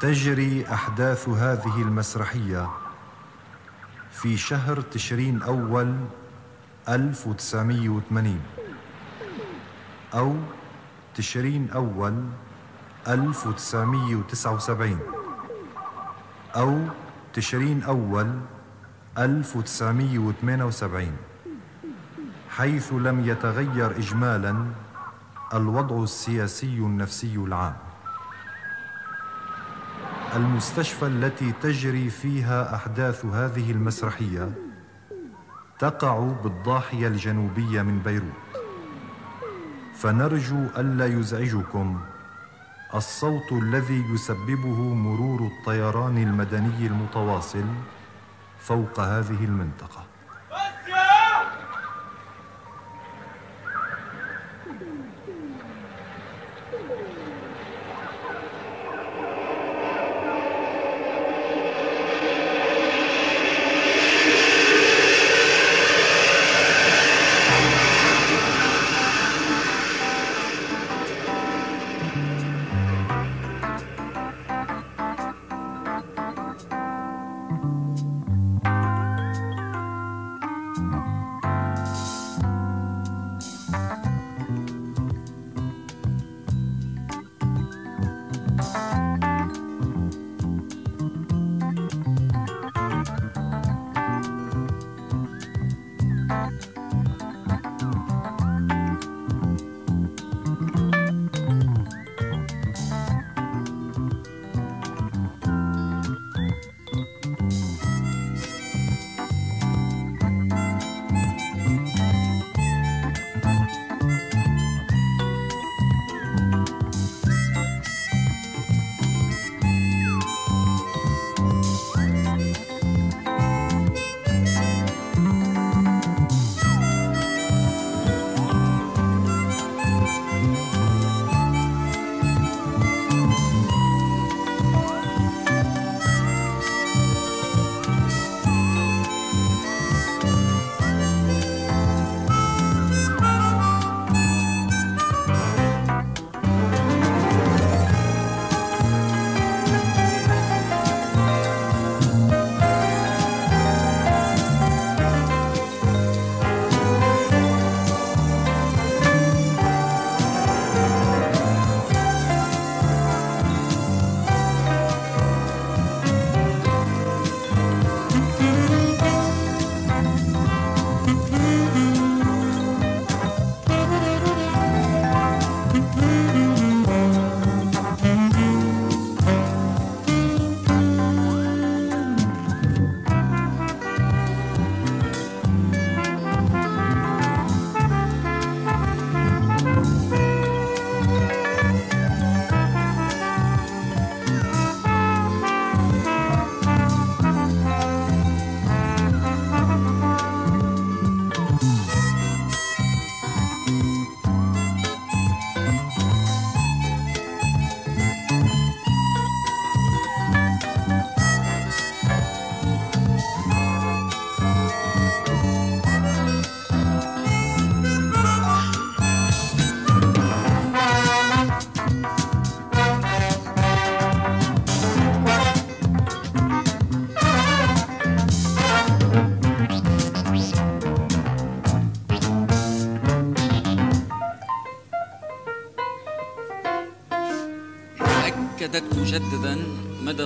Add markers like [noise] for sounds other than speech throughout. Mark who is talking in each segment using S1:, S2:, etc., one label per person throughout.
S1: تجري أحداث هذه المسرحية في شهر تشرين أول 1980 أو تشرين أول 1979 أو تشرين أول 1978 حيث لم يتغير إجمالا الوضع السياسي النفسي العام. المستشفى التي تجري فيها أحداث هذه المسرحية تقع بالضاحية الجنوبية من بيروت. فنرجو ألا يزعجكم. الصوت الذي يسببه مرور الطيران المدني المتواصل فوق هذه
S2: المنطقة.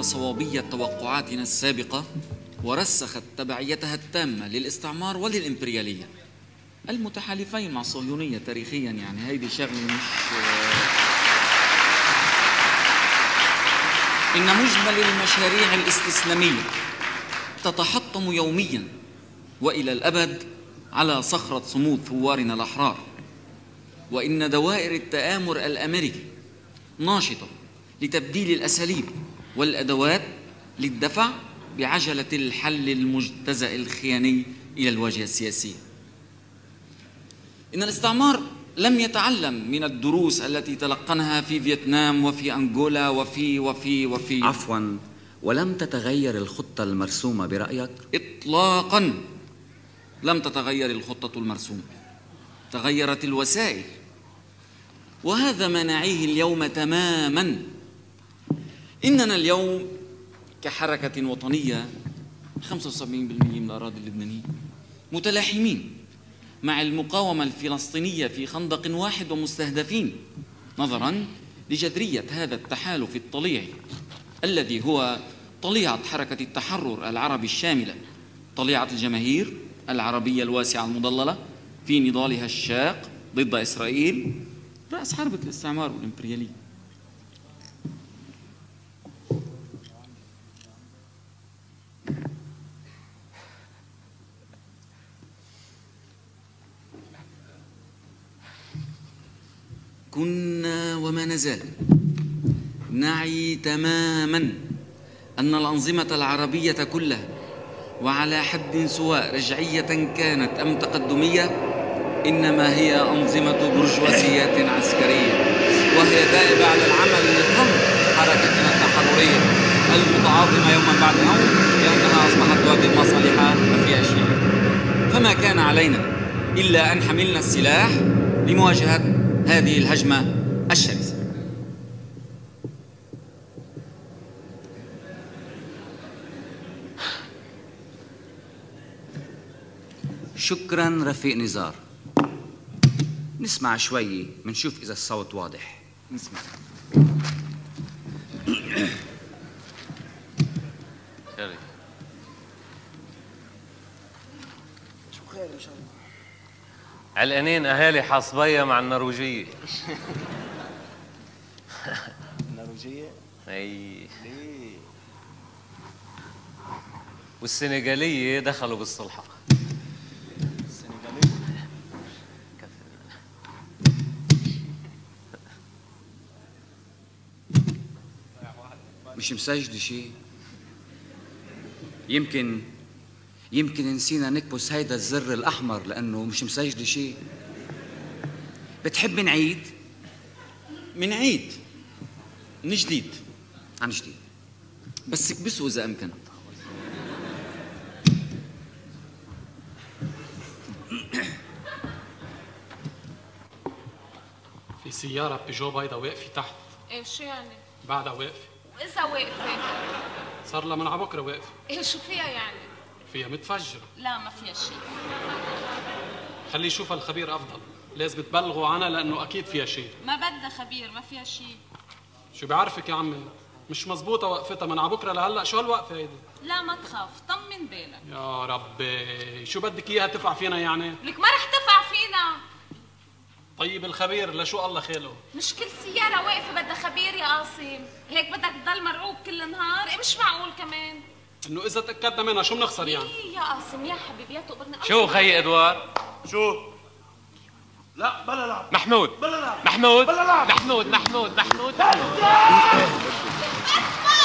S2: صوابية توقعاتنا السابقة ورسخت تبعيتها التامة للاستعمار وللإمبريالية. المتحالفين مع الصهيونية تاريخيا يعني هيدي شغلة مش إن مجمل المشاريع الاستسلامية تتحطم يوميا وإلى الأبد على صخرة صمود ثوارنا الأحرار. وإن دوائر التآمر الأمريكي ناشطة لتبديل الأساليب والأدوات للدفع بعجلة الحل المجتزأ الخياني إلى الواجهة السياسية. إن الاستعمار لم يتعلم من الدروس التي تلقنها في فيتنام وفي أنغولا وفي وفي وفي
S3: عفوا ولم تتغير الخطة المرسومة برأيك؟
S2: اطلاقا لم تتغير الخطة المرسومة. تغيرت الوسائل. وهذا ما نعيه اليوم تماما إننا اليوم كحركة وطنية 75% من الأراضي اللبنانية متلاحمين مع المقاومة الفلسطينية في خندق واحد ومستهدفين نظرا لجذرية هذا التحالف الطليعي الذي هو طليعة حركة التحرر العربي الشاملة طليعة الجماهير العربية الواسعة المضللة في نضالها الشاق ضد إسرائيل رأس حربة الاستعمار والإمبريالية. نزال نعي تماما أن الأنظمة العربية كلها وعلى حد سواء رجعية كانت أم تقدمية إنما هي أنظمة برجوازيات عسكرية وهي دائبة على العمل لخنق حركتنا التحررية المتعاظمة يوما بعد يوم لأنها أصبحت تواجه مصالحها في أشياء فما كان علينا إلا أن حملنا السلاح لمواجهة هذه الهجمة الشرسة
S4: شكرا رفيق نزار. نسمع شوي منشوف إذا الصوت واضح.
S2: نسمع.
S5: خير.
S6: شو خير إن شاء الله؟
S5: علقانين أهالي حصبيه مع [laughs]
S6: النرويجية؟
S5: أي.
S6: ليه؟
S5: والسنغالية دخلوا
S6: بالصلحة.
S4: مش مسجل شيء. يمكن يمكن نسينا نكبس هيدا الزر الأحمر لأنه مش مسجل شيء. بتحب نعيد
S2: من عيد. من جديد.
S4: عن جديد.
S2: بس اكبسوا إذا أمكن.
S7: في سيارة بيجو بيضة واقفة تحت.
S8: إيه شو يعني؟
S7: بعدها واقفة
S8: وإذا واقفة؟
S7: صار لها من على بكرة واقفة
S8: إيه شو فيها يعني؟
S7: فيها متفجرة.
S8: لا ما فيها شيء.
S7: خليه يشوفها الخبير أفضل. لازم تبلغوا عنها لأنه أكيد فيها شيء.
S8: ما بدها خبير ما فيها شيء.
S7: شو بيعرفك يا عمي؟ مش مزبوطة وقفتها من على بكرة لهلأ. شو هالوقفة هيدي؟
S8: لا ما تخاف. طمن بالك
S7: يا ربي. شو بدك إياها تفع فينا يعني؟
S8: لك ما رح تفع فينا.
S7: طيب الخبير لشو الله خيله؟
S8: مش كل سيارة واقفة بدها خبير يا قاسم. هيك بدك تضل مرعوب كل النهار إيه مش معقول كمان؟
S7: إنه إذا تأكدنا منها شو بنخسر يعني؟
S8: إيه يا قاسم يا حبيبي يا تقبرني.
S5: شو خي إدوار؟
S6: شو؟ لا بلا لعب.
S5: محمود.
S6: بلا لعب.
S5: محمود.
S6: بلا لعب.
S5: محمود محمود محمود.
S8: اسمع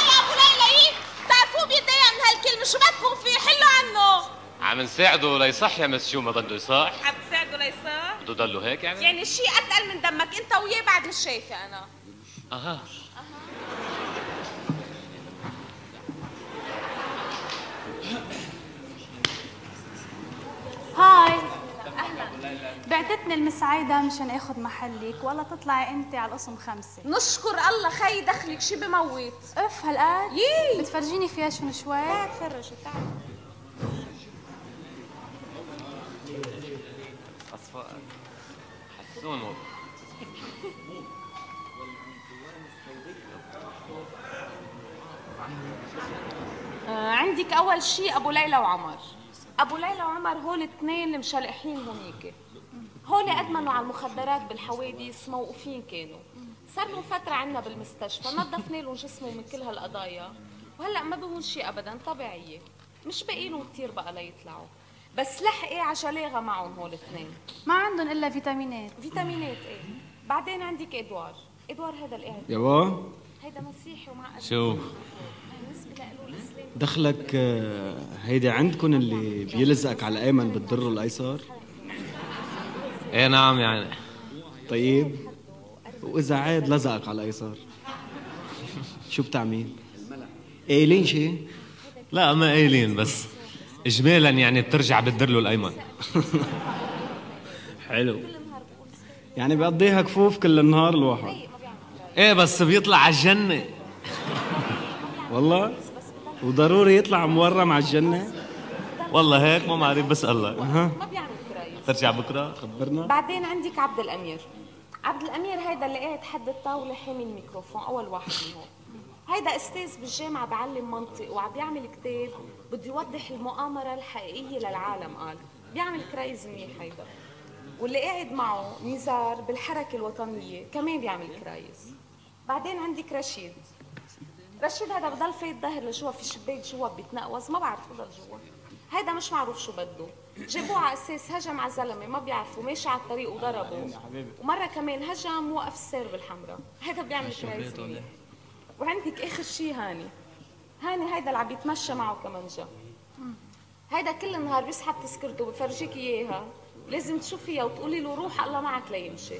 S8: يا أبو ليلى إيه؟ تعرفوا بيتضايق من هالكلمة شو بدكم فيه؟ حلوا عنه.
S5: عم نساعده ليصح يا مسيو ما بده يصح
S8: عم تساعدوا ليصح
S5: بده ضله هيك يعني؟
S8: يعني شيء أتقل من دمك أنت وياه بعد مش شايفة أنا.
S5: أها.
S9: هاي. بعتتني المسعيدة مشان آخذ محلك. ولا تطلعي أنت على القسم خمسة.
S8: نشكر الله خي دخلك شي بموت.
S9: اف هالقد
S8: يي.
S9: بتفرجيني فيها شو شوي؟
S8: تعال فرجي تعال.
S5: حسون.
S8: آه عندك أول شيء أبو ليلى وعمر. أبو ليلى وعمر هول اثنين المشلقحين هونيك. هول أدمنوا على المخدرات بالحوادث موقوفين كانوا. صار لهم فترة عنا بالمستشفى نظفنا لهم جسمهم من كل هالقضايا. وهلأ ما بهون شيء ابدا طبيعية. مش باقي لهم كثير بقى ليطلعوا. بس لحقي عجلاغة معهم هول الاثنين
S9: ما عندهم إلا فيتامينات.
S8: فيتامينات إيه. بعدين عندك إدوار. إدوار هذا القاعد
S10: يابا؟
S8: هيدا مسيحي ومعقد
S5: شو؟
S8: بالنسبة له الإسلام.
S10: دخلك آه، هيدي عندكم اللي بيلزقك على الأيمن بتضره الأيسر؟
S5: إيه نعم يعني.
S10: طيب. وإذا عاد لزقك على الأيسر شو بتعمل؟ قايلين شيء
S5: لا ما قايلين بس اجمالا يعني بترجع بتدر الأيمن. [laughs]
S10: حلو. يعني بقضيها كفوف كل النهار الواحد.
S5: إيه بس بيطلع على الجنة.
S11: والله؟ وضروري يطلع مورم على الجنة؟
S12: والله هيك ما بعرف بسألك
S11: أها.
S8: ما بيعمل كرايس
S12: ترجع بكرة؟
S11: خبرنا.
S8: بعدين عندك عبد الأمير. عبد الأمير هيدا اللي قاعد حد الطاولة حامي الميكروفون أول واحد منهم. هيدا أستاذ بالجامعة بعلم منطق وعم بيعمل كتاب. بده يوضح المؤامرة الحقيقية للعالم قال بيعمل crises منيح هيدا واللي قاعد معه نزار بالحركة الوطنية كمان بيعمل crises بعدين عندك رشيد. رشيد هذا بضل فايت ظهر لجوا في شباك جوا بيتنقوز ما بعرف بضل جوا. هيدا مش معروف شو بده. جابوه على أساس هجم على زلمه ما بيعرفوا ماشي على الطريق وضربه ومرة كمان هجم وقف السير بالحمراء هيدا بيعمل crises وعندك آخر شيء هاني. هاني هيدا اللي عم يتمشى معه كمان جا. هيدا كل النهار بيسحب تذكرته بفرجيك إياها. لازم تشوفيها وتقولي له روح الله معك ليمشي.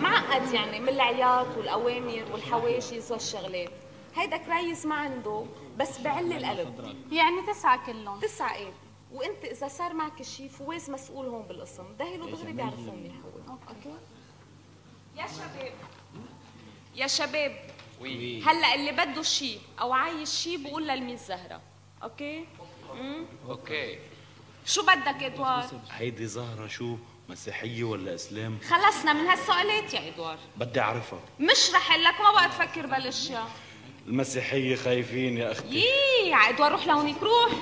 S8: معقد يعني من العياط والأوامر والحواجز والشغلات هيدا crises ما عنده بس بعل القلب.
S9: يعني تسعة كلهم.
S8: تسعة إيه. وإنت إذا صار معك شيء فواز مسؤول هون بالقسم اندهي له دغري بيعرفوا منيح هو okay. يا شباب. يا شباب. هلا اللي بده شيء أو عايز شيء بقول لل miss زهرة. OK؟
S3: OK.
S8: شو بدك ادوار
S12: هيدي زهرة شو مسيحية ولا إسلام؟
S8: خلصنا من هالسؤالات يا ادوار
S12: بدي أعرفها.
S8: مش قلت لك ما بقى تفكر بالاشياء
S12: المسيحية خايفين يا أختي.
S8: يي يا ادوار روح لهونيك روح.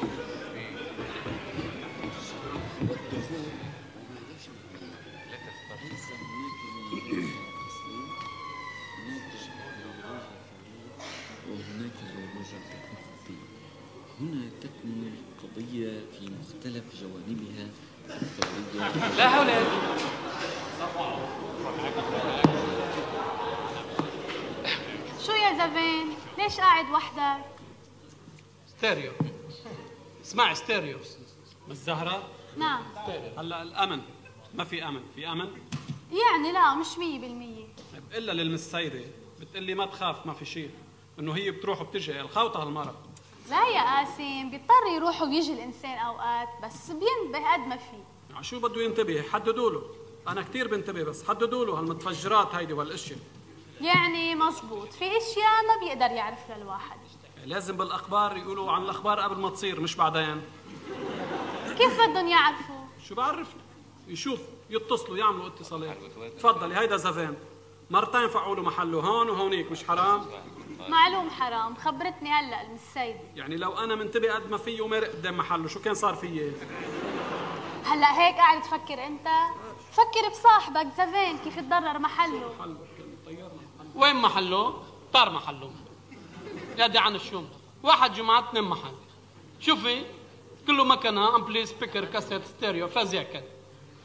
S2: هنا تكمن القضية في مختلف جوانبها. الثورية
S13: لا حول
S9: شو يا زافين ليش قاعد وحدك؟
S13: ستيريو. اسمعي ستيريو. بس زهرة
S9: نعم.
S13: هلا الأمن. ما في أمن. في أمن؟
S9: يعني لا مش مية بالمية.
S13: إلا للمسيدة بتقلي ما تخاف ما في شيء. إنه هي بتروح وبتجي. الخوطة هالمرة.
S9: لا يا قاسم بيضطر يروح ويجي الإنسان أوقات بس بينتبه قد ما في.
S13: يعني شو بده ينتبه؟ حددوا له. أنا كثير بنتبه بس حددوا له هالمتفجرات هيدي والاشياء
S9: يعني مزبوط في أشياء ما بيقدر يعرفها الواحد
S13: لازم بالأخبار يقولوا عن الأخبار قبل ما تصير مش بعدين.
S9: كيف بدهم يعرفوا؟
S13: شو بعرفنا يشوف يتصلوا يعملوا اتصالات. تفضلي هيدا زفان مرتين فعوا له محله هون وهونيك مش حرام؟
S9: معلوم حرام خبرتني هلا المسيدة
S13: يعني لو أنا منتبه قد ما فيه ومارق قدام محله شو كان صار فيي؟
S9: هلا هيك قاعد تفكر أنت؟ فكر بصاحبك زفين كيف تضرر محله.
S13: وين محله؟ طار محله. يا دي عن الشوم. واحد جمعة اثنين محل. شوفي كله مكنة ampli speaker كاسيت ستيريو فازيكت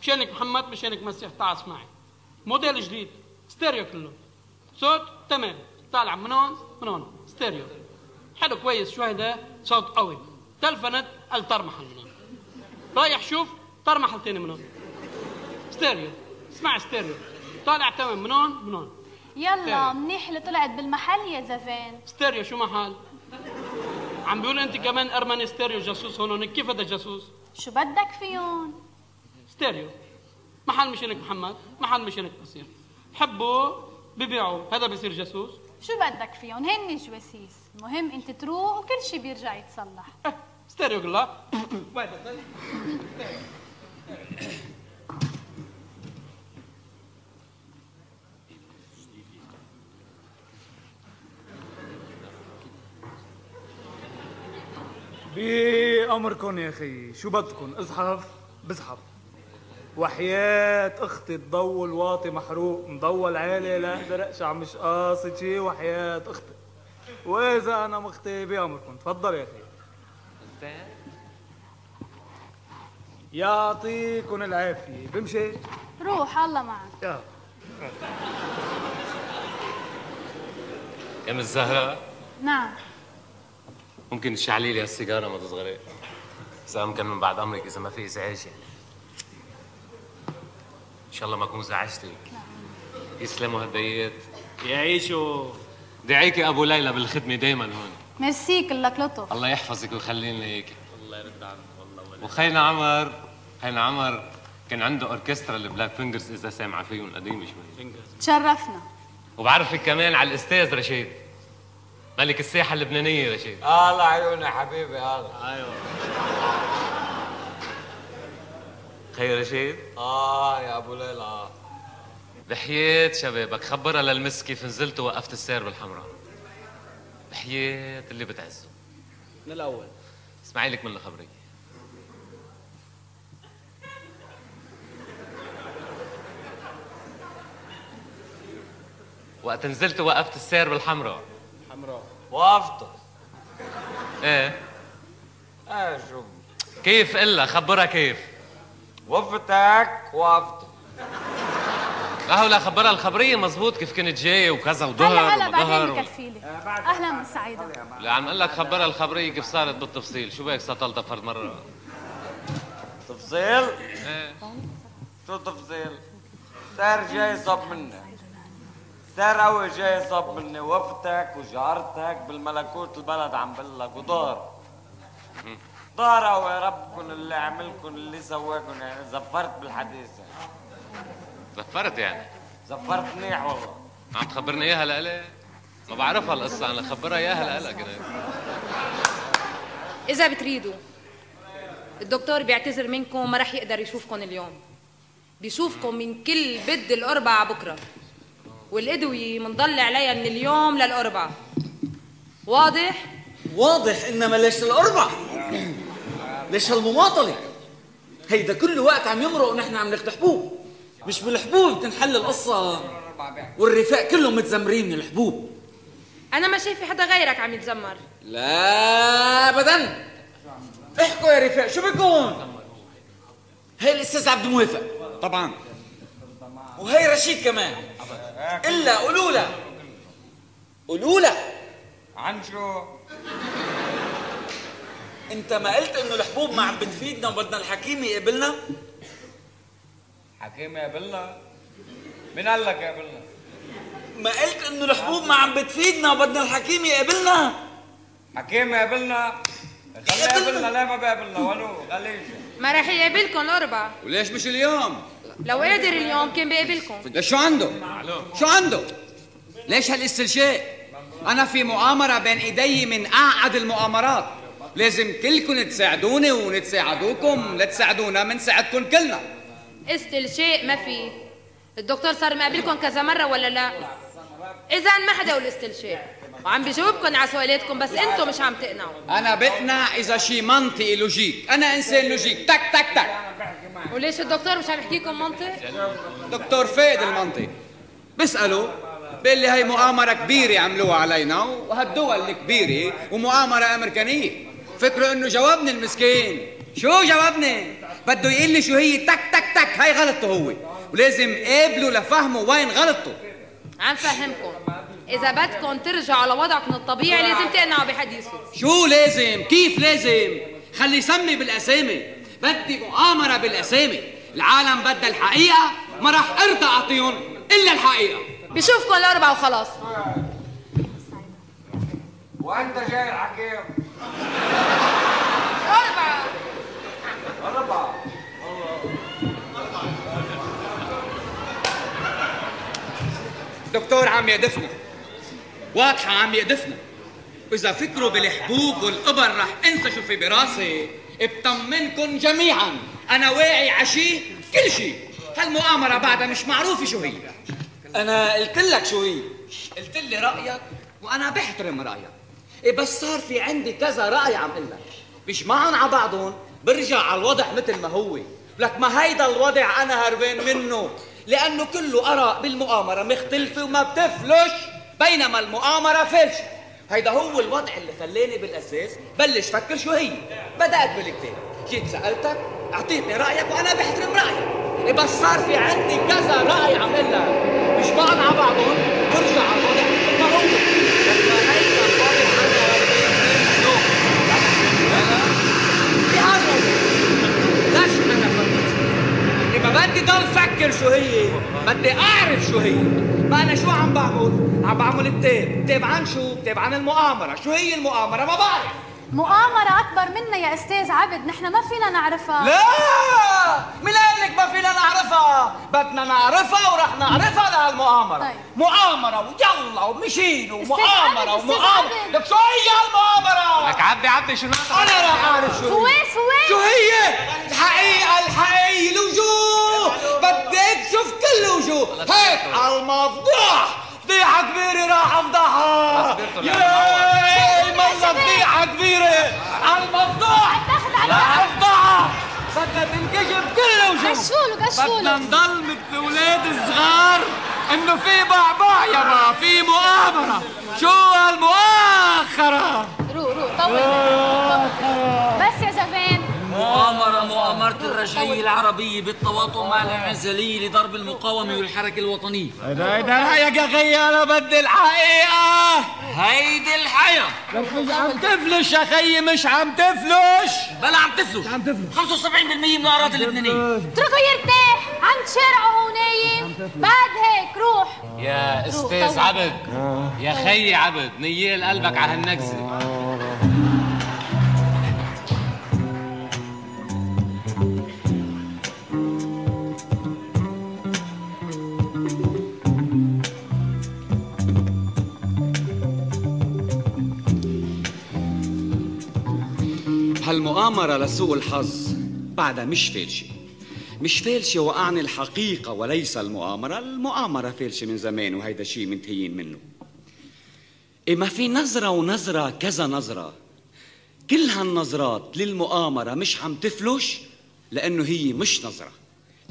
S13: مشانك محمد مشانك مسيح تعال اسمعي. موديل جديد ستيريو كله. صوت؟ تمام. طالع من هون من هون. ستيريو. حلو كويس. شو هيدا صوت قوي. تلفنت قال طار محل من هون. رايح شوف طار محل تاني من هون. ستيريو. اسمع ستيريو. طالع تمام. من هون من هون.
S9: يلا منيح اللي طلعت بالمحل يا زافين.
S13: ستيريو شو محل؟ عم بيقول أنت كمان أرمني ستيريو جاسوس هون. كيف هذا جاسوس؟
S9: شو بدك فيهم؟
S13: ستيريو. محل مشانك محمد. محل مشانك بصير. حبوا ببيعوا. هذا بصير جاسوس.
S9: شو بدك فيهم؟ هن جواسيس المهم انت تروق وكل شي بيرجع يتصلح. [laughs]
S13: ستيريو قال لا
S14: بأمركم يا أخي شو بدكم؟ ازحف بزحف وحياة أختي الضو الواطي محروق مضول عالي لا أقدر أقشع مش قاصد شي وحياة أختي. وإذا أنا مختي بأمركم تفضل يا أخي. يعطيكم العافية. بمشي.
S9: روح الله معك.
S14: يا.
S15: يا miss زهرة.
S9: نعم.
S15: ممكن تشعلي لي هالسيجارة ما تصغري؟ إذا أمكن من بعد أمرك إذا ما في إزعاج يعني. شاء الله ما أكون زعجتك. يسلموا هالديات
S11: يعيشوا
S15: داعيكي أبو ليلى بالخدمة دايما هون.
S9: ميرسي كلك لطف.
S15: الله يحفظك ويخلي لنا إياكي الله يرد عنك والله وخينا عمر. خينا عمر. كان عنده أوركسترا ال Black Fingers إذا سامعه فيهم قديم شوي.
S9: تشرفنا.
S15: وبعرفك كمان على الأستاذ رشيد. ملك الساحة اللبنانية رشيد.
S16: الله عيوني حبيبي الله.
S15: أيوه. خير رشيد
S16: آه يا أبو ليلى. آه.
S15: بحياة شبابك خبرها للمس كيف نزلت ووقفت السير بالحمراء. بحياة اللي بتعزه.
S14: من الأول؟
S15: اسمعي لك من الخبرية وقت نزلت ووقفت السير بالحمراء.
S14: حمراء.
S16: وقفت
S15: إيه؟
S16: إيه؟ شو؟
S15: كيف إلا؟ خبرها كيف؟
S16: وقفتك وقفت
S15: لا هو لا خبرها الخبرية مزبوط كيف كنت جاي وكذا
S9: هلا
S15: وظهر
S9: هلا
S15: وما ظهر
S9: بعدين بكفيلي أهلا من سعيده
S15: لا عم أقول لك خبرها الخبرية كيف صارت بالتفصيل. شو بك سطلتها فرد مرة؟
S16: تفصيل؟
S15: إيه.
S16: شو تفصيل؟ سار جاي صب مني. سار قوي جاي صب مني. وقفتك وجارتك بالملكوت البلد عم بقلك وضار ضار قوي ربكم اللي عملكم اللي سواكم يعني زفرت بالحديث. يعني.
S15: زفرت يعني؟
S16: زفرت منيح والله.
S15: عم تخبرني إياها لإلي؟ ما بعرفها القصة أنا خبرها إياها لإلك
S17: إذا بتريدوا الدكتور بيعتذر منكم وما رح يقدر يشوفكم اليوم. بيشوفكم من كل بد الأربعة بكرة. والأدوية منضل عليها من اليوم للأربعة. واضح؟
S18: واضح إنما ليش الاربع ليش هالمماطلة. هيدا كل وقت عم يمرق ونحن عم ناخذ حبوب مش بالحبوب تنحل القصة. والرفاق كلهم متزمرين من الحبوب.
S17: أنا ما شايفة حدا غيرك عم يتزمر.
S18: لا ابدا. احكوا يا رفاق شو بكون هي الأستاذ عبد الموافق. طبعا. وهي رشيد كمان. إلا قولوا لها. قولوا لها.
S16: عن شو؟
S18: انت ما قلت انه الحبوب ما عم بتفيدنا وبدنا الحكيم يقبلنا
S16: حكيم يقبلنا مين قال لك يقبلنا؟
S18: ما قلت انه الحبوب ما عم بتفيدنا وبدنا الحكيم يقبلنا
S16: حكيم يقبلنا خليه يقبلنا ليه ما بيقبلنا ولو غليجه
S17: ما رح يقابلكم الأربعة
S4: وليش مش اليوم؟
S17: لو قادر اليوم كان بيقابلكم
S4: ليش شو عنده؟ شو عنده؟ ليش هالاستلشاء؟ أنا في مؤامرة بين إيدي من أعقد المؤامرات لازم كلكم تساعدوني ونتساعدوكم. لتساعدونا منساعدكم كلنا.
S17: استلشاء ما في. الدكتور صار مقابلكم كذا مرة ولا لا؟ إذا ما حدا يقول استلشاء. وعم بجاوبكم على سؤالاتكم بس أنتم مش عم تقنعوا.
S4: أنا بقنع إذا شي منطقي logique. أنا إنسان logique. تك تك تك.
S17: وليش الدكتور مش عم يحكيكم منطق؟
S4: دكتور فايد المنطق بسأله بيقول لي هي مؤامرة كبيرة عملوها علينا وهالدول الكبيرة ومؤامرة أمريكانية. فكروا إنه جاوبني المسكين. شو جاوبني؟ بده يقول لي شو هي تك تك تك هي غلطته هو. ولازم قابله لفهمه وين غلطته.
S17: عم فهمكم. إذا بدكم ترجعوا لوضعكم الطبيعي لازم تقنعوا بحديثه
S4: شو لازم؟ كيف لازم؟ خلي يسمي بالأسامي. بدي مؤامرة بالأسامي. العالم بدها الحقيقة ما راح أرضى أعطيهم إلا الحقيقة.
S17: بشوفكم الأربعة وخلاص.
S16: وأنت جاي الحكيم.
S17: أربعة.
S16: أربعة
S4: دكتور عم يقدفنا واضحة عم يقدفنا وإذا فكروا بالحبوب والإبر رح أنسى شو في براسي. بطمنكم جميعا. أنا واعي عشي كل شيء هالمؤامرة بعدها مش معروفة شو هي.
S18: أنا قلت لك شو هي.
S4: قلت لي رأيك وأنا بحترم رأيك. بس صار في عندي كذا رأي عم قلك بيجمعن على بعضهم برجع على الوضع مثل ما هو. لك ما هيدا الوضع أنا هربان منه. لأنه كله آراء بالمؤامرة مختلفة وما بتفلش بينما المؤامرة فلش. هيدا هو الوضع اللي خلاني بالأساس بلش فكر شو هي. بدأت بالكتاب. جيت سألتك أعطيتني رأيك وأنا بحترم رأيك. إيه بس صار في عندي كذا رأي عم لك. بيجمعن على بعضهم برجع على الوضع مثل ما هو لما هيدا الوضع أنا هربان منه بهالوضع ليش أنا فكرت يبقى بدي ضل فكر شو هي. بدي أعرف شو هي. ما أنا شو عم بعمل؟ عم بعمل كتاب كتاب عن شو؟ كتاب عن المؤامرة. شو هي المؤامرة؟ ما بعرف.
S9: مؤامرة أكبر منا يا أستاذ عبد نحن ما فينا نعرفها.
S4: لا! مين قال لك ما فينا نعرفها؟ بدنا نعرفها ورح نعرفها لهالمؤامرة.
S9: طيب.
S4: مؤامرة ويلا ومشينا ومؤامرة ومؤامرة.
S9: عبد.
S4: لك شو هي هالمؤامرة؟
S15: لك عبي عبي شو ناطر
S4: أنا رح أعرف شو هي.
S9: فوين فوين
S4: شو هي؟ الحقيقة الحقيقية الوجوه. بدك تشوف كل الوجوه. هيك على المفضوح فضيحة كبيرة راح أفضحها. ياي مرة فضيحة كبيرة. على المفضوح راح أفضحها. بدنا تنكشف كل
S9: قشولو قشولو
S4: بدنا نضل مثل أولاد الصغار إنه في بعبع يابا في مؤامرة. شو هالمؤاخرة
S9: روح روح طول. بس يا
S2: مؤامرة مؤامرة الرجعية العربية بالتواطؤ مع الانعزالية لضرب المقاومة والحركة الوطنية.
S4: هيدا هيدا رأيك يا خيي أنا بدي الحقيقة
S2: هيدي الحياة.
S4: لك مش عم تفلش يا خيي مش عم تفلش.
S2: بلا عم تفلش. عم تفلش. 75% من الأراضي اللبنانية
S9: اتركه يرتاح عند شارعه وهو نايم بعد هيك روح.
S15: يا أستاذ عبد. يا خيي عبد نيال قلبك على هالنكزة.
S3: هالمؤامرة لسوء الحظ. بعدها مش فالشة مش فالشة وقعني الحقيقة وليس المؤامرة. المؤامرة فالشة من زمان وهيدا شيء منتهيين منه. إيه ما في نظرة ونظرة كذا نظرة. كل هالنظرات للمؤامرة مش عم تفلش لأنه هي مش نظرة.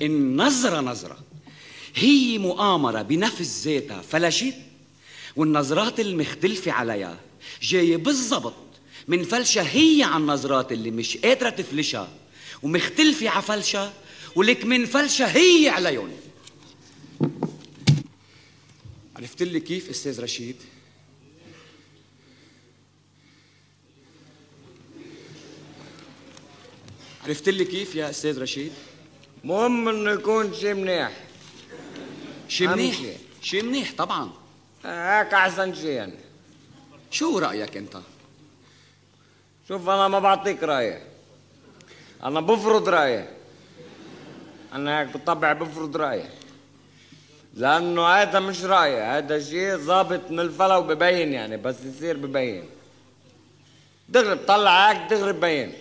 S3: النظرة نظرة. هي مؤامرة بنفس ذاتها فلشت والنظرات المختلفة عليها جاية بالضبط من فلشة هي عن النظرات اللي مش قادرة تفلشها ومختلفة على فلشة ولك من فلشة هي عليهم عرفت لي كيف أستاذ رشيد؟ عرفت لي كيف يا أستاذ رشيد؟
S16: مهم إنه يكون شيء منيح
S3: شي منيح
S16: شيء.
S3: شي منيح طبعا
S16: هيك أحسن شيء يعني
S3: شو رأيك أنت؟
S16: شوف أنا ما بعطيك رايي أنا بفرض رايي أنا هيك بالطبع بفرض رايي لأنه هذا مش رايي هذا شيء ظابط من الفلا وببين يعني بس يصير ببين. دغري بطلع هيك دغري ببين.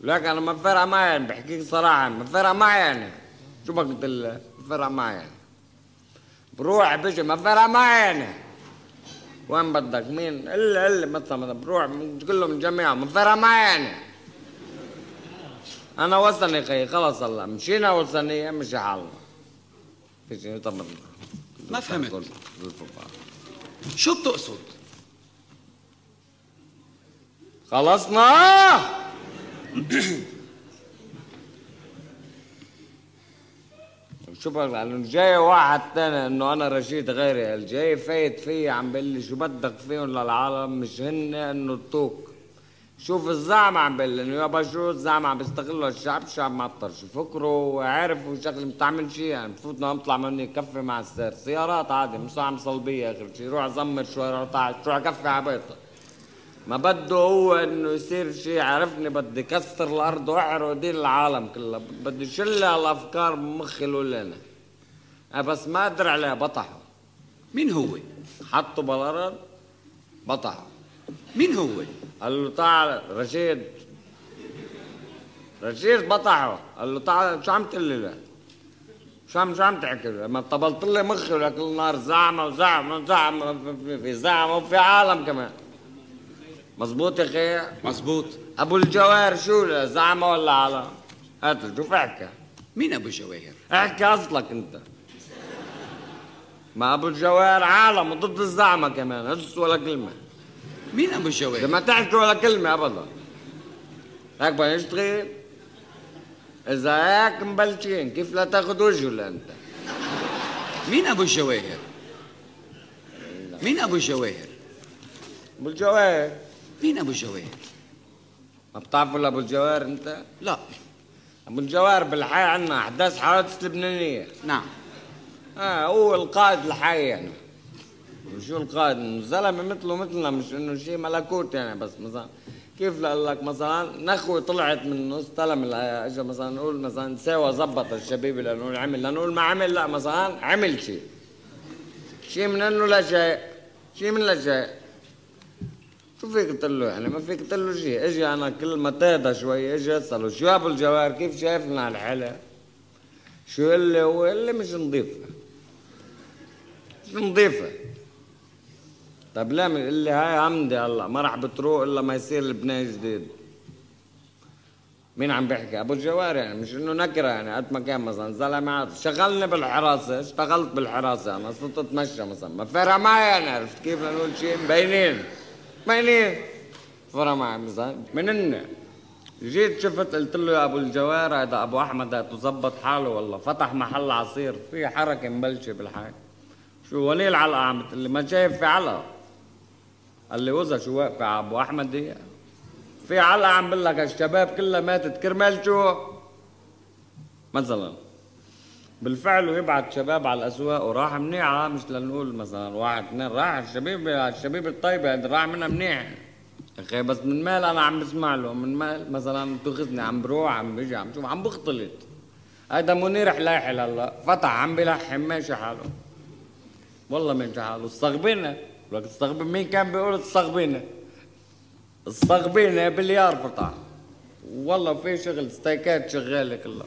S16: لك أنا ما فرق معي يعني بحكيك صراحة ما فرق معي يعني. شو بدك تقول ما فرق معي يعني؟ بروح بيجي ما فرق معي يعني. وين بدك؟ مين؟ إلا إلا مثلا مثلا بروح من كلهم جميعا ما فرق معي يعني أنا وثني خي خلص هلا مشينا وثنيه مشي حالنا. في شيء طب
S3: ما فهمت. شو بتقصد؟
S16: خلصنا؟ [coughs] شو لأنه جاي واحد تاني إنه أنا رشيد غيري. الجاي فايت فيي عم بيقول لي شو بدك فيهم للعالم مش هن إنه توك. شوف الزعم عم بيقول لي إنه يابا شو الزعم عم بيستغلوا الشعب الشعب معطرش فكروا عارفوا شغلة بتعمل شيء يعني بفوت نطلع مني كفي مع السير. سيارات عادي مش عم صلبية آخر شيء روح زمر شوي روح كفي على بيته؟ ما بده هو إنه يصير شيء عرفني بدي كسر الأرض واحرق دين العالم كلها بدي شل هالافكار من مخي الاولاني أنا بس ما أدري عليها بطحه.
S3: مين هو؟
S16: حطه بالأرض بطحه.
S3: مين هو؟
S16: قال له تعال رشيد. رشيد بطحه. قال له تعال شو عم تقول لي؟ شو عم شو عم تحكي؟ لما طبلت لي مخي ولك النار زعمة وزعمة وزعمة في- في زعمة وفي عالم كمان. مزبوط يا أخي؟
S3: مزبوط
S16: أبو الجواهر شو زعمة ولا عالم هات شوف احكي.
S3: مين أبو الجواهر؟
S16: احكي أصلك أنت. ما أبو الجواهر عالم وضد الزعمة كمان هدس ولا كلمة.
S3: مين أبو الجواهر؟
S16: ما تحكي ولا كلمة ابدا. هيك بدنا نشتغل إذا هيك مبلشين كيف لا تاخذ وجهه لانت
S3: مين أبو الجواهر؟ مين أبو الجواهر؟
S16: أبو الجواهر
S3: مين أبو الجواهر؟
S16: ما بتعرفوا لابو الجواهر أنت؟
S3: لا.
S16: أبو الجواهر بالحي عنا أحداث حوادث لبنانية.
S3: نعم.
S16: آه هو القائد الحي يعني. شو القائد؟ زلمه مثله مثلنا مش إنه شيء ملكوت يعني بس مثلا. كيف لقول لك مثلا؟ نخوة طلعت من استلم اجى مثلا نقول مثلا ساوى زبط الشبيبة لنقول عمل. لنقول ما عمل لا مثلا عمل شيء. شيء من إنه لا شيء. شيء من لا شيء. شو فيك تقول له يعني ما فيك تقول له شيء. إجي أنا كل ما تهدى شوي إجي أسأله شو أبو الجوار؟ كيف شايفنا على الحلا؟ شو قال لي هو؟ قال لي مش نظيفة. مش نظيفة. طب لا من اللي هاي عمدي هلا ما راح بتروق إلا ما يصير البناء جديد. مين عم بيحكي؟ أبو الجوار يعني مش إنه نكرة يعني قد ما كان مثلا زلمة شغلني بالحراسة اشتغلت بالحراسة. أنا صرت أتمشى مثلا. ما فرق معي أنا عرفت كيف نقول شيء مبينين. مبينين فرق معي مثلا من جيت شفت قلت له يا أبو الجوار هذا أبو أحمد تظبط حاله والله. فتح محل عصير في حركة مبلشة بالحي شو ولي العلقة عم بتقول لي ما شايف في علقة. قال لي وزا شو واقفه على أبو أحمد؟ دي. في علقة عم بقول لك الشباب كلها ماتت. كرمال شو؟ مثلا بالفعل ويبعت شباب على الأسواق وراح منيحه مش لنقول مثلا واحد اثنين راح الشبيب الشبيب الطيبه يعني راح منها منيح. أخي بس من مال أنا عم بسمع له من مال مثلا بتاخذني عم بروح عم بيجي عم شوف عم بختلط. هيدا منير حلاحل هلا فتح عم بلحم ماشي حاله. والله ماشي حاله. الصغبينة لك الصغبين مين كان بيقول الصغبينة؟ الصغبينة بليار فتح. والله في شغل ستيكات شغالة كلها.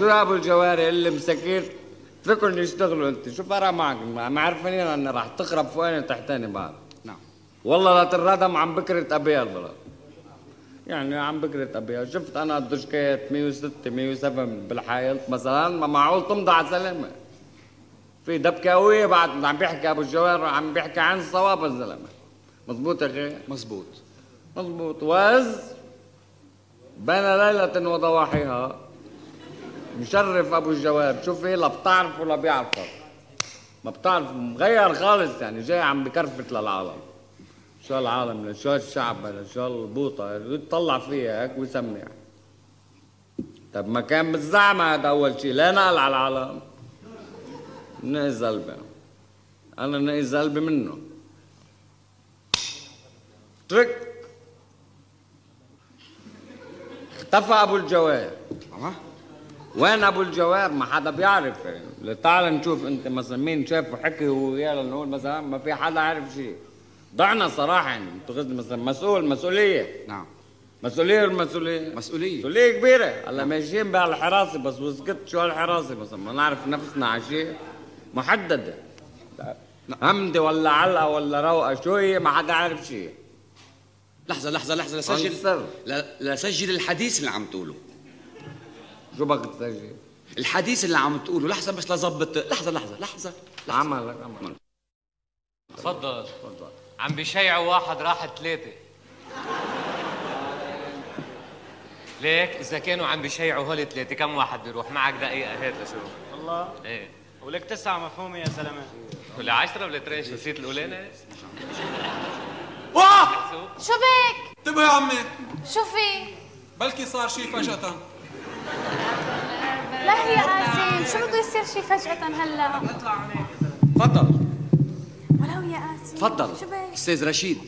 S16: ابو الجواري اللي مسكين؟ اتركهم يشتغلوا انت. شو فرق معك؟ ما عارفين ان راح. تخرب فوقاني تحتاني بعد
S3: نعم.
S16: والله لا تنردم عم بكرة ابيها البلد يعني عم بكرة ابيها شفت أنا الدشكات 106 107 بالحائط مثلا؟ ما معقول تمضي على سلامة في دبكة قوية بعد عم بيحكي أبو الجوار عم بيحكي عن الصواب الزلمة. مزبوط يا أخي؟
S3: مزبوط
S16: مزبوط وز بين ليلة وضواحيها. مشرف أبو الجواب شوف إيه لا بتعرف ولا بيعرفك ما بتعرف مغير خالص يعني جاي عم بكرفت للعالم. شو العالم؟ شو الشعب؟ شو البوطة؟ يطلع فيها هيك ويسمع طب ما كان بالزعمة هذا أول شيء لا نقل على العالم. نقي قلبي أنا نقي قلبي منه. ترك. اختفى أبو الجواب وين أبو الجواب؟ ما حدا بيعرف. تعال نشوف أنت مثلا مين شاف وحكي ويا نقول مثلا ما في حدا عارف شيء. ضعنا صراحة يعني. مثلا مسؤول مسؤولية.
S3: نعم.
S16: مسؤولية ولا مسؤولية؟
S3: مسؤولية
S16: مسؤوليه كبيره هلا ماشيين بهالحراسه بس وسكت شو هالحراسه مثلا. ما نعرف نفسنا على شيء محدده همدي ولا علقة ولا روقة شو هي ما حدا عارف شيء.
S3: لحظة لحظة لحظة. لسجل لا لسجل الحديث اللي عم تقوله.
S16: شو بدك تسجل؟
S3: الحديث اللي عم تقوله لحظة بس لظبط لحظة لحظة لحظة
S16: عملك عملك
S15: تفضل. تفضل. عم بيشيعوا واحد راح ثلاثة. ليك؟ إذا كانوا عم بيشيعوا هول ثلاثة كم واحد بيروح؟ معك دقيقة هات لشوف
S10: والله
S15: إيه.
S10: ولك تسعة مفهومة يا زلمة
S15: ولا عشرة ولا تريش؟ نسيت الأولاني؟
S7: واه
S8: شو؟ بك؟
S7: انتبه يا عمي.
S8: شو في؟
S7: بلكي صار شيء فجأة.
S9: لا يا قاسم شو بده يصير شي فجأة هلا؟
S3: تفضل.
S9: ولو يا قاسم
S3: تفضل.
S9: شو بك؟
S3: أستاذ رشيد.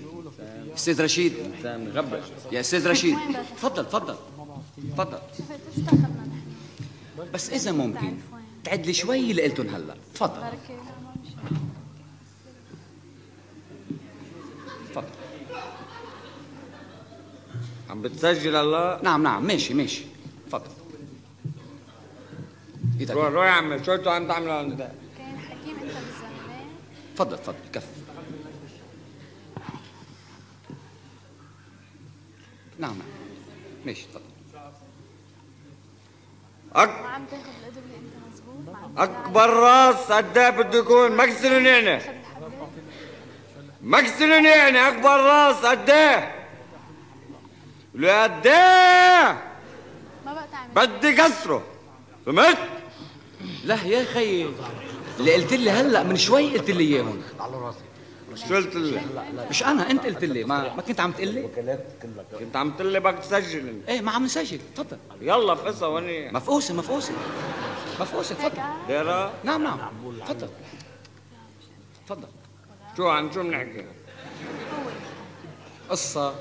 S3: أستاذ رشيد. يا أستاذ رشيد. تفضل تفضل. تفضل.
S9: شفت شو دخلنا نحن؟
S3: بس إذا ممكن تعد لي شوي اللي قلتهم هلا. تفضل.
S9: بركي.
S3: تفضل.
S16: عم بتسجل هلا؟
S3: نعم نعم. ماشي ماشي. إيدك
S16: روح روح يا عمي شو عم تعملوا هون؟
S9: كان حكيم انت بالزلمه
S3: تفضل تفضل كفي نعم نعم. ماشي تفضل.
S16: أك...
S9: عم عم
S16: أكبر راس قد إيه بده يكون مكسر يعني مكسر يعني أكبر راس قد إيه إيه
S9: ما بقى تعمل.
S16: بدي كسره فهمت؟
S3: لا يا خيي اللي قلت لي هلأ من شوي قلت لي إياهم.
S16: على راسي شو قلت لي؟
S3: مش أنا أنت قلت لي. ما ما كنت عم تقول لي
S16: كنت عم تقول لي بدك تسجل. انت
S3: إيه ما عم نسجل. تفضل.
S16: يلا فقصة وني
S3: مفقوسة مفقوسة. مفقوسة. تفضل.
S16: ديرة
S3: نعم نعم. تفضل. تفضل.
S16: شو عن شو بنحكي؟
S3: قصة.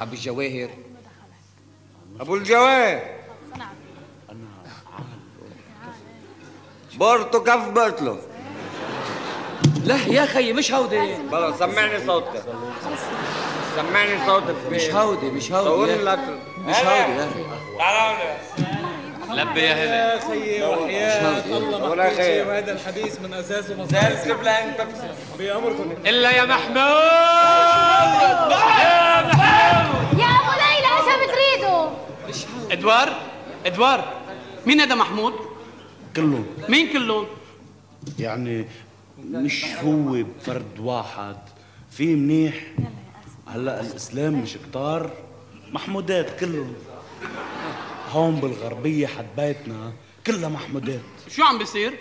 S4: أبو الجواهر.
S16: أبو الجواهر. بورتو كف بورتلو
S4: لا يا خيي مش هودي.
S16: بلا سمعني صوتك. سمعني صوتك
S4: مش هودي مش هودي.
S16: صور
S4: يا-
S16: لك
S4: مش هودي يا
S16: تعال
S15: لبي يا هلا.
S14: يا خيي وحياة الله. شيء وهذا الحديث من اساسه مصاري.
S16: سيب لها أنت
S14: بأمركم
S15: إلا يا محمود.
S9: يا أبو ليلى إيش بتريدوا؟
S13: إدوار إدوار. مين هذا محمود؟
S12: كلهم.
S13: مين كلهم؟
S12: يعني مش هو فرد واحد. في منيح؟ هلا الإسلام مش كتار محمودات كلهم. هون بالغربية حد بيتنا كلها محمودات.
S13: شو عم بيصير؟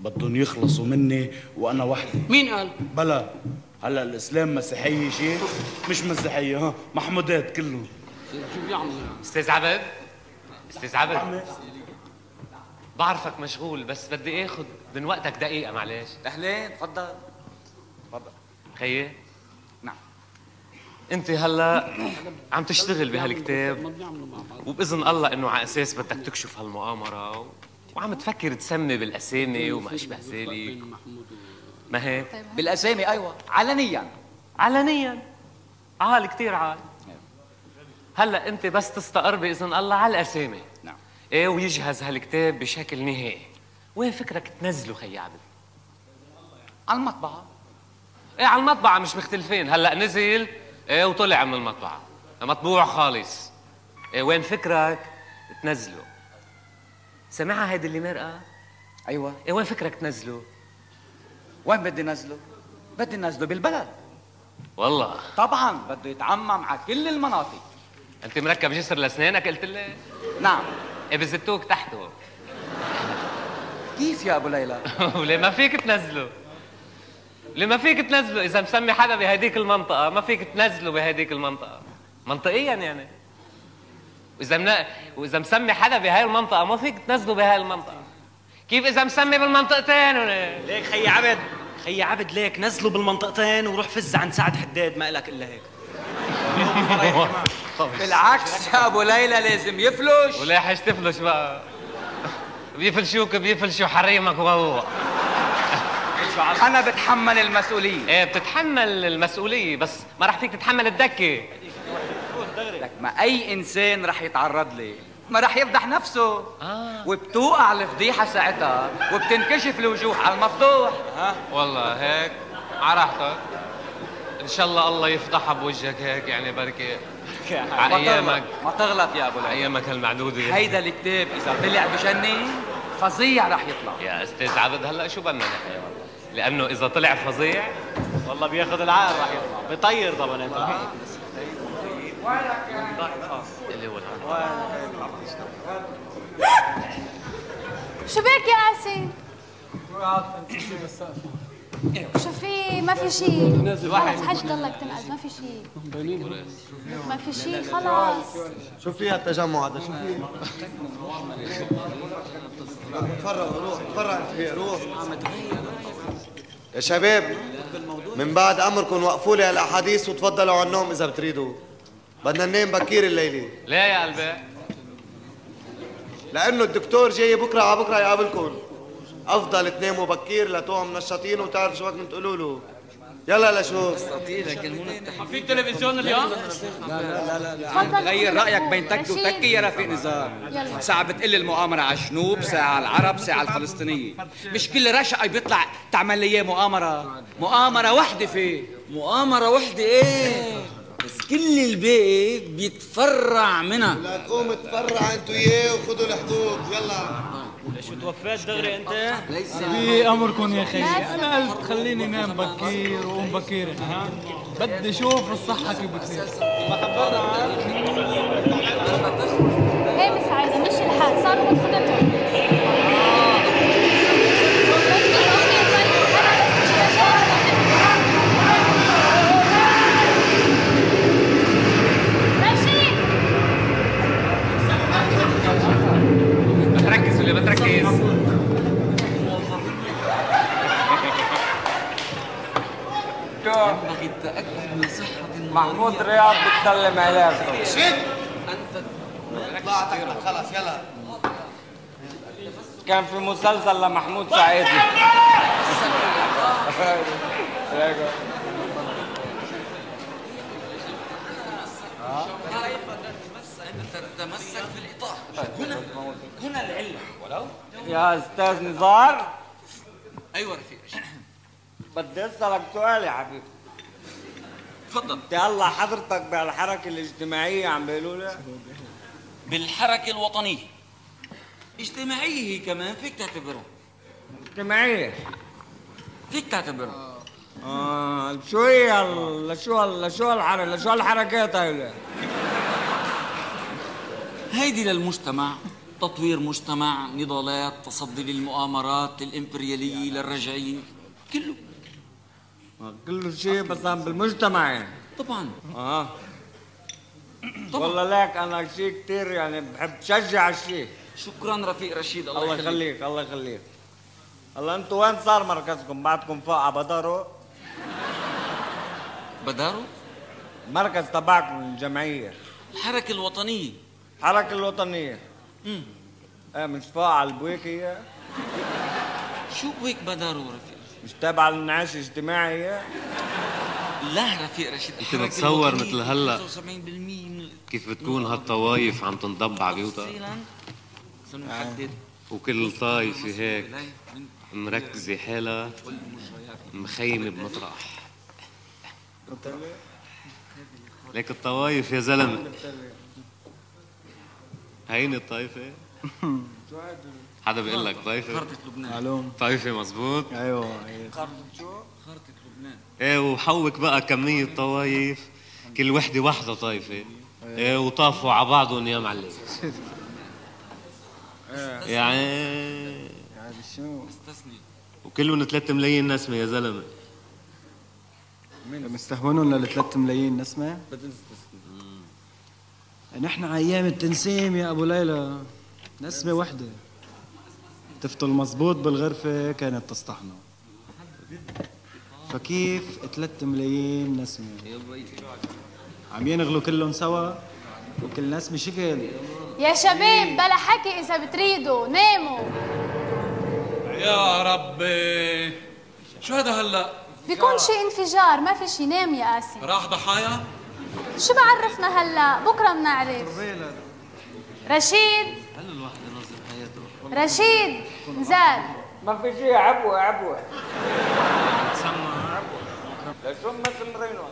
S12: بدهم يخلصوا مني وأنا وحدي.
S13: مين قال؟
S12: بلا. هلا الإسلام مسيحية شيء مش مسيحية ها؟ محمودات كلهم.
S13: شو بيعمل
S15: أستاذ عبد؟ أستاذ عبد؟ بعرفك مشغول بس بدي اخذ من وقتك دقيقة معلش.
S4: اهلين تفضل.
S15: خيي.
S4: نعم.
S15: أنت هلا عم تشتغل بهالكتاب وبإذن الله إنه على أساس بدك تكشف هالمؤامرة و... وعم تفكر تسمي بالأسامي وما اشبه ذلك ما هيك؟
S4: بالأسامي أيوه. علنيا.
S15: علنيا. عال كثير عال هلا أنت بس تستقر بإذن الله على الأسامي.
S4: نعم
S15: إيه ويجهز هالكتاب بشكل نهائي. وين فكرك تنزله خي عبد؟
S4: على المطبعة.
S15: إيه على المطبعة مش مختلفين. هلأ نزل إيه وطلع من المطبعة. مطبوع خالص. إيه وين فكرك تنزله؟ سمعها هيدي اللي مرقة؟
S4: أيوه.
S15: إيه وين فكرك تنزله؟
S4: وين بدي نزله؟ بدي نزله بالبلد.
S15: والله.
S4: طبعا بده يتعمم على كل المناطق.
S15: أنت مركب جسر لأسنانك قلت لي؟
S4: نعم.
S15: بزتوك تحته.
S4: كيف يا أبو ليلى؟ [laughs]
S15: وليه ما فيك تنزله. ليه ما فيك تنزله؟ إذا مسمي حدا بهديك المنطقة ما فيك تنزله بهديك المنطقة. منطقيا يعني. وإذا من... وإذا مسمي حدا بهاي المنطقة ما فيك تنزله بهاي المنطقة. كيف إذا مسمي بالمنطقتين ولا-
S10: ليك خي عبد. خي عبد ليك نزلوا بالمنطقتين وروح فز عند سعد حداد ما لك إلا هيك.
S4: بالعكس أبو ليلى لازم يفلش.
S15: ولا تفلش بقى. بيفلشوك بيفلشوا حريمك وهو.
S4: أنا بتحمل المسؤولية.
S15: إيه بتتحمل المسؤولية بس ما راح فيك تتحمل الدكة.
S4: لك ما أي إنسان رح يتعرض لي. ما رح يفضح نفسه.
S15: آه.
S4: وبتوقع الفضيحة ساعتها وبتنكشف الوجوه على المفضوح ها
S15: والله هيك على راحتك. إن شاء الله الله يفضحها بوجهك هيك يعني بركي. [laughs] على أيامك.
S4: ما تغلط يا أبو ليلى
S15: أيامك هالمعدوده
S4: هيدا الكتاب إذا طلع بجني فظيع رح يطلع.
S15: يا أستاذ عبد هلأ شو بدنا نحكي لأنه إذا طلع فظيع.
S10: والله بياخذ العقل راح يطلع. بيطير طبعا أنت. [laughs]
S15: اللي هو
S9: شو بك يا قاسم
S14: قاعد تنتسي بالسقف
S9: شو في ما في شيء.
S14: واحد.
S9: حاج ضلك تنقل ما في شيء. ما في شيء خلاص.
S19: شو فيها التجمع هذا شو فيه؟ تفرغ روح تفرغ انت فيه روح. يا شباب من بعد أمركم وقفوا لي هالأحاديث وتفضلوا على النوم إذا بتريدوا. بدنا ننام بكير الليلة.
S15: ليه يا قلبي؟
S19: لأنه الدكتور جاي بكرة على بكرة يقابلكم. أفضل تناموا بكير لتوعوا منشطين وتعرفوا شو بدكم تقولوا له. يلا لشوف
S13: في تلفزيون اليوم؟
S4: لا لا لا لا.
S9: تفضل.
S4: غير رأيك بين تكي وتكي يا رفيق نزار. ساعة بتقل المؤامرة على الجنوب ساعة على العرب ساعة على الفلسطينية مش كل رشقة بيطلع تعمل لي إياه مؤامرة؟ مؤامرة وحدة فيه
S18: مؤامرة وحدة إيه؟ بس كل الباقي بيتفرع منها.
S19: لا تقوم تفرع انت وياه وخذوا الحبوب يلا.
S10: شو توفيت دغري انت؟
S14: في أمركم يا خيي أنا قلت خليني نام بكير وقوم بكير. ها؟ بدي أشوف الصحة كيف بتصير.
S9: هي مساعدة مش الحال. صاروا بخدتهم
S18: ينبغي التأكد من صحة
S16: محمود رياض بتسلم عليك
S19: شد طلعت خلص يلا.
S16: كان في مسلسل لمحمود سعيد.
S2: تمسك في الإطار هنا هنا العلة ولو
S16: يا أستاذ نزار.
S2: أيوة رفيق.
S16: بدي أسألك سؤال يا حبيبي.
S2: تفضل.
S16: يلا حضرتك بالحركة الاجتماعية عم بيقولوا لي
S2: بالحركة الوطنية. اجتماعية هي كمان فيك تعتبرها.
S16: اجتماعية.
S2: فيك تعتبرها.
S16: آه شو هي ال- لشو الحركه لشو الحركات هاي
S2: هيدي للمجتمع. تطوير مجتمع نضالات تصدي للمؤامرات الإمبريالية للرجعية. كله.
S16: كل شيء بس بالمجتمع. يعني
S2: طبعا.
S16: آه. والله لك أنا شيء كثير يعني بحب شجع الشيء.
S2: شكرا رفيق رشيد الله,
S16: الله يخليك. الله يخليك. الله أنتوا وين صار مركزكم؟ بعدكم فوق على بدارو.
S2: بدارو؟
S16: مركز تبعكم الجمعية.
S2: الحركة الوطنية.
S16: الحركه الوطنية.
S2: امم
S16: إيه مش فوق على البويكية؟
S2: شو هيك بدارو رفيق؟
S16: مش تابعه للنعاش الاجتماعي؟
S2: لا رفيق رشيد
S20: انت
S2: الوطنية
S20: مثل هلا.
S2: 75% من
S20: كيف بتكون هالطوايف عم تنضب على بيوتها
S2: سنحدد
S20: وكل طايفة هيك مركزة حالها مخيمة بمطرح. ليك الطوايف يا زلمة. هيني الطائفة حدا بيقول لك طائفة
S2: خرطة لبنان.
S11: معلوم
S20: طائفة مزبوط
S11: أيوه
S2: خرطة شو؟ خرطة لبنان.
S20: إيه وحوك بقى كمية طوايف. كل وحدة واحدة طائفة إيه وطافوا على بعضهم يا معلم. يعني
S11: يعني شو؟
S2: استثني
S20: وكلهم 3 ملايين نسمة يا زلمة.
S11: مستهونهم لل 3 ملايين نسمة. نحن على أيام التنسيم يا أبو ليلى. نسمة وحدة. تفطل مزبوط بالغرفة كانت تصطحنا فكيف 3 ملايين نسمة؟ عم ينغلوا كلهم سوا؟ وكل نسمة شكل.
S9: يا شباب بلا حكي إذا بتريدوا ناموا.
S7: يا ربي. شو هذا هلا؟
S9: بيكون شي انفجار ما في شي. نام يا قاسم.
S7: راح ضحايا؟
S9: شو بعرفنا هلا؟ بكرة بنعرف رشيد. رشيد نزال.
S16: ما في شيء عبوة عبوة. لشو ما تمرينوا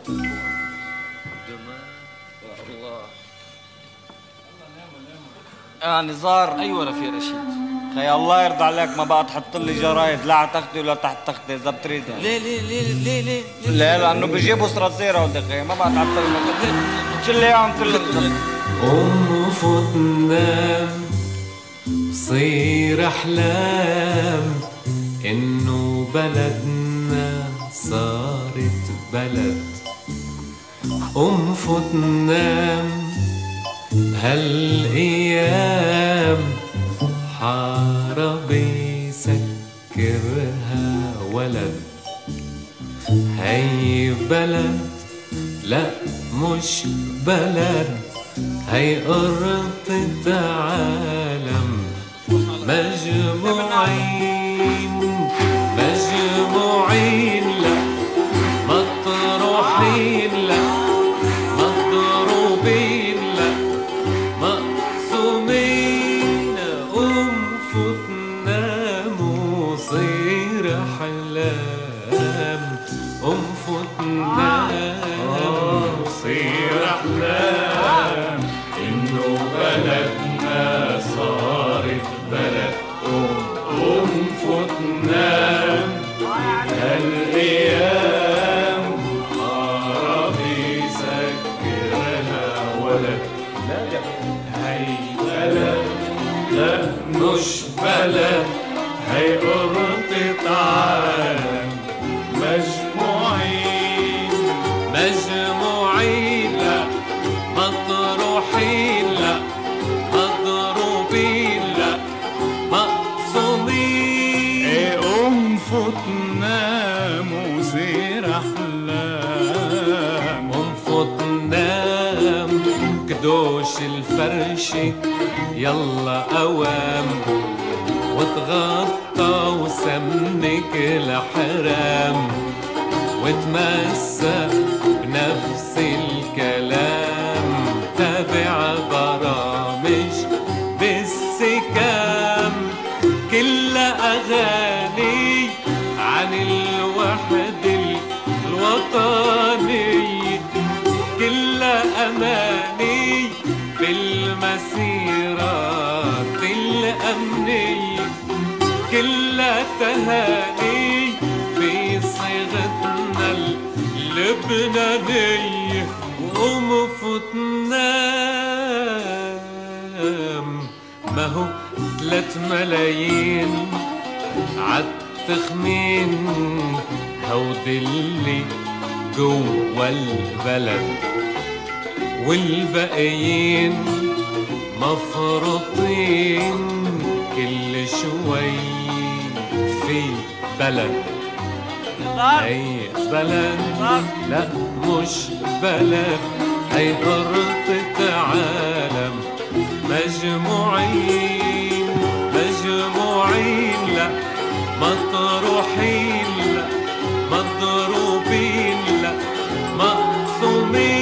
S2: الله
S16: يا نزار.
S2: أيوه رفيق رشيد.
S16: خي الله يرضى عليك ما بقى تحط لي جرايد. لا على تختي ولا تحت تختي إذا بتريد يعني.
S2: ليه ليه ليه ليه ليه
S16: لا لأنه بيجيبوا صراصير ودي خي ما بقى تحط لي شو اللي اياهم كلهم
S5: فوت نام صير أحلام إنه بلدنا صارت بلد. فوت نام هالايام حارب يسكرها ولد. هي بلد؟ لا مش بلد. هي أرض عالم مجموعين مجموعين العالم هيقرطي تعالى مجموعين مجموعين لا مطروحين لا مضروبين لا مقصودين
S21: إيه قوم فتنا احلام
S5: قوم فتنا كدوش الفرشه يلا اوام وتغطى وسمك الحرام وتمسك بنفس الكلام. تابع برامج بالسكام. كلها أغاني عن الوحدة الوطنية كلها أماني كلها تهاني في صيغتنا اللبنانية وقوم ما هو ثلاث ملايين عالتخمين هود اللي جوا البلد والباقيين مفروطين. كل شوي في بلد. هي بلد؟ لا مش بلد. هي خرطة عالم مجموعين مجموعين لا. مطروحين لا. مضروبين لا. مقسومين.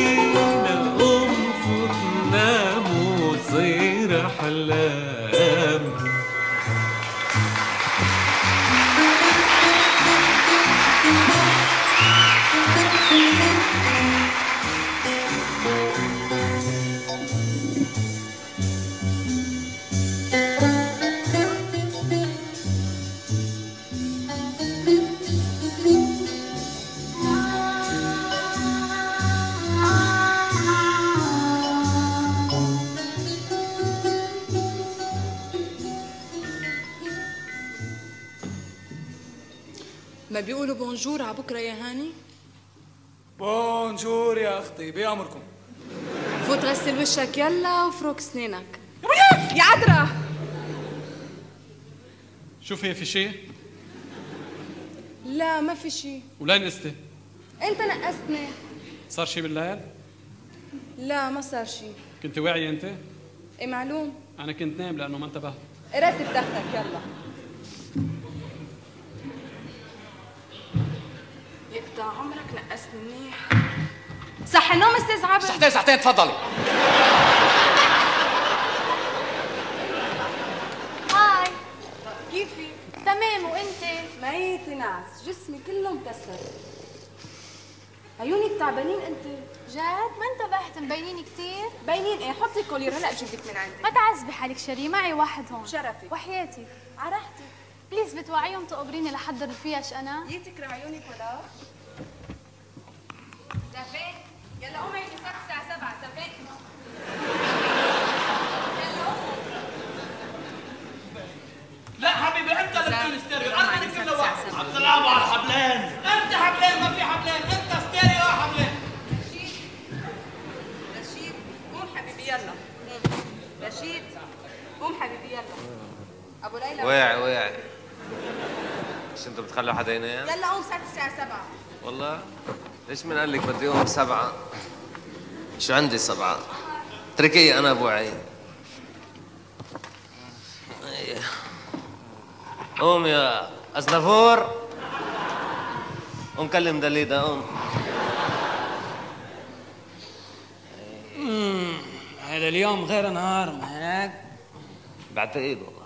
S21: ما بيقولوا bonjour على بكرة يا هاني؟
S14: بونجور يا أختي بأمركم
S21: فوت غسل وشك يلا وفرك سنينك. يا عذرا
S7: شوفي في شيء؟
S21: لا ما في شيء.
S7: ولين قستي
S21: انت نقصتني
S7: صار شيء بالليل؟
S21: لا ما صار شيء.
S7: كنت واعية أنت؟
S21: إيه معلوم؟
S7: أنا كنت نايم لأنه ما انتبهت.
S21: رتب دخلك يلا. يقطع عمرك نقصني منيح. صح النوم أستاذ عبد.
S4: ساعتين ساعتين تفضلي
S9: هاي. كيفي؟ تمام وإنت؟
S21: ميتة ناس جسمي كله مكسر عيونك تعبانين أنت؟
S9: جد ما انتبهت مبينين كثير
S21: باينين إيه؟ حطي كولير هلا بجيب لك من عندي.
S9: ما تعذبي حالك شري معي واحد هون.
S21: شرفي
S9: وحياتي. عرفتي بليز بتوعيهم تقبريني لحضر الفيش أنا
S21: يتكره عيونك ولا؟ زفاف يلا قومي صار الساعة 7 زفاف
S13: لا حبيبي أنت اللي بدون ستيريو. أنا اللي كله واحد
S12: عم تلعبوا على الحبلين
S13: أنت حبلين ما في حبلين أنت ستيريو حبلين
S21: رشيد قوم حبيبي يلا. رشيد قوم حبيبي يلا. أبو ليلى.
S15: واعي واعي. مش أنتوا بتخلوا حدا ينام
S21: يلا قوم الساعة 7
S15: والله. ليش من قال لك بدي اقوم سبعة؟ شو عندي سبعة؟ اتركي أنا أبو عين. إيه. قوم يا أزنافور قوم كلم دليدا قوم.
S13: هذا اليوم غير نهار ما هيك؟
S15: بعتقد والله.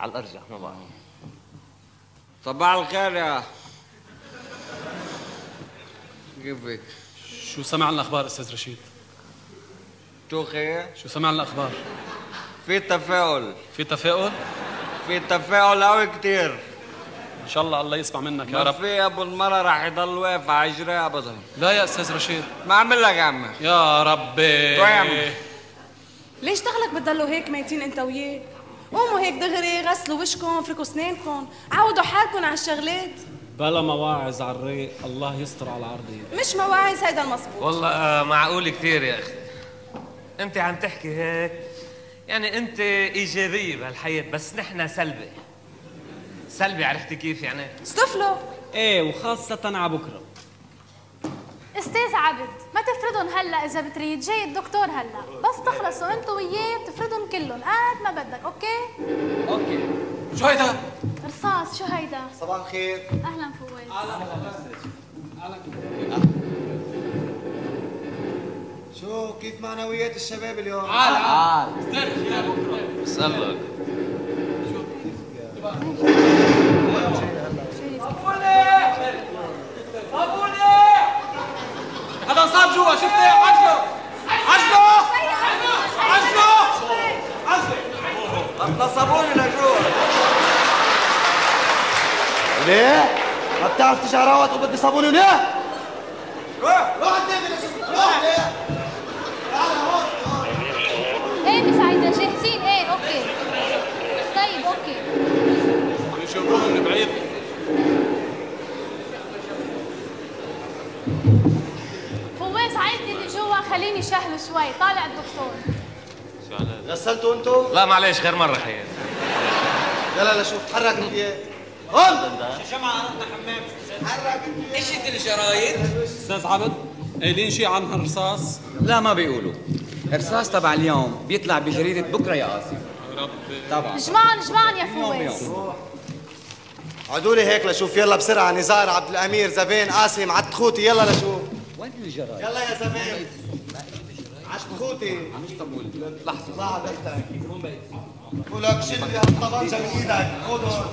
S15: على الأرجح ما بعرف.
S16: صباح الخير يا كيفك؟
S7: شو سمع عن الاخبار أستاذ رشيد؟
S16: شو خير؟
S7: شو سمع عن الاخبار
S16: في تفاؤل.
S7: في تفاؤل؟
S16: في تفاؤل قوي كتير.
S7: إن شاء الله الله يسمع منك يا
S16: ما
S7: رب.
S16: في أبو المرة راح يضل واقف على اجريه ابدا.
S7: لا يا أستاذ رشيد.
S16: ما أعمل لك يا عمي.
S7: يا ربي.
S16: يعمل؟
S21: ليش دخلك بتضلوا هيك ميتين أنت وياه قوموا هيك دغري غسلوا وشكم فركوا اسنانكم عودوا حالكم على الشغلات.
S10: بلا مواعظ على الريق الله يستر على العرضية.
S21: مش مواعظ هيدا المصبوط
S15: والله آه، معقول كثير يا أخي. أنت عم تحكي هيك؟ يعني أنت إيجابية بهالحياة بس نحن سلبي. سلبي عرفتي كيف يعني؟
S21: استفلوا.
S10: إيه وخاصة على بكرة.
S9: أستاذ عبد ما تفردن هلا إذا بتريد جاي الدكتور هلا. بس تخلصوا أنتوا وياه بتفردن كلهم. قد ما بدك OK؟
S18: OK.
S7: شو هيدا؟
S9: رصاص شو هيدا؟
S19: صباح الخير.
S9: أهلا فواز
S19: شو كيف معنويات الشباب اليوم؟
S7: عال
S19: عال
S20: سألك
S7: هذا صار جوا شفت عجله. عجله. عجله. عجله.
S19: نصبوني لجوا. ليه؟ ما بتعرف تجعراوت وبدي صابوني ليه؟ روح. روح قدامي روح. ليه؟
S9: إيه مساعدة جاهزين إيه أوكي. طيب أوكي.
S7: يشوفوه من بعيد.
S9: عيلتي اللي جوا خليني شهله شوي. طالع الدكتور.
S19: غسلتوا أنتوا؟
S20: لا معلش غير مرة خير.
S19: يلا لا شوف تحرك انت. هون.
S10: جماعة أردنا حمام
S19: حرك
S18: اجت الجرايد
S7: أستاذ عبد قايلين شيء عن هالرصاص؟
S18: لا ما بيقولوا. الرصاص تبع اليوم بيطلع بجريدة بكرة يا قاسم. طبعا.
S9: اجمعن اجمعن يا
S18: يوم
S9: فواز
S18: يوم
S19: عدوا لي هيك لشوف. يلا بسرعة نزار عبد الأمير زبين قاسم عد خوتي يلا لشوف.
S18: وين الجرايد؟
S19: يلا يا عشت خوتي.
S18: مش طمول لحظة
S19: دفترك ولك شد لي هالطبنجة من إيدك. خذهم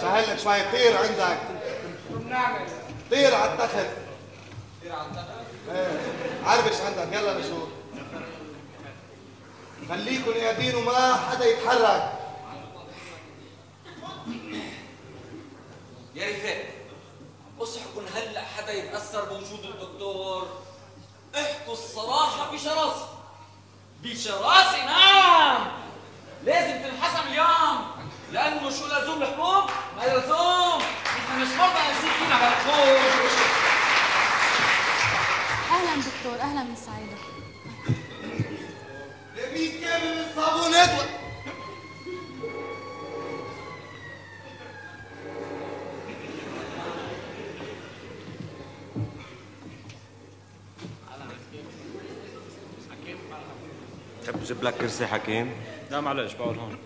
S19: سهل لك شوي. طير عندك. طير على التخت. إيه. عربش عندك. يلا نشوف. خليكم قاعدين وما حدا يتحرك.
S18: يا رفاق اصحكم هلا حدا يتأثر بوجود الدكتور؟ احكوا الصراحة بشراسة. بشراسة نعم. لازم تنحسم اليوم لأنه شو لزوم الحبوب ما يلزوم نحن مش مرضى نزيد فينا
S9: أهلا دكتور أهلا مساعدة
S19: لبيت كامل من الصابونات.
S16: جيب لك كرسي حكيم؟
S7: لا معلش بقعد هون.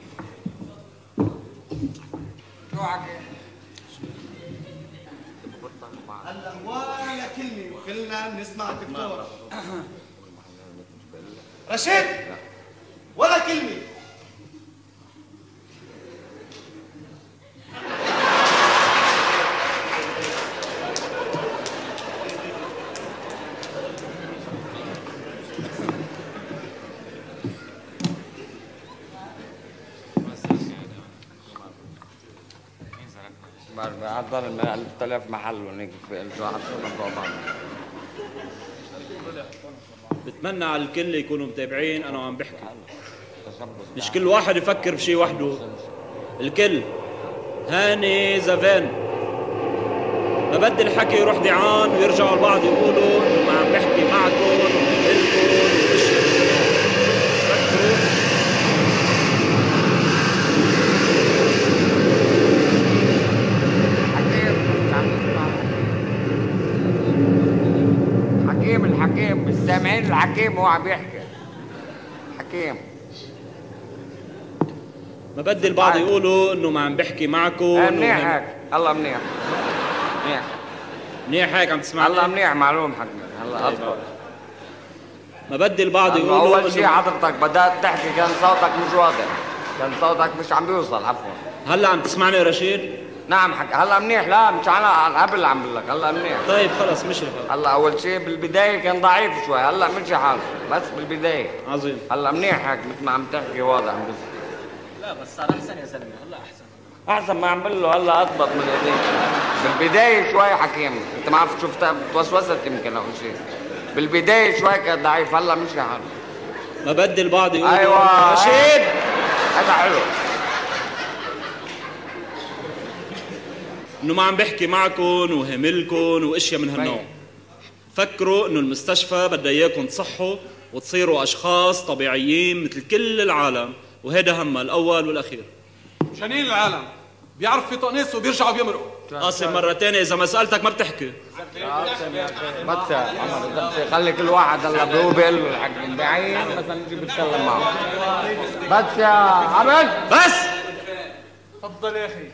S19: هلا ولا كلمة وكلنا بنسمع الدكتور. [coughs] رشيد ولا كلمة.
S16: عضل من 3000 محل هنيك في حطونا فوق بعض.
S11: بتمنى على الكل يكونوا متابعين أنا وعم بحكي. مش كل واحد يفكر بشي وحده. الكل. هاني زفان ما بدي الحكي يروح دعان ويرجعوا البعض يقولوا انه ما عم بحكي معكم ومثلكم واشياء فكروا
S16: حكيم الحكيم مش سامعين الحكيم وهو عم يحكي. حكيم.
S11: ما بدي البعض يقولوا إنه ما عم بحكي معكم
S16: آه، منيح هيك. الله منيح. منيح.
S11: منيح هيك عم تسمعني؟
S16: الله منيح معلوم حكيم هلا
S11: طيب.
S16: اضبط
S11: ما بدي البعض يقولوا
S16: أول شيء حضرتك بدأت تحكي كان صوتك مش واضح. كان صوتك مش عم بيوصل عفوا.
S11: هلا عم تسمعني رشيد؟
S16: نعم حكي هلا منيح؟ لا مش أنا قبل عم بقول لك. هلا منيح.
S11: طيب خلص مشي.
S16: هلا أول شيء بالبداية كان ضعيف شوي. هلا مشي حاله بس بالبداية.
S11: عظيم.
S16: هلا منيح هيك مثل ما عم تحكي واضح. بس
S10: لا بس صار أحسن يا زلمة. هلا أحسن.
S16: أحسن ما عم بقول له هلا أضبط من ايديك بالبداية شوي حكيم. أنت ما عرفت شفتها توسوست يمكن أو شيء بالبداية شوي كان ضعيف. هلا مشي حاله
S11: ما بدي البعض يقولوا
S16: أيوه.
S11: رشيد.
S16: هذا حلو
S11: إنه ما عم بحكي معكم وهملكم وإشياء من هالنوع. فكروا إنه المستشفى بدها اياكم تصحوا وتصيروا أشخاص طبيعيين مثل كل العالم وهذا همها الأول والأخير.
S7: جنين العالم. بيعرف في طقنيس وبيرجعوا بيمرقوا.
S11: قاسم مرة تانية إذا ما سألتك ما بتحكي.
S16: عمر بس خلي كل واحد هلا هو بيقول له الحق بعين مثلا نجي بتكلم معه. بس يا عبد
S11: بس!
S14: تفضل يا أخي.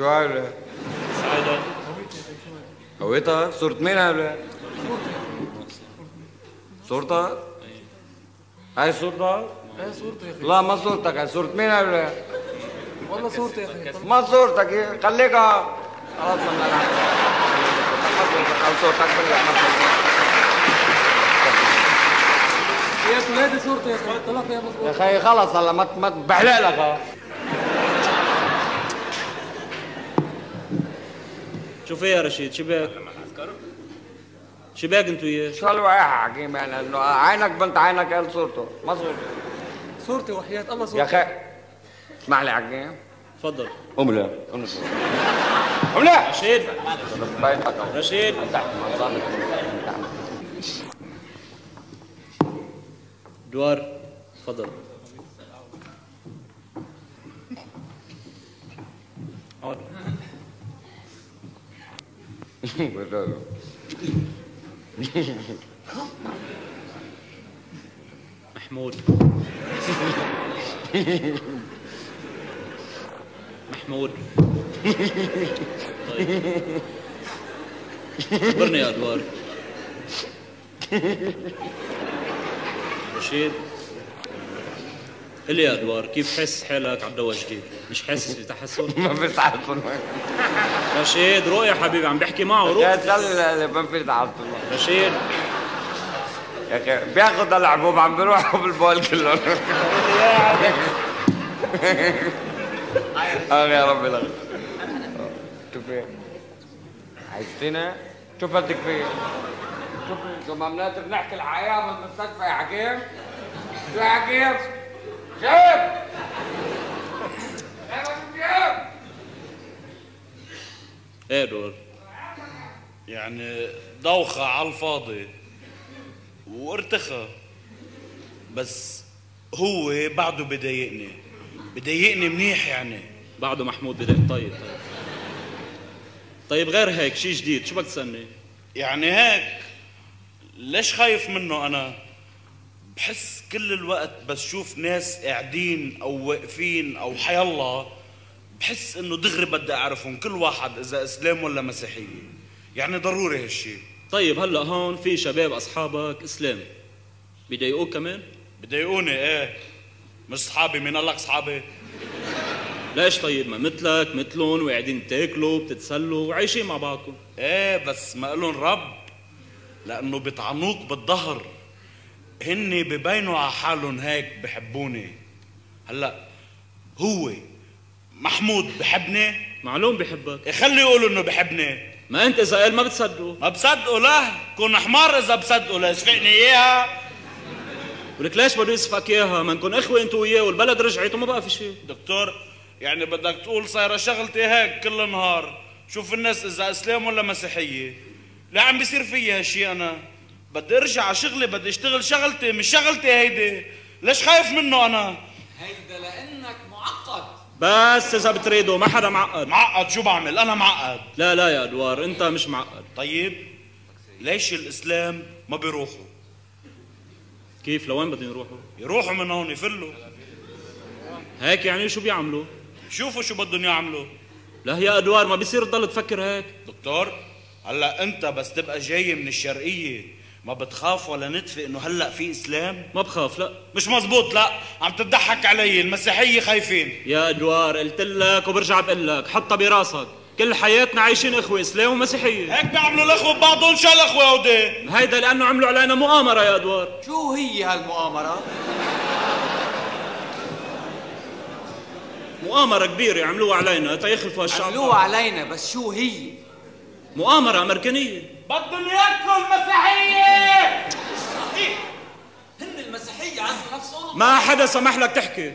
S16: شو هاي ولا
S11: سعادة
S16: هويتها صورة مين هاي ولا صورتك هاي صورتك
S14: إيه صورتي يا أخي
S16: لا ما صورتك هاي صورة مين هاي ولا
S14: والله صورتي يا أخي
S16: ما صورتك إيه. خليكها خلاص بدنا أو صورتك بالله.
S14: يا أخي هذه صورتي يا أخي طلع فيها مظبوط
S16: يا أخي خلص هلا ما ما بحلق لك ها.
S11: شو في يا رشيد؟ شو بك انتو وياه؟
S16: شو يا حكيم يعني إنه عينك بنت عينك قال صورته ما صورته.
S14: صورتي وحياة الله
S16: يا
S14: صورتي
S16: أخي اسمع لي حكيم
S11: تفضل.
S16: قوم لا قوم قوم لا
S11: رشيد.
S16: بيتك
S11: رشيد. دوار تفضل. اقعد محمود. محمود. طيب. خبرني يا أدوار. رشيد. لي يا أدوار كيف حس حالك عم تدوج جديد مش حاسس بتحسن [laughs]
S16: ما في تحسن.
S11: رشيد رؤيا حبيبي عم بحكي معه
S16: يا
S11: روح
S16: زلمة ما في تحسن.
S11: رشيد.
S16: يا أخي بياخذ العبوب عم بيروحوا [laughs] بالبول كلهم [laughs] آه يا ربي لك شوفي عايزتنا شوف بدك فيه شوفي شو ما بنقدر نحكي الحياة بالمستشفى يا حكيم. شو يا حكيم؟ شوف
S11: إيه دور
S12: يعني دوخة على الفاضي وارتخى. بس هو بعده بضايقني بضايقني منيح يعني.
S11: بعده محمود بدق طيب طيب. طيب غير هيك شيء جديد شو بدك تسألني؟
S12: يعني هيك ليش خايف منه أنا؟ بحس كل الوقت بس شوف ناس قاعدين أو واقفين أو حيالله بحس إنه دغري بدي أعرفهم كل واحد إذا إسلام ولا مسيحية. يعني ضروري هالشيء
S11: طيب هلأ هون في شباب أصحابك اسلام بيضايقوك كمان؟
S12: بضايقوني إيه؟ مش صحابي مين قال لك صحابي [laughs]
S11: ليش طيب؟ ما مثلك مثلهم وقاعدين تاكلوا بتتسلوا وعايشين مع بعضكم.
S12: إيه بس ما لهم رب لأنه بيطعنوك بالظهر. هن ببينوا على حالهم هيك بحبوني. هلا هو محمود بحبني؟
S11: معلوم بحبك.
S12: خلي يقولوا إنه بحبني.
S11: ما أنت إذا قال ما بتصدقه.
S12: ما بصدقه لا. كون حمار إذا بصدقه لا يسفقني إياها.
S11: ولك ليش بده يسفك إياها؟ ما نكون إخوة انت وياه والبلد رجعت وما بقى في شيء.
S12: دكتور يعني بدك تقول صايرة شغلتي هيك كل نهار. شوف الناس إذا اسلام ولا مسيحيه لا عم بيصير فيي هالشيء أنا. بدي ارجع على شغلي بدي اشتغل شغلتي مش شغلتي هيدي. ليش خايف منه أنا؟
S18: هيدا لأنك معقد.
S11: بس إذا بتريدوا ما حدا معقد.
S12: معقد؟ شو بعمل؟ أنا معقد.
S11: لا لا يا أدوار أنت مش معقد.
S12: طيب ليش الإسلام ما بيروحوا؟
S11: كيف؟ لوين بدهم يروحوا؟
S12: يروحوا من هون يفلوا.
S11: هيك يعني شو بيعملوا؟
S12: شوفوا شو بدهم يعملوا.
S11: لا يا أدوار ما بيصير تضل تفكر هيك.
S12: دكتور هلأ أنت بس تبقى جاي من الشرقية. ما بتخاف ولا نتفق إنه هلأ في إسلام؟
S11: ما بخاف لا.
S12: مش مزبوط لا. عم تضحك علي المسيحية خايفين.
S11: يا ادوار قلت لك وبرجع بقول لك حطها براسك. كل حياتنا عايشين إخوة إسلام ومسيحية.
S12: هيك بيعملوا الإخوة ببعضهم شو الاخوه هودي
S11: هيدا لأنه عملوا علينا مؤامرة يا ادوار
S18: شو هي هالمؤامرة؟
S11: مؤامرة كبيرة عملوها علينا تيخلفوا الشعب
S18: عملوها علينا بس شو هي؟
S11: مؤامرة أمريكانية.
S12: بدهم ياكلوا المسيحيه
S18: صحيح هن المسيحية عزوا نفسهم؟
S11: ما حدا سمح لك تحكي.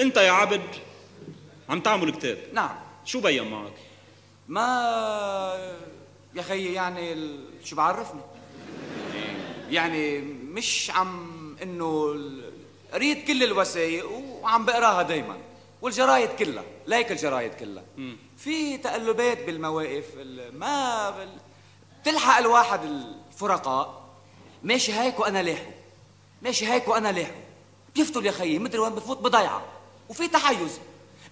S11: انت يا عبد عم تعمل كتاب.
S18: نعم.
S11: شو بين معك؟
S4: ما يا خيي يعني ال- شو بعرفني؟ يعني مش عم إنه ال- قريت كل الوثائق وعم بقراها دايما. والجرايد كلها ليك الجرايد كلها. في تقلبات بالمواقف ال- ما بال... تلحق الواحد الفرقاء. ماشي هيك وأنا لاحقه ماشي هيك وأنا لاحقه بيفتل يا خيي مدري وين بفوت بضيعة. وفي تحيز.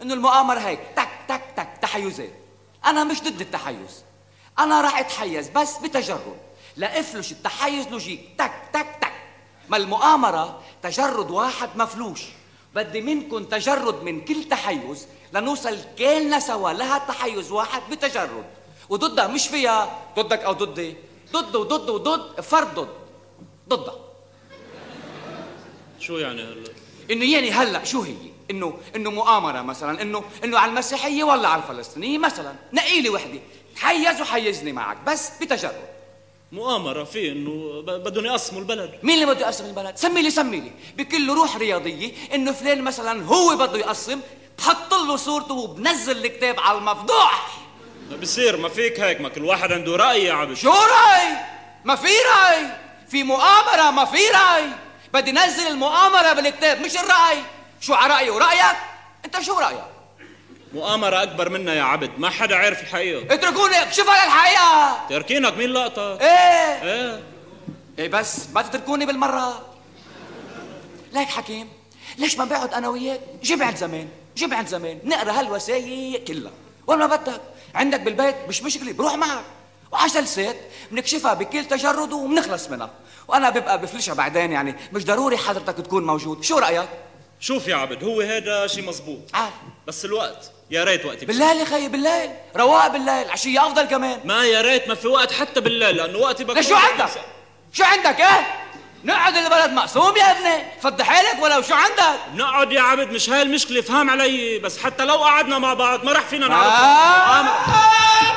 S4: إنه المؤامرة هيك تك تك تك تحيزات. أنا مش ضد التحيز. أنا راح أتحيز بس بتجرد. لا إفلش التحيز logique. تك تك تك. ما المؤامرة تجرد واحد مفلوش. بدي منكم تجرد من كل تحيز لنوصل كلنا سوا لها تحيز واحد بتجرد. وضدها مش فيها ضدك أو ضدي. ضد وضد وضد فرد ضد. ضدها.
S11: شو يعني هلا؟
S4: إنه يعني هلا شو هي؟ إنه إنه مؤامرة مثلا إنه إنه على المسيحية ولا على الفلسطينية مثلا. نقي لي وحدة. تحيز وحيزني معك بس بتجرد.
S11: مؤامرة في إنه بدهم يقسموا البلد.
S4: مين اللي بده يقسم البلد؟ سمي لي سمي لي. بكل روح رياضية إنه فلان مثلا هو بده يقسم بحط له صورته وبنزل الكتاب على المفضوح.
S11: ما بصير ما فيك هيك ما كل واحد عنده رأي يا عبد.
S4: شو رأي؟ ما في رأي. في مؤامرة ما في رأي. بدي نزل المؤامرة بالكتاب مش الرأي. شو على رأيي ورأيك؟ أنت شو رأيك؟
S11: مؤامرة أكبر منا يا عبد. ما حدا عارف الحقيقة.
S4: اتركوني. اكشف على الحقيقة.
S11: تركينك مين لقطة؟
S4: إيه.
S11: إيه.
S4: إيه بس ما تتركوني بالمرة. ليك حكيم ليش ما بقعد أنا وياك؟ جيب عند زمان جيب عند زمان. نقرأ هالوثائق كلها. وين ما بدك. عندك بالبيت مش مشكلة بروح معك. وعلى جلسات بنكشفها بكل تجرد وبنخلص منها. وأنا ببقى بفلشها بعدين يعني. مش ضروري حضرتك تكون موجود. شو رأيك؟
S11: شوف يا عبد هو هذا شيء مزبوط
S4: عارف.
S11: بس الوقت يا ريت وقتي
S4: بالليل يا خيي بالليل. رواق بالليل عشية أفضل كمان.
S11: ما يا ريت ما في وقت حتى بالليل لأنه وقتي بكون
S4: شو عندك؟ شو عندك إيه؟ نقعد البلد مقسوم يا ابني. فضي حالك ولو شو عندك.
S11: نقعد يا عبد مش هاي المشكلة فهم علي بس. حتى لو قعدنا مع بعض ما رح فينا
S4: آه.
S11: نعرفها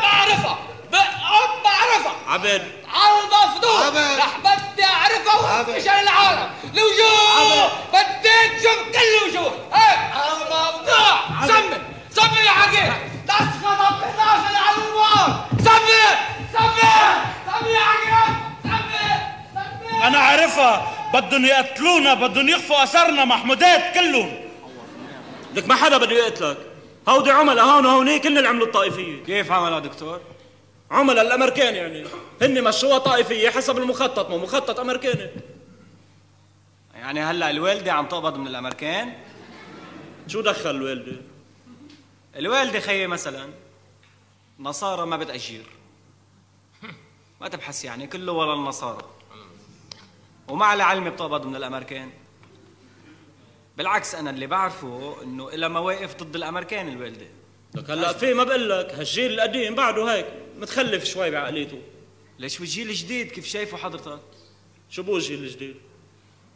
S4: بعرفها بقعد بعرفها
S11: عبد.
S4: على المفضوح رح بدي أعرفه مشان العالم. الوجوه. بدي تشوف كل الوجوه. هيك على المفضوح سمي سمي يا حكي تسخن الناس اللي على النار سمي سمي سمي يا حكي
S12: أنا عارفها بدهم يقتلونا. بدهم يخفوا أثرنا. محمودات كلهم.
S11: لك ما حدا بده يقتلك. هودي عملاء هون وهونيك كل اللي عملوا الطائفية.
S10: كيف عملها دكتور؟
S11: عملاء الامريكان يعني. هن مشوها طائفية حسب المخطط مو مخطط أمريكاني.
S10: يعني هلا الوالدة عم تقبض من الأمريكان؟
S11: شو دخل الوالدة؟
S10: الوالدة خيي مثلا نصارى ما بتأجير. ما تبحث يعني كله ولا النصارى. ومع العلم بتقبض من الأمريكان. بالعكس أنا اللي بعرفه إنه إلها مواقف ضد الأمريكان الوالدة.
S11: لك هلا في ما بقول لك هالجيل القديم بعده هيك. متخلف شوي بعقليته.
S10: ليش والجيل الجديد؟ كيف شايفه حضرتك؟
S11: شو بو الجيل الجديد؟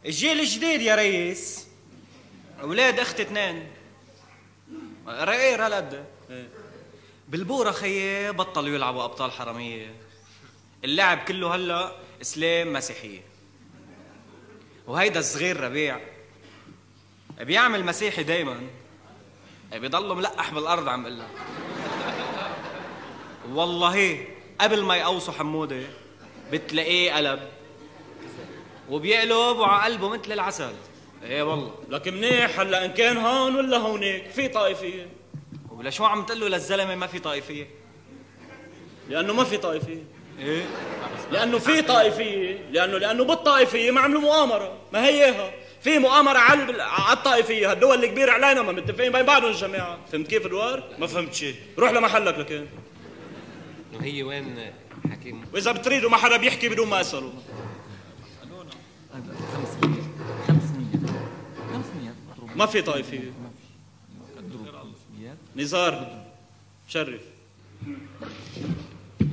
S10: الجيل الجديد يا ريس. أولاد أختي اثنين. رقير هالقد. بالبورة خيي بطلوا يلعبوا أبطال حرامية. اللعب كله هلا إسلام مسيحية. وهيدا الصغير ربيع. بيعمل مسيحي دايما. بيضله ملقح بالأرض عم بقول لك. والله قبل ما يقوصوا حمودة بتلاقيه قلب وبيقلب وعلى قلبه مثل العسل. إيه والله.
S11: لك منيح هلا إن كان هون ولا هونيك في طائفية.
S10: ولشو عم تقول له للزلمة ما في طائفية؟
S11: لأنه ما في طائفية.
S10: إيه.
S11: لأنه في طائفية. لأنه لأنه بالطائفية ما عملوا مؤامرة. ما هيها في مؤامرة على على الطائفية. هالدول الكبيرة علينا ما متفقين بين بعضهم الجماعة فهمت كيف دوار؟
S12: ما فهمت شيء.
S11: روح لمحلك لكن
S15: وهي وين حكيم؟
S11: وإذا بتريدوا ما حدا بيحكي بدون ما أسأله ما في طائفية. نزار شرف.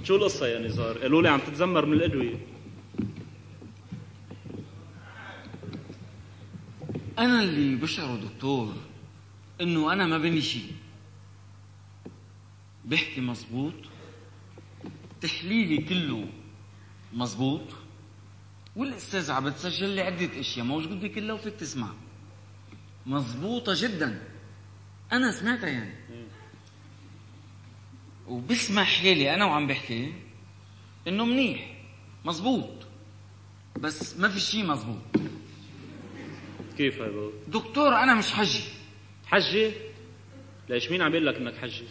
S11: شو القصة يا نزار؟ قالوا لي عم تتذمر من الأدوية.
S2: أنا اللي بشعره دكتور إنه أنا ما بني شيء. بحكي مزبوط تحليلي كله مزبوط؟ والأستاذ عم بتسجل لي عدة أشياء موجودة كلها وفيك تسمع. مزبوطة جدا. أنا سمعتها يعني. وبسمح لي أنا وعم بحكي إنه منيح مزبوط. بس ما في شيء مزبوط.
S11: كيف هذا؟
S2: دكتور أنا مش حجي.
S11: حجي؟ ليش مين عم يقول لك إنك حجي؟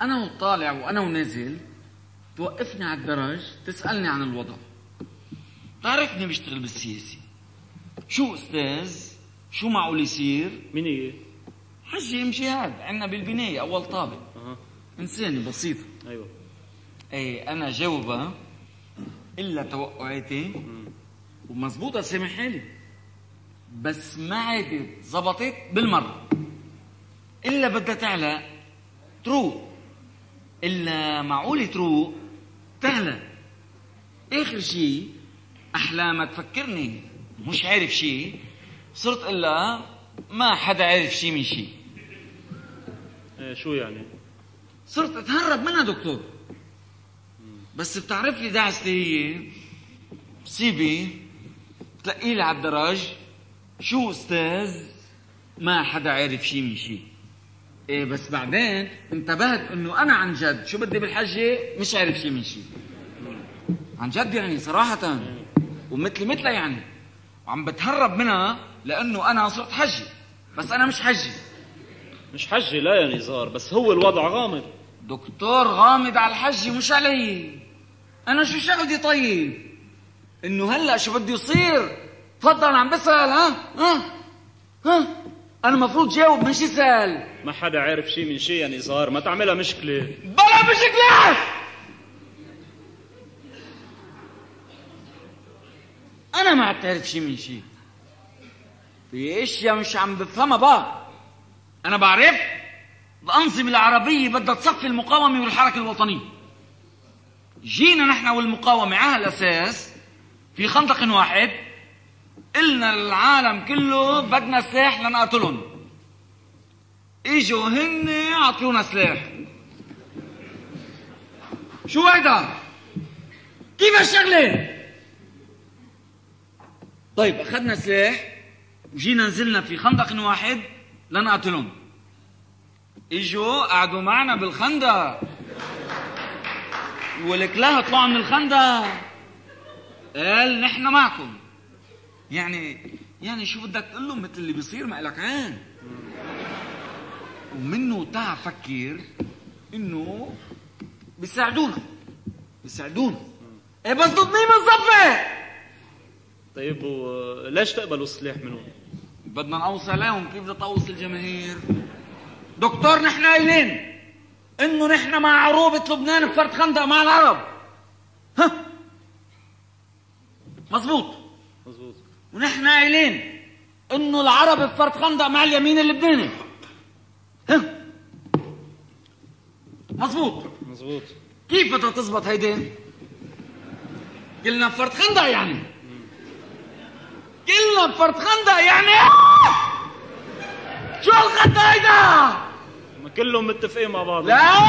S2: أنا وطالع وأنا ونازل توقفني على الدرج تسألني عن الوضع. تعرفني بشتغل بالسياسة شو أستاذ؟ شو معقول يصير؟
S11: مين هي؟
S2: حجي ام جهاد عندنا بالبناية أول طابق.
S11: أها.
S2: انسانه بسيطه
S11: أيوه.
S2: إيه أنا جاوبها إلا توقعاتي. ومزبوطه سامح حالي بس ما عادت زبطت بالمرة. إلا بدها تعلى تروق إلا معقول تروق تعلى آخر شيء أحلى ما تفكرني. مش عارف شيء. صرت إلا ما حدا عارف شيء من شيء.
S11: إيه شو يعني؟
S2: صرت أتهرب منها دكتور. بس بتعرف لي دعستي هي سيبي تلاقي لي على الدرج شو أستاذ؟ ما حدا عارف شيء من شيء. إيه بس بعدين انتبهت إنه أنا عن جد شو بدي بالحجة؟ مش عارف شيء من شيء عن جد يعني صراحة. ومثلي مثلها يعني. وعم بتهرب منها لأنه أنا صرت حجي. بس أنا مش حجي.
S11: مش حجي لا يا نزار بس هو الوضع غامض.
S2: دكتور غامض على الحجي مش علي. أنا شو شغلتي طيب؟ إنه هلأ شو بده يصير؟ تفضل عم بسأل ها؟ ها؟ ها؟ أنا المفروض جاوب مش اسال
S11: ما حدا عارف شيء من شيء يا نزار ما تعملها مشكلة.
S2: بلا مشكلة! أنا ما عم تعرف شيء من شيء في أشياء مش عم بفهمها بقى أنا بعرف الأنظمة العربية بدها تصفي المقاومة والحركة الوطنية. جينا نحن والمقاومة على الأساس في خندق واحد قلنا للعالم كله بدنا سلاح لنقاتلهم إجوا هن عطونا سلاح. شو هيدا؟ كيف هالشغلة؟ طيب أخذنا سلاح وجينا نزلنا في خندق واحد لنقاتلهم إجوا قعدوا معنا بالخندق. والكلاه طلعوا من الخندق. قال نحن معكم. يعني يعني شو بدك تقول لهم مثل اللي بيصير ما لك عين ومنه تاع فكر إنه بيساعدونا. بيساعدونا. إيه بس ضد مين بالضبط
S11: طيب وليش تقبلوا السلاح منهم؟
S2: بدنا نقوص عليهم. كيف بدها تقوص الجماهير؟ دكتور نحن قايلين إنه نحن مع عروبة لبنان بفرد خندق مع العرب. ها؟ مزبوط ونحن قايلين إنه العرب بفرد خندق مع اليمين اللبناني. ها؟ مزبوط
S11: مزبوط
S2: كيف بدها تزبط هيدي؟ قلنا بفرد خندق يعني. قلنا بفرد خندق يعني. شو الخندق هيدا؟
S11: كلهم متفقين مع بعض.
S2: لا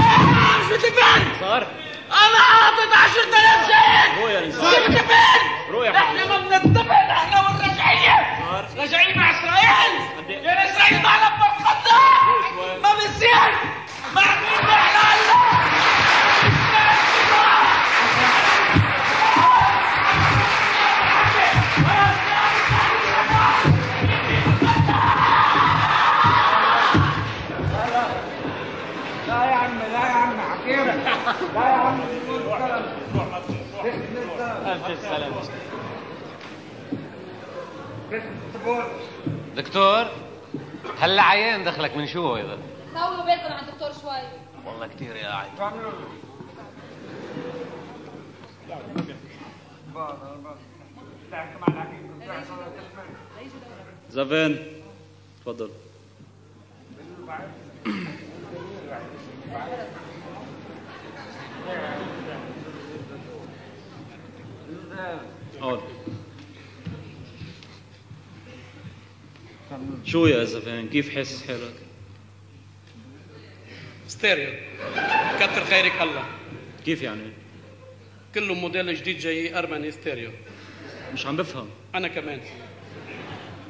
S2: مش متفقين
S11: صار.
S2: أنا حاطط 10000 شهيد
S11: روح يا
S2: مش
S11: نزار
S2: متفقين
S11: روح يا
S2: نحن ما بنتفق نحن والرجعية. راجعين مع إسرائيل. يا إسرائيل معنا بفرد خندق ما بصير مع مين نحن
S15: دكتور هلا عيان دخلك من شو هذا؟
S9: طولوا بالكم على الدكتور شوي.
S15: والله كثير يا قاعد
S11: زافين تفضل. اقعد شو يا زافين كيف حاسس حالك؟
S13: ستيريو. كتر خيرك الله.
S11: كيف يعني؟
S13: كله موديل جديد جاي أرمني ستيريو.
S11: مش عم بفهم.
S13: أنا كمان.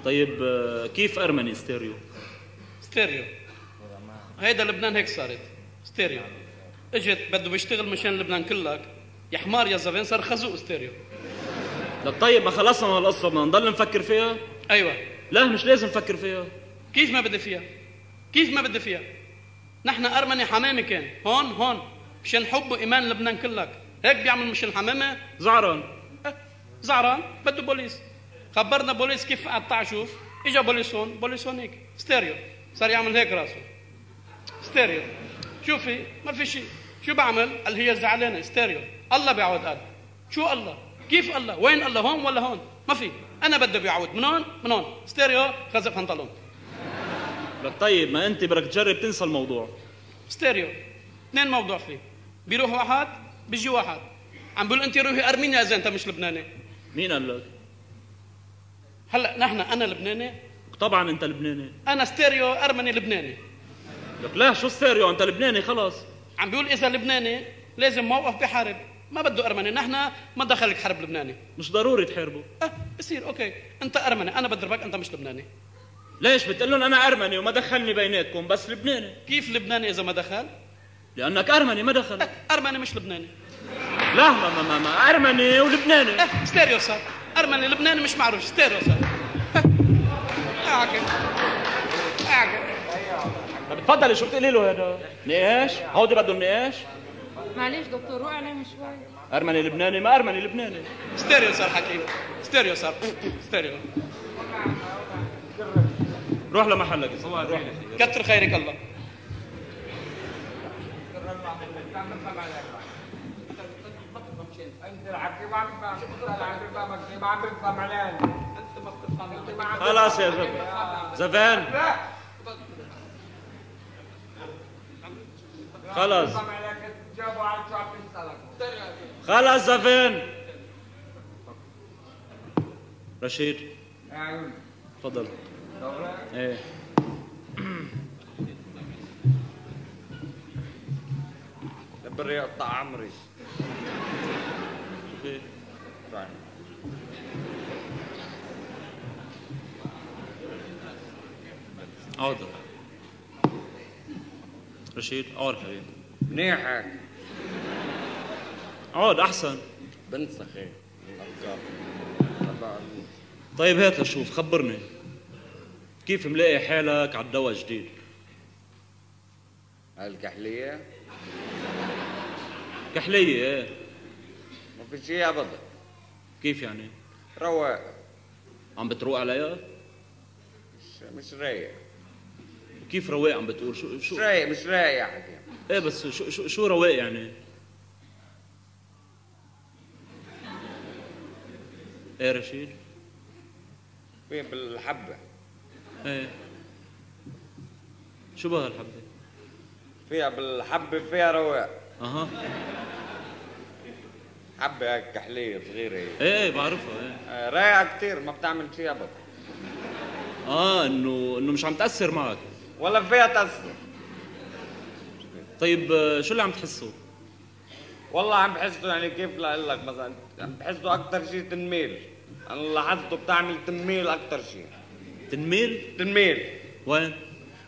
S11: طيب آه، كيف أرمني ستيريو؟
S13: ستيريو. هيدا لبنان هيك صارت. ستيريو. إجت بده بيشتغل مشان لبنان كلك. يا حمار يا زبين صار خازوق ستيريو.
S11: طيب ما خلصنا من القصة بدنا نضل نفكر فيها؟
S13: أيوه.
S11: لا مش لازم نفكر فيها.
S13: كيف ما بدي فيها؟ كيف ما بدي فيها؟ نحن أرمني حمامة كان. هون هون. مشان حب وإيمان لبنان كلك. هيك بيعمل مشان حمامة؟
S11: زعران.
S13: زعران؟ بده بوليس. خبرنا بوليس كيف قطع شوف. إجا بوليس هون بوليس هون هيك. ستيريو. صار يعمل هيك راسه. ستيريو. شوفي ما في شيء. شو بعمل؟ قال هي زعلانة. ستيريو. الله بيعود قال. شو الله؟ كيف الله؟ وين الله؟ هون ولا هون؟ ما في. أنا بدي بيعود من هون؟ من هون. ستيريو خزق بنطلون
S11: لك طيب ما أنت بدك تجرب تنسى الموضوع.
S13: ستيريو. اثنين موضوع فيه. بيروح واحد بيجي واحد. عم بيقول انت روحي أرمينيا إذا أنت مش لبناني.
S11: مين قال لك؟
S13: هلأ نحن أنا لبناني.
S11: طبعا أنت لبناني.
S13: أنا ستيريو أرمني لبناني.
S11: لك لا شو ستيريو؟ أنت لبناني خلاص.
S13: عم بيقول إذا لبناني لازم موقف بحارب ما بده ارمني نحن ما دخلك حرب لبناني.
S11: مش ضروري تحاربوا.
S13: أه بصير. okay. أنت ارمني أنا بدربك. أنت مش لبناني.
S11: ليش؟ بتقول لهم أنا أرمني وما دخلني بيناتكم بس لبناني.
S13: كيف لبناني إذا ما دخل؟
S11: لأنك أرمني ما دخل.
S13: أرمني مش لبناني.
S11: لا ما ما ما, ما. أرمني ولبناني.
S13: أه ستيريو صار أرمني لبناني مش معروف. ستيريو صار
S11: طب تفضلي شو بتقولي له هذا؟ نقاش؟ هودي بدهم نقاش؟
S17: معلش دكتور روق عليه شوي
S11: أرمني لبناني ما أرمني لبناني.
S13: ستيريو صار حكي ستيريو صار ستيريو.
S11: روح لمحلك. روح
S13: كتر خيرك الله.
S11: خلاص يا زلمه زفان خلاص. خلاص زفان رشيد. تفضل. إيه.
S16: دبر يقطع عمري
S11: اقعد رشيد اقعد حبيبي
S16: منيحك
S11: اقعد أحسن.
S16: بنسخ هيك
S11: طيب هات لشوف خبرني. كيف ملاقي حالك على الدواء جديد
S16: الكحلية.
S11: كحلية إيه.
S16: ما في شيء ابدا.
S11: كيف يعني؟
S16: رواق
S11: عم بتروق عليها؟
S16: مش مش رايق.
S11: كيف رواق عم بتقول؟ شو شو؟
S16: مش رايق مش رايق يا حكي
S11: إيه بس شو شو شو رواق يعني؟ إيه رشيد؟
S16: في بالحبة.
S11: إيه. شو بها الحبة؟
S16: فيها بالحبة فيها رواق.
S11: أها.
S16: حبة هيك كحلية صغيرة هيك.
S11: إيه إيه بعرفها إيه.
S16: آه، رايقة كثير ما بتعمل شيء ابدا
S11: آه انه إنه مش عم تأثر معك.
S16: ولا فيها تأثر.
S11: طيب آه، شو اللي عم تحسه؟
S16: والله عم بحسه يعني كيف لاقول لك مثلا عم بحسه أكثر شيء تنميل. أنا لاحظته بتعمل تنميل أكثر شيء
S11: تنميل؟
S16: تنميل.
S11: وين؟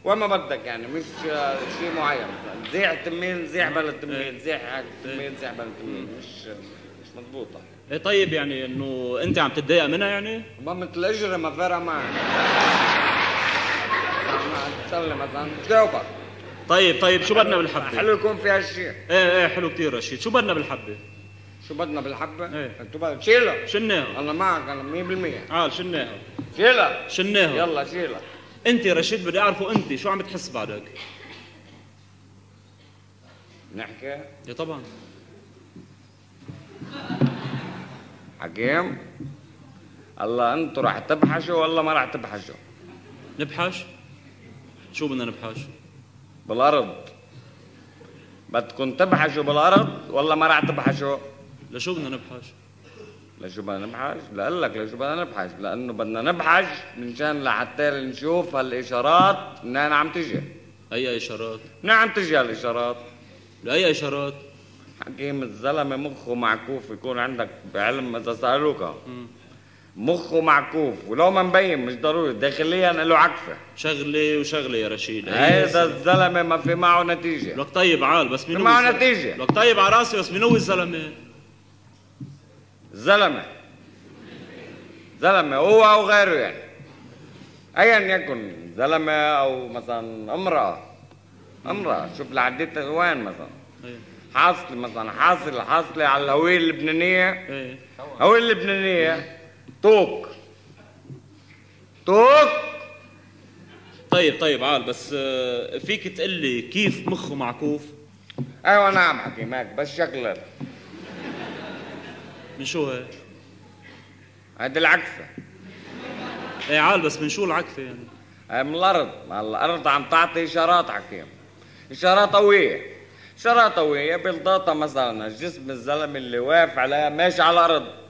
S16: وين ما بدك يعني مش آه، شيء معين. زيع التنميل زيع بلا التنميل زيع هيك التنميل زيع بلا التنميل. مش مش مضبوطة.
S11: إيه طيب يعني إنه أنت عم تتضايق منها يعني؟
S16: ما مثل الاجره ما معي [laughs] تسلم مثلا. جاوبك
S11: طيب طيب شو بدنا بالحبة؟
S16: حلو يكون فيها شيء
S11: إيه إيه حلو كثير رشيد. شو بدنا بالحبة؟
S16: شو بدنا بالحبة؟
S11: إيه.
S16: أنتوا بدك شيلها.
S11: شلناها.
S16: أنا معك أنا 100%
S11: آه شلناها.
S16: شيلها.
S11: شلناها.
S16: يلا شيلها.
S11: أنت رشيد بدي أعرفه أنت شو عم بتحس بعدك؟
S16: نحكي؟
S11: يا طبعا.
S16: حكيم؟ الله أنتوا راح تبحشوا ولا ما راح تبحشوا؟
S11: نبحش؟ شو بدنا نبحش؟
S16: بالأرض بدكم تبحشوا بالأرض ولا ما راح تبحشوا
S11: لشو بدنا نبحش
S16: لشو بدنا نبحث؟ لأقول لك لشو بدنا نبحث؟ لأنه بدنا نبحث منشان لحتى نشوف هالإشارات منين عم تجي
S11: أي إشارات؟
S16: منين عم تجي هالإشارات؟
S11: لأي إشارات؟
S16: حكيم الزلمة مخه معكوف يكون عندك بعلم إذا سألوك مخه معكوف ولو ما مبين مش ضروري داخليا له عكفة.
S11: شغلة وشغلة يا رشيد.
S16: هيدا الزلمة ما في معه نتيجة.
S11: لك طيب عال بس مين
S16: معه نتيجة.
S11: لك طيب على راسي بس مين هو الزلمة؟
S16: زلمة. زلمة هو أو غيره يعني. ايا يكن زلمة أو مثلا امرأة. امرأة شوف لعديت وين مثلا. حاصل مثلا حاصل حاصله على الهوية اللبنانية. الهويه اللبنانية. طوق طوق
S11: طيب طيب عال بس آه، فيك تقول لي كيف مخه معكوف؟
S16: أيوه نعم حكي معك بس شكلك
S11: من شو هيك
S16: هيدي العكفه
S11: إيه عال بس من شو العكفه يعني؟
S16: من الأرض. ما الأرض عم تعطي إشارات حكيم إشارات قوية. إشارات قوية بيلضغطها مثلا جسم الزلمة اللي واقف عليها ماشي على الأرض.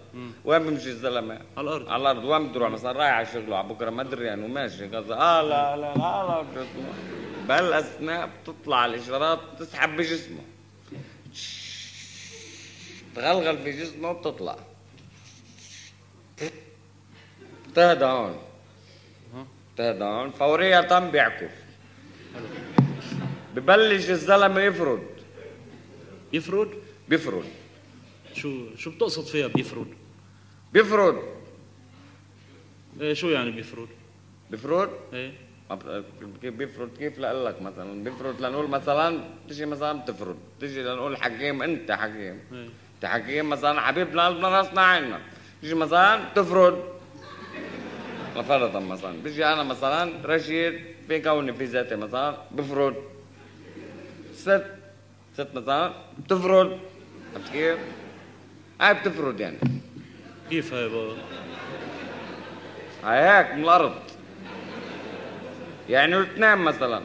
S16: وين بيمشي الزلمه؟
S11: على الأرض
S16: على الأرض وين بده يروح مثلا رايح على شغله على بكره يعني وماشي قصدي آه لا لا لا لا بهالاثناء بتطلع الاشارات تسحب بجسمه تغلغل في جسمه وبتطلع تهدى هون تهدى هون فورية بيعكف ببلش الزلمه يفرد
S11: يفرد؟
S16: بيفرد
S11: شو شو بتقصد فيها بيفرد؟
S16: بيفرد
S11: إيه شو يعني بيفرد؟
S16: بيفرد؟ إيه. كيف بيفرد كيف لاقول لك مثلا؟ بيفرد لنقول مثلا تجي مثلا بتفرد تجي لنقول حكيم أنت حكيم.
S11: إيه.
S16: أنت حكيم مثلا حبيبنا قلبنا راسنا عيننا تجي مثلا تفرد فرضا مثلا. بيجي أنا مثلا رشيد في كوني في ذاتي مثلا بفرد ست. ست مثلا بتفرد عرفت كيف؟ هاي بتفرد يعني.
S11: كيف هاي بقى؟
S16: هاي هيك من الأرض. يعني اثنين مثلا.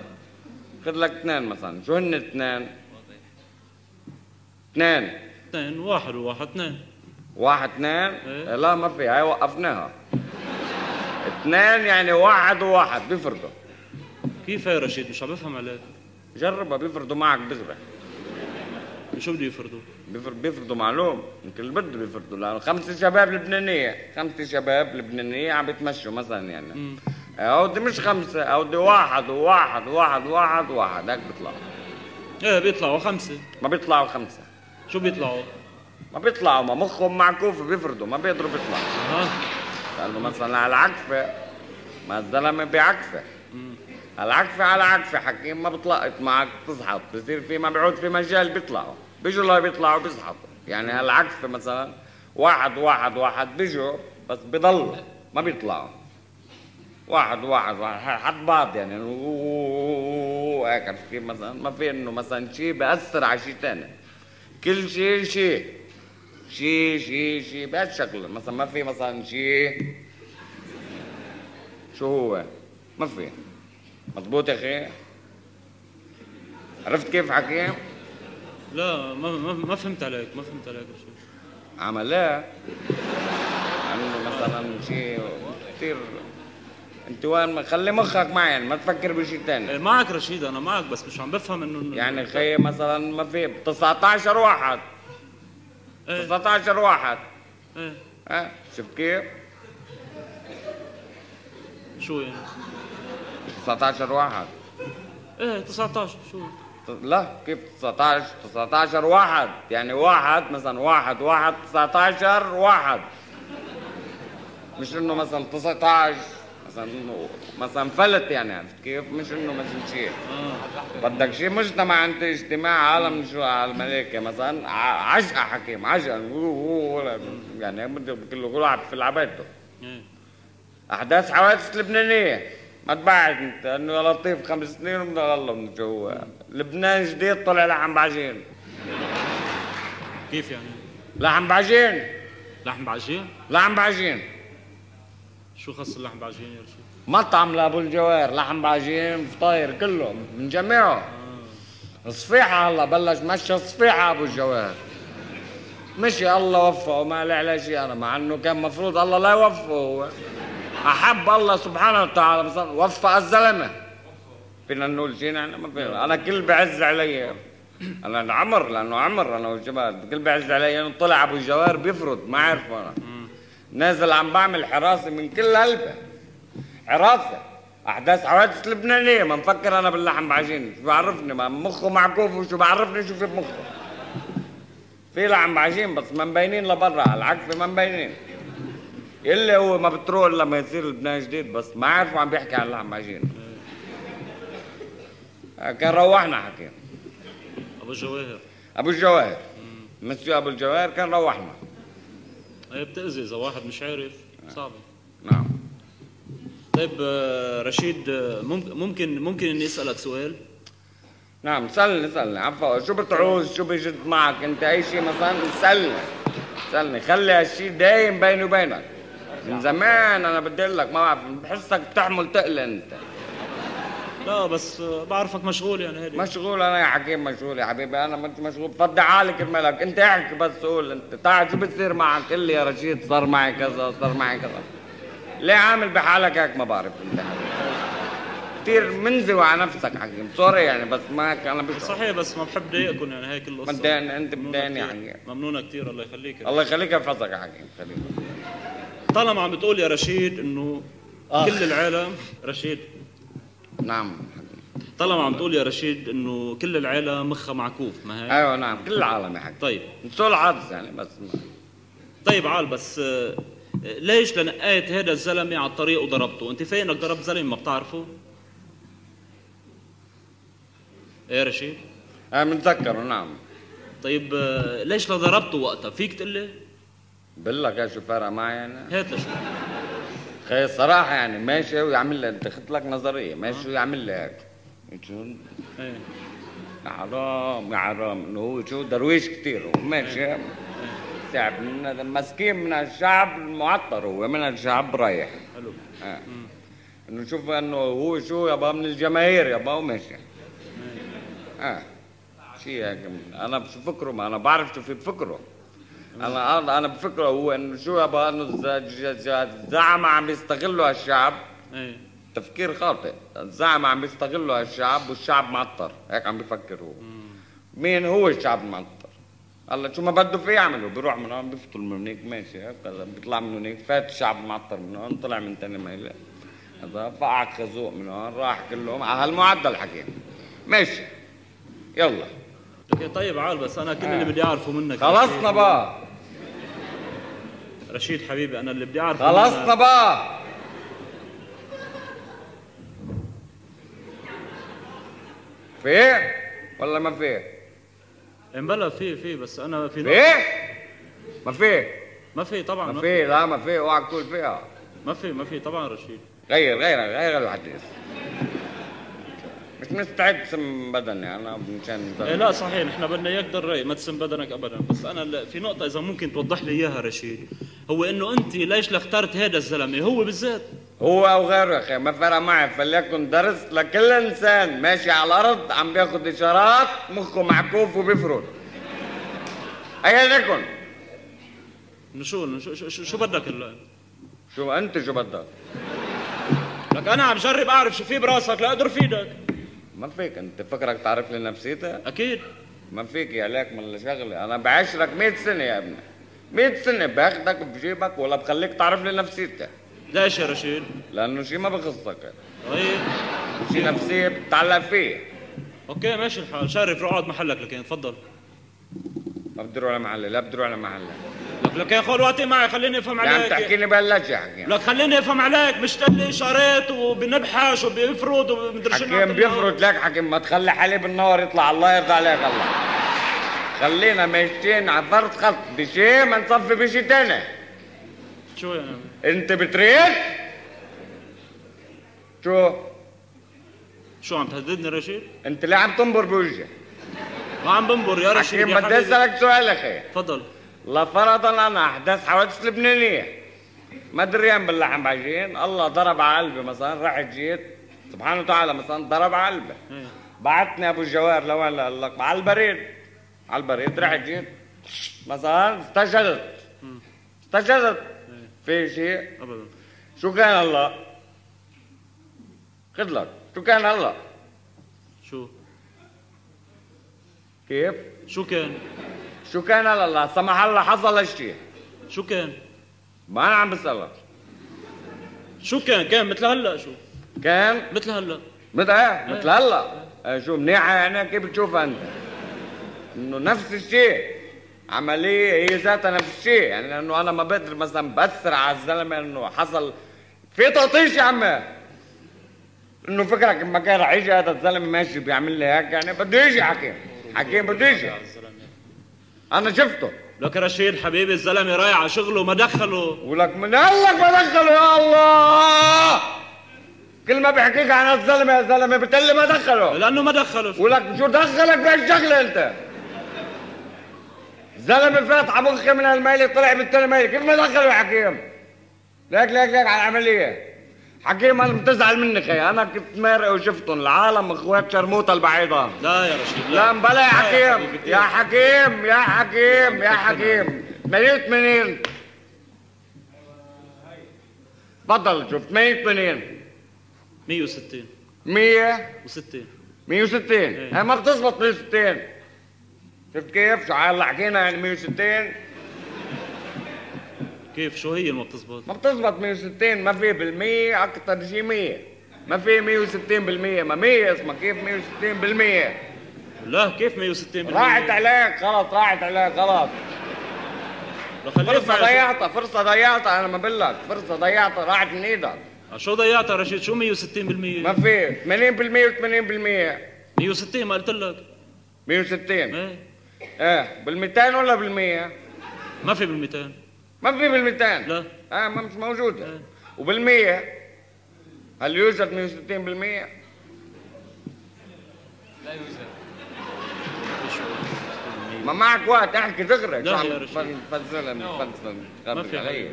S16: خذ لك اثنين مثلا. شو هن اثنين؟ اثنين
S11: اثنين واحد وواحد اثنين
S16: واحد اثنين إيه؟ لا ما في. هاي وقفناها. اثنين يعني واحد وواحد. بيفرضوا
S11: كيف هاي رشيد؟ مش عم بفهم عليك.
S16: جربها بيفرضوا معك دغري
S11: شو بده يفرضوا؟
S16: بيفر- بيفرضوا معلوم. يمكن اللي بده بيفرضوا لأنه خمسة شباب لبنانية. خمسة شباب لبنانية عم بيتمشوا مثلا يعني. أو دي مش خمسة أو دي واحد وواحد وواحد وواحد وواحد هيك بيطلع
S11: إيه بيطلعوا خمسة.
S16: ما بيطلعوا خمسة.
S11: شو بيطلعوا؟
S16: ما بيطلعوا ما مخهم معكوف بيفرضوا ما بيقدروا بيطلعوا.
S11: آه.
S16: لأنه مثلا على العكفة ما الزلمة بعكفة. العكفة على عكفة. حكيم ما بتلقط معك بتزحط بصير في ما بيعود في مجال بيطلعوا. بيجوا لا بيطلعوا بيزحطوا. يعني العكفة مثلا واحد واحد واحد بيجوا بس بضلوا ما بيطلعوا. واحد واحد واحد حد بعض يعني. هيك عرفت كيف مثلا؟ ما في إنه مثلا شيء بأثر على شيء ثاني كل شيء شيء شيء شيء شيء بهالشكل مثلا ما في مثلا شيء شو هو؟ ما في. مضبوط يا أخي؟ عرفت كيف حكيم
S11: لا ما ما, ما فهمت عليك ما فهمت عليك رشيد
S16: عمل إيه انه مثلا شيء كثير انت وين؟ خلي مخك معي يعني ما تفكر بشيء ثاني
S11: معك رشيد أنا معك بس مش عم بفهم إنه
S16: يعني خي مثلا ما في 19 واحد. 19 واحد.
S11: إيه.
S16: ها؟ شفت كيف؟
S11: شو يعني؟
S16: 19 واحد.
S11: إيه 19 شو؟
S16: لا كيف 19 19 واحد. يعني واحد مثلا واحد واحد 19 واحد. مش إنه مثلا 19 مثلا مثلا فلت يعني عرفت كيف؟ مش إنه مثلا شيء. بدك شيء مجتمع أنت اجتماع عالم شو على الملائكه مثلا عجقة حكيم عجقة. يعني بده كل واحد في لعبته.
S11: إيه.
S16: أحداث حوادث لبنانية. ما تبعد أنت أنه يا لطيف خمس سنين ومن الله من جوا. لبنان جديد طلع لحم بعجين.
S11: كيف يعني؟
S16: لحم بعجين.
S11: لحم بعجين؟
S16: لحم بعجين.
S11: شو خص اللحم بعجين يا رشيد؟
S16: مطعم لأبو الجوار لحم بعجين فطاير كله من جميعه. صفيحة هلا بلش مشى صفيحة أبو الجوار مشي الله وفقه ما لي عليه شيء أنا مع إنه كان مفروض الله لا يوفقه. هو أحب الله سبحانه وتعالى. وفق الزلمه فينا نقول شيء نحن ما فينا. أنا كل بعز علي. أنا عمر لأنه عمر أنا والشباب. كل بعز علي. انه طلع أبو الجوار بيفرض ما عرفه أنا. نازل عم بعمل حراسة من كل قلبي حراسة. أحداث حوادث لبنانية. ما مفكر أنا باللحم بعجين. شو بعرفني؟ ما مخه معكوف. وشو بعرفني؟ شو في بمخه في لحم بعجين بس ما مبينين لبرا. العكفه ما مبينين يلي هو ما بتروح الا لما يصير لبنان جديد بس ما عارفوا عم بيحكي عن اللحم بعجين كان روحنا حكينا.
S11: أبو الجواهر
S16: أبو الجواهر. مسيو أبو الجواهر كان روحنا.
S11: هي بتأذي إذا واحد مش عارف. صعبه
S16: نعم.
S11: طيب آه، رشيد آه، ممكن ممكن إني أسألك سؤال؟
S16: نعم سألني سألني. عفوا شو بتعوز؟ شو بيجد معك؟ أنت أي شيء مثلا؟ سألني. سألني. خلي هالشيء دايم بيني وبينك. من زمان أنا بدي أقول لك ما بعرف بحسك بتحمل تقل أنت.
S11: لا بس بعرفك مشغول يعني هيك
S16: مشغول؟ أنا يا حكيم مشغول يا حبيبي أنا ما أنت مشغول. فضي حالك كرمالك أنت احكي بس قول أنت. تعال شو بتصير معك؟ قل لي يا رشيد صار معي كذا صار معي كذا. ليه عامل بحالك هيك؟ ما بعرف أنت. كثير منزوي على نفسك حكيم. سوري يعني بس ما أنا بشعر
S11: صحيح بس ما بحب ضايقكم يعني هيك
S16: القصة. أنت متضايقني يا حكيم
S11: ممنونة كثير الله يخليك.
S16: الله يخليك يحفظك يا حكيم خليك.
S11: طالما عم بتقول يا رشيد إنه
S16: آه.
S11: كل العالم رشيد.
S16: نعم.
S11: طالما عم تقول يا رشيد إنه كل العالم مخها معكوف ما هي
S16: أيوه نعم. كل العالم يا حكيم
S11: طيب.
S16: سوء الحظ يعني بس ما.
S11: طيب عال بس آه، ليش لنقيت هذا الزلمة على الطريق وضربته أنت فين انك ضربت زلمة ما بتعرفه؟ إيه يا رشيد؟
S16: أنا متذكره نعم.
S11: طيب آه، ليش لضربته وقتها؟ فيك تقول لي؟
S16: يا شو فرق معي أنا؟
S11: هات
S16: خي الصراحة يعني ماشي ويعمل لي أنت خدت لك نظرية ماشي ويعمل لي هيك
S11: إيه.
S16: يا حرام يا حرام إنه هو شو؟ درويش كثير هو ماشي. شعب من مسكين من الشعب المعطر هو من الشعب رايح.
S11: حلو.
S16: آه. إنه شوف إنه هو شو؟ يابا من الجماهير يابا وماشي. آه. شيء هيك أنا شو فكره ما أنا بعرف شو في بفكره أنا أنا بفكره هو إنه شو يابا انه الزعمة عم يستغلوا هالشعب
S11: إيه.
S16: تفكير خاطئ. الزعمة عم يستغلوا هالشعب والشعب معطر. هيك عم بفكر هو. مين هو الشعب المعطر؟ هلا شو ما بده فيه يعملوا بيروح من هون بيفطر من هنيك ماشي. هيك بيطلع من هنيك فات الشعب المعطر من هون طلع من تاني ميلة. هذا فقع خازوق من هون راح كلهم. على هالمعدل حكينا. ماشي. يلا.
S11: طيب عال بس أنا كل اللي بدي أعرفه منك.
S16: خلصنا بقى.
S11: رشيد حبيبي أنا اللي بدي اعرفه
S16: خلصنا بقى في؟ ولا ما في؟
S11: امبلا في في بس أنا في
S16: في؟ ما في؟
S11: ما في طبعا
S16: ما في. لا ما في. اوعى تقول فيها.
S11: ما في ما في طبعا رشيد.
S16: غير غير غير الحديث. مش مستعد سم بدني أنا مشان
S11: إيه لا صحيح نحن بدنا إياك دري ما تسم بدنك ابدا. بس أنا في نقطة إذا ممكن توضح لي إياها رشيد. هو إنه أنت ليش اخترت هذا الزلمة؟ هو بالذات.
S16: هو أو غيره يا أخي ما فرق معي. فليكن درس لكل إنسان. ماشي على الأرض عم بياخذ إشارات مخه معكوف وبيفرد. أيا يكن.
S11: شو شو شو, بدك
S16: شو أنت شو بدك؟
S11: لك أنا عم جرب أعرف شو في براسك لاقدر فيدك.
S16: ما فيك انت فكرك تعرف لي نفسيتي
S11: أكيد.
S16: ما فيك يا ليك من شغلي أنا بعشرك 100 سنة يا ابني. 100 سنة باخدك بجيبك ولا بخليك تعرف لي نفسيتي
S11: ليش يا رشيد؟
S16: لأنه شيء ما بخصك.
S11: طيب.
S16: شيء نفسية بتتعلق فيه
S11: أوكي ماشي الحال. شرف روح اقعد محلك لكن تفضل.
S16: ما بدي أروح لمحلي لا بدي أروح لمحلي.
S11: لك لكن خذ وقتي معي خليني
S16: أفهم
S11: عليك.
S16: تحكي لي بهاللهجه حكيم
S11: لك خليني أفهم عليك مش تقول لي اشارات وبنبحش وبيفرض ومدري شو
S16: حكيم بيفرض لك حكيم ما تخلي حليب النار يطلع الله يرضى عليك الله. خلينا ماشيين على فرض خط بشيء ما نصفي بشيء تاني.
S11: شو يعني
S16: أنت بتريد؟ شو؟
S11: شو عم تهددني رشيد؟
S16: أنت ليه عم تنبر بوجهي.
S11: ما عم بنبر يا رشيد
S16: حكيم
S11: يا
S16: بدي. أسألك سؤال يا أخي.
S11: تفضل.
S16: لفرضا أنا احداث حوادث لبنانية. ما دريان باللحم بعجين الله ضرب على قلبي مثلا رحت جيت. سبحانه وتعالى مثلا ضرب على قلبي. بعتني أبو الجوار لوين؟ لك على البريد. على البريد رحت جيت. مثلا استجدت استجدت في شيء.
S11: ابدا.
S16: شو كان الله؟ خذ لك. شو كان الله؟
S11: شو؟
S16: كيف؟
S11: شو كان؟
S16: شو كان الله؟ سمح الله حصل الشيء
S11: شو كان؟
S16: ما أنا عم بسألك
S11: شو كان؟ كان مثل هلا شو؟
S16: كان؟
S11: مثل هلا.
S16: مثل إيه؟ مثل هلا. إيه، شو منيحة يعني كيف بتشوفها أنت؟ إنه نفس الشيء عملية هي ذاتها نفس الشيء يعني لأنه أنا ما بقدر مثلا بأثر على الزلمة إنه حصل. في تقطيش يا عمي. إنه فكرك لما كان رح يجي هذا الزلمة ماشي بيعمل لي هيك يعني. بده يجي حكيم. حكيم بده يجي. أنا شفته.
S11: لك رشيد حبيبي الزلمة رايح على شغله ما دخله.
S16: ولك من قال لك ما دخله؟ يا الله! كل ما بحكيك عن الزلمة يا زلمة بتقول لي ما دخله.
S11: لأنه ما دخله.
S16: ولك شو دخلك بهالشغلة أنت؟ زلمة فات على مخي من الميله طلع من الثاني ميله كيف ما دخله يا حكيم؟ ليك ليك ليك على العملية. حكيم أنا بتزعل منك يا أنا كنت مارق وشفتهم. العالم أخوات شرموطه البعيضه
S11: لا يا رشيد
S16: لا. مبلا يا حكيم. يا حكيم يا حكيم يا حكيم. 88 تفضل شوف 88
S11: 160
S16: 160
S11: و60
S16: 160 هي ما بتزبط 160 شفت كيف؟ شو هلا حكينا يعني 160
S11: كيف؟ شو هي اللي ما بتزبط؟
S16: ما بتزبط 160 ما في بالمية أكثر شيء 100 ما في 160 بالمية. ما 100 اسمها كيف 160 بالمية؟
S11: لا كيف 160
S16: راحت عليك خلص راحت عليك خلص فرصة ضيعتها فرصة ضيعتها أنا ما بقول لك. فرصة ضيعتها راحت من إيدك.
S11: شو ضيعتها رشيد؟ شو 160 بالمية؟
S16: ما في. 80% و80%
S11: 160 ما قلت لك.
S16: 160
S11: إيه.
S16: إيه بال 200 ولا بال 100
S11: ما في بال 200
S16: ما في بال 200
S11: لا.
S16: آه ما مش موجودة وبال 100 هل يوجد 160 بال 100
S15: لا يوجد.
S16: ما معك وقت احكي دغري
S11: لا
S16: شو عم تفزلها
S11: ما في
S16: علي.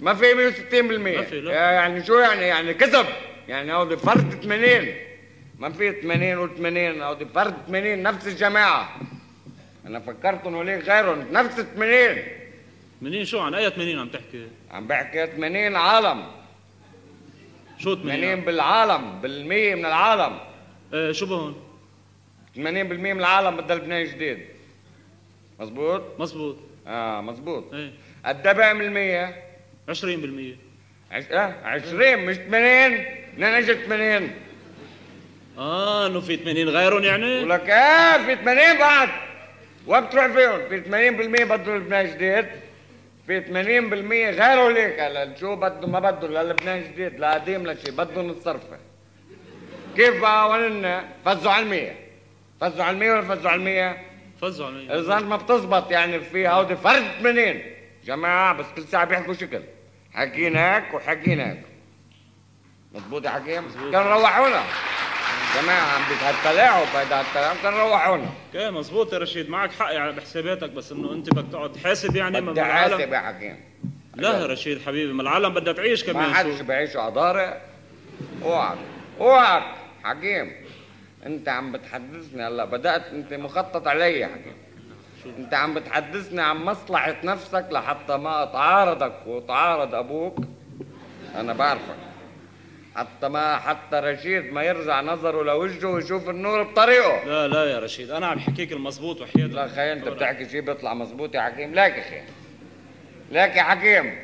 S16: ما في 160 بالمية.
S11: ما في، لا.
S16: يعني شو يعني؟ يعني كذب. يعني هودي فرد 80 ما في 80 و80 هودي فرد 80 نفس الجماعة. أنا فكرتهم وليك غيرهم نفس 80
S11: 80 شو عن اي 80 عم تحكي؟
S16: عم بحكي 80 عالم؟
S11: شو 80
S16: 80 بالعالم؟ بالمية من العالم.
S11: إيه شو بهون؟
S16: 80% من العالم بدها لبنان جديد. مزبوط؟
S11: مزبوط.
S16: آه مزبوط.
S11: إيه.
S16: قد إيه بقى من المية؟
S11: 20%
S16: عش... آه 20 مش 80 منين اجت 80
S11: آه إنه في 80 غيرهم يعني؟
S16: ولك آه في 80 بعد. وين بتروح فيهم؟ في 80% بده لبنان جديد. في 80% غيره ليك هلا شو بده ما بده لا لبنان جديد لا قديم لا شيء بدهم الصرفه كيف بقى وين فزوا على المية. فزوا على المية ولا فزوا على المية؟
S11: فزوا على المية.
S16: إذا ما بتزبط يعني في هودي فرد 80 جماعة بس كل ساعة بيحكوا شكل. حكينا هيك وحكينا هيك مضبوط يا حكيم؟ كان روحونا. جماعة عم بيتهتلاعوا بهيدا التلاعب كان روحونا
S11: أوكي مزبوط يا رشيد معك حق يعني بحساباتك بس إنه أنت بدك تقعد تحاسب يعني
S16: بدي حاسب يا حكيم.
S11: لا يا رشيد حبيبي ما العالم بدها تعيش كمان
S16: ما حدش بيعيشوا عضارة أوعك أوعك حكيم. أنت عم بتحدثني هلأ بدأت أنت مخطط علي يا حكيم. أنت عم بتحدثني عن مصلحة نفسك لحتى ما أتعارضك وتعارض أبوك. أنا بعرفك. حتى ما حتى رشيد ما يرجع نظره لوجهه ويشوف النور بطريقه.
S11: لا لا يا رشيد أنا عم بحكيك المزبوط وحياتك
S16: لا خي أنت بتحكي شيء بيطلع مزبوط يا حكيم. لك يا خي. لك يا حكيم.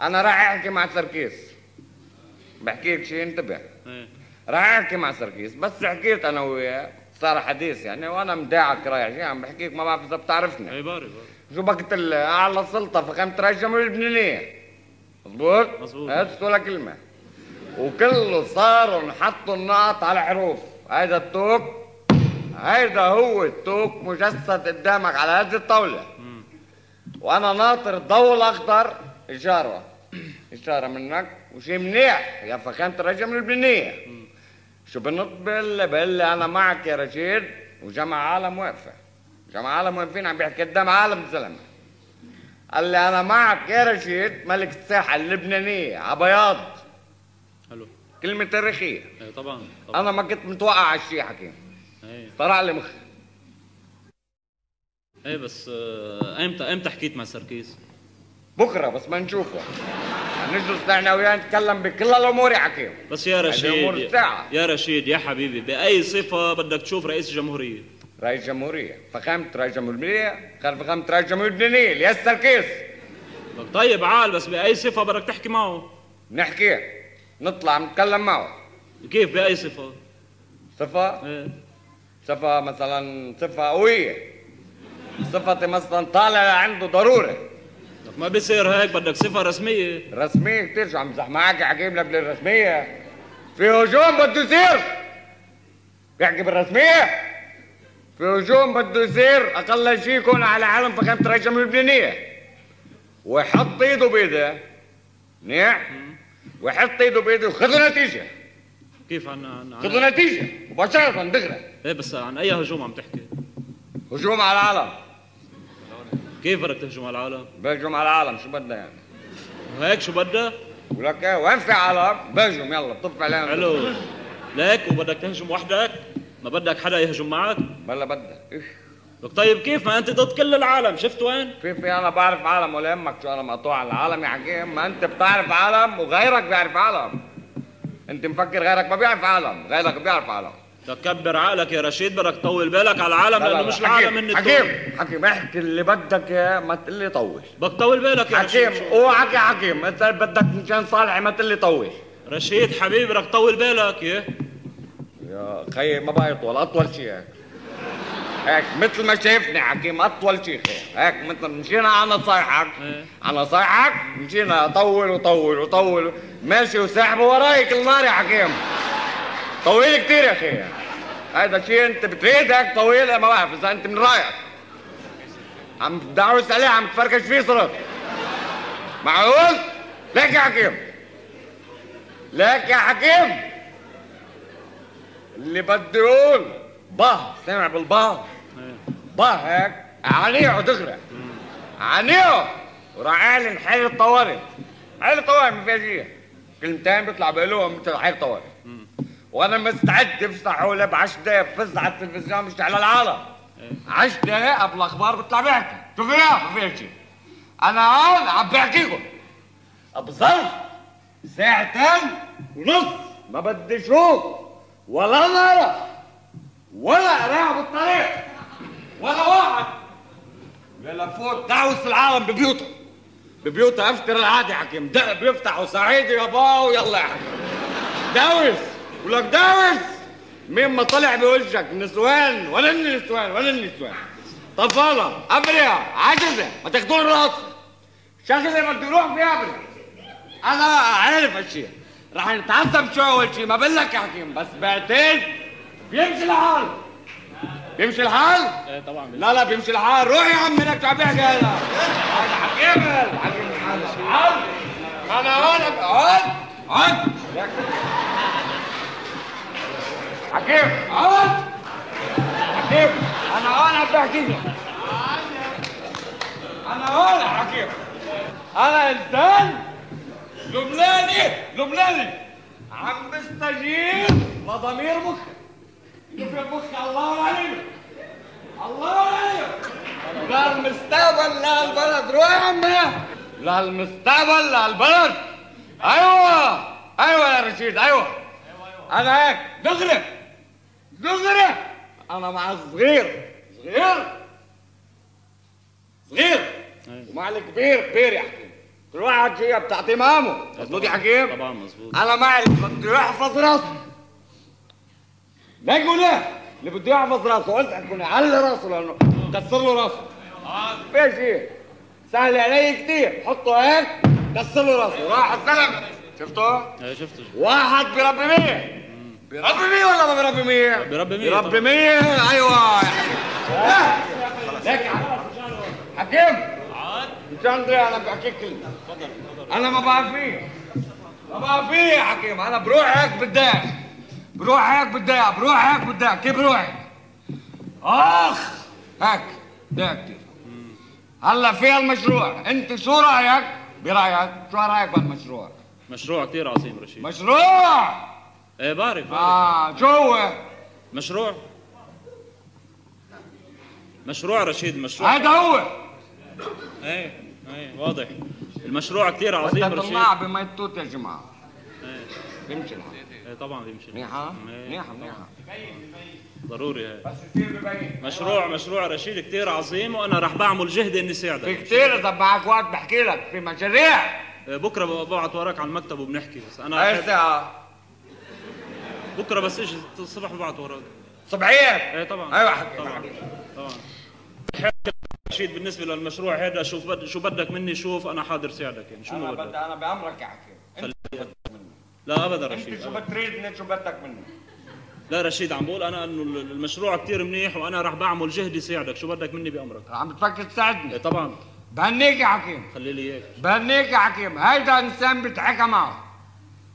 S16: أنا راح أحكي مع سركيس. بحكيك شيء انتبه.
S11: إيه.
S16: راح أحكي مع سركيس. بس حكيت أنا وياه صار حديث يعني وأنا مداعك رايح جاي عم بحكيك ما بعرف إذا بتعرفني.
S11: إيه بعرف
S16: شو بقت أعلى سلطة فخامه رئيس الجمهوريه اللبنانيه؟ مظبوط. هات ولا كلمة. وكله صاروا نحطوا النقط على حروف هيدا التوك هيدا هو التوك مجسد قدامك على هذه الطاولة. وأنا ناطر الضوء الأخضر إشارة. [clears throat] إشارة منك وشي منيح. يا فخامة الرئيس الجمهوريه اللبنانيه شو بنط بقول لي أنا معك يا رشيد. وجمع عالم واقفة. جمع عالم واقفين عم بيحكي قدام عالم زلمه قال لي أنا معك يا رشيد ملك الساحة اللبنانية عبياض. كلمة تاريخية.
S11: إيه طبعا طبعا.
S16: أنا ما كنت متوقع على الشيء حكيم.
S11: إيه.
S16: طلع لي مخي
S11: إيه بس آه، إمتى إمتى حكيت مع سركيس؟
S16: بكرة بس ما نشوفه. نجلس نحن وياه نتكلم بكل الأمور يا حكيم.
S11: بس يا رشيد يا رشيد يا حبيبي بأي صفة بدك تشوف رئيس الجمهوريه؟
S16: رئيس جمهورية. فخامه رئيس جمهوريه قال فخامه رئيس جمهوريه اللبنانيه الياس سركيس.
S11: طيب عال بس بأي صفة بدك تحكي معه؟
S16: نحكي. نطلع نتكلم معه.
S11: كيف؟ بأي صفة؟
S16: صفة؟
S11: إيه.
S16: صفة مثلا صفة قوية. صفتي مثلا طالع عنده ضرورة.
S11: ما بيصير هيك؟ بدك صفة رسمية.
S16: رسمية؟ كتير شو عم مزح معك حكيم لك بالرسمية. في هجوم بده يصير. بيحكي بالرسمية. في هجوم بده يصير. أقل شيء يكون على علم فخامة رئيس الجمهورية اللبنانية ويحط إيده بإيده. منيح؟ ويحط ايده بايده وخذوا نتيجة
S11: كيف عن عن عن-
S16: خذوا نتيجة مباشرة دغري
S11: إيه بس عن أي هجوم عم تحكي؟
S16: هجوم على العالم
S11: كيف بدك تهجم على العالم؟
S16: بهجم على العالم شو بدنا يعني
S11: وهيك شو بدك؟
S16: ولك إيه وين في عالم بهجم يلا طف علينا
S11: حلو ليك وبدك تهجم وحدك؟ ما بدك حدا يهجم معك؟
S16: بلا بدك
S11: لك طيب كيف ما أنت ضد كل العالم؟ شفت وين؟
S16: في في أنا بعرف عالم ولا يهمك شو أنا مقطوع على العالم يا حكيم؟ ما أنت بتعرف عالم وغيرك بيعرف عالم. أنت مفكر غيرك ما بيعرف عالم غيرك بيعرف عالم.
S11: تكبر عقلك يا رشيد بدك تطول بالك على العالم
S16: لا لا
S11: لأنه
S16: لا.
S11: مش
S16: حكيم،
S11: العالم من
S16: حكيم حكيم احكي اللي بدك اياه ما تقول لي طول.
S11: بدك تطول بالك يا
S16: حكيم
S11: رشيد
S16: اوعك يا حكيم. انت بدك مشان صالحي ما تقول لي طول.
S11: رشيد حبيبي بدك تطول بالك يا.
S16: يا خيي ما بقى يطول أطول شيء. هيك هيك مثل ما شايفني حكيم أطول شيء خير. هيك مثل مشينا على نصايحك على نصايحك مشينا اطول وطول وطول. ماشي وساحبه وراي كل نهار يا حكيم. طويل كثير يا أخي. هذا شيء أنت بتريد هيك طويل ما بعرف إذا أنت من رأيك. عم تدعوس عليه عم تفركش فيه صرت. معقول؟ ليك يا حكيم. ليك يا حكيم. اللي بده يقول با سامع بالبا با هيك عليه دغري عليه وراح اعلن حالة الطوارئ. حالة الطوارئ ما فيها شيء. كلمتين بيطلع بيقولوهم مثل حالة الطوارئ. وأنا مستعد بفتح ولا بعشر دقايق بفز على التلفزيون مش على العالم. عشر دقايق قبل الاخبار بيطلع بيحكي شوفوا يا ما فيها شيء. أنا هون عم بحكيكم. بظرف ساعتين ونص. ما بدي أشوف ولا مرة ولا قراها بالطريق ولا واحد. يلا فوت دعوس العالم ببيوتها ببيوتها افتر العادي حكيم. دق بيفتحوا سعيد يا باو يلا يا حكيم. داوس. ولك داوس. مين ما طلع بوجهك؟ نسوان ولا النسوان ولا النسوان طفالة أبرياء عجزة ما تاخدون راس شغلة بده يروح فيها أبرياء. أنا عارف هالشيء رح نتعذب شوي أول شيء ما بقول لك يا حكيم بس بعدين بيمشي الحال. بيمشي الحال؟
S11: إيه طبعا
S16: لا لا بيمشي الحال. روح يا عم بيحكي هذا هذا حكيم حكيم الحال أنا هون. هون. هون. حكيم. هون. حكيم. أنا هون عم بحكي لك أنا هون حكيم. أنا إنسان لبناني. لبناني. عم بستجيب لضمير مخي. كيف مخي الله عليك الله عليك لا المستقبل لا البلد. روح يا عمي. لا المستقبل لا البلد. أيوه. أيوه يا رشيد أيوه. أنا هيك. دغري. دغري. أنا مع الصغير صغير. صغير. ومع الكبير كبير يا حكيم. كل واحد فيها بتعطيه مقامه مظبوط يا حكيم؟
S11: طبعا مظبوط.
S16: أنا معي. اللي بده يحفظ راسه ليك ولا اللي بده يحفظ راسه وسع يكون يعلي راسه لأنه كسر له راسه. في شيء سهل علي كثير حطه هيك كسر له راسه. راح الزلمه شفته؟
S11: إيه شفته
S16: واحد بربي مية. بربي مية ولا ما بربي مية؟
S11: بربي مية
S16: بربي مية. أيوه. ليك حكيم مشان ادري أنا بحكي كلمه أنا ما بعرف فيه ما بعرف فيه يا حكيم. أنا بروح هيك بروح هيك بتضايق بروح هيك بتضايق كيف بروح أخ! هيك بتضايق كثير هلا في المشروع أنت شو رأيك؟ برأيك شو رأيك بالمشروع
S11: مشروع كثير عظيم رشيد.
S16: مشروع؟
S11: إيه بعرف بعرف
S16: آه شو هو؟
S11: مشروع؟ مشروع رشيد مشروع.
S16: هذا هو.
S11: إيه إيه واضح. المشروع كثير عظيم رشيد.
S16: تطلع بمي التوت يا جماعة.
S11: إيه.
S16: بيمشي الحال
S11: إيه طبعا بيمشي
S16: منيحة؟
S11: إيه،
S16: منيحة
S11: طبعاً.
S16: منيحة.
S11: ضروري هيك مشروع مشروع رشيد كتير عظيم وأنا رح بعمل جهدي إني ساعدك.
S16: في كتير إذا معك وقت بحكي لك. في مشاريع.
S11: إيه، بكرة ببعت وراك على المكتب وبنحكي بس أنا
S16: اي
S11: أحب-
S16: ساعة؟
S11: بكرة بس إجي الصبح ببعت وراك.
S16: صبحية؟
S11: إيه طبعا.
S16: أيوه حكي
S11: طبعا.
S16: حكي.
S11: طبعا. رشيد بالنسبة للمشروع هذا شوف بد... شو بدك مني؟ شوف أنا حاضر ساعدك يعني. شو أنا
S16: بدي
S11: بدك.
S16: أنا بأمرك يا حكيم انت
S11: خلي- لا أبدا رشيد.
S16: أنت شو. بتريد مني شو بدك مني؟
S11: لا رشيد عم بقول أنا إنه المشروع كتير منيح وأنا رح بعمل جهدي ساعدك شو بدك مني بأمرك؟
S16: عم بتفكر تساعدني؟
S11: إيه طبعا.
S16: بهنيك يا حكيم.
S11: خلي لي إياك.
S16: بهنيك يا حكيم. هيدا إنسان بيتحكى معه.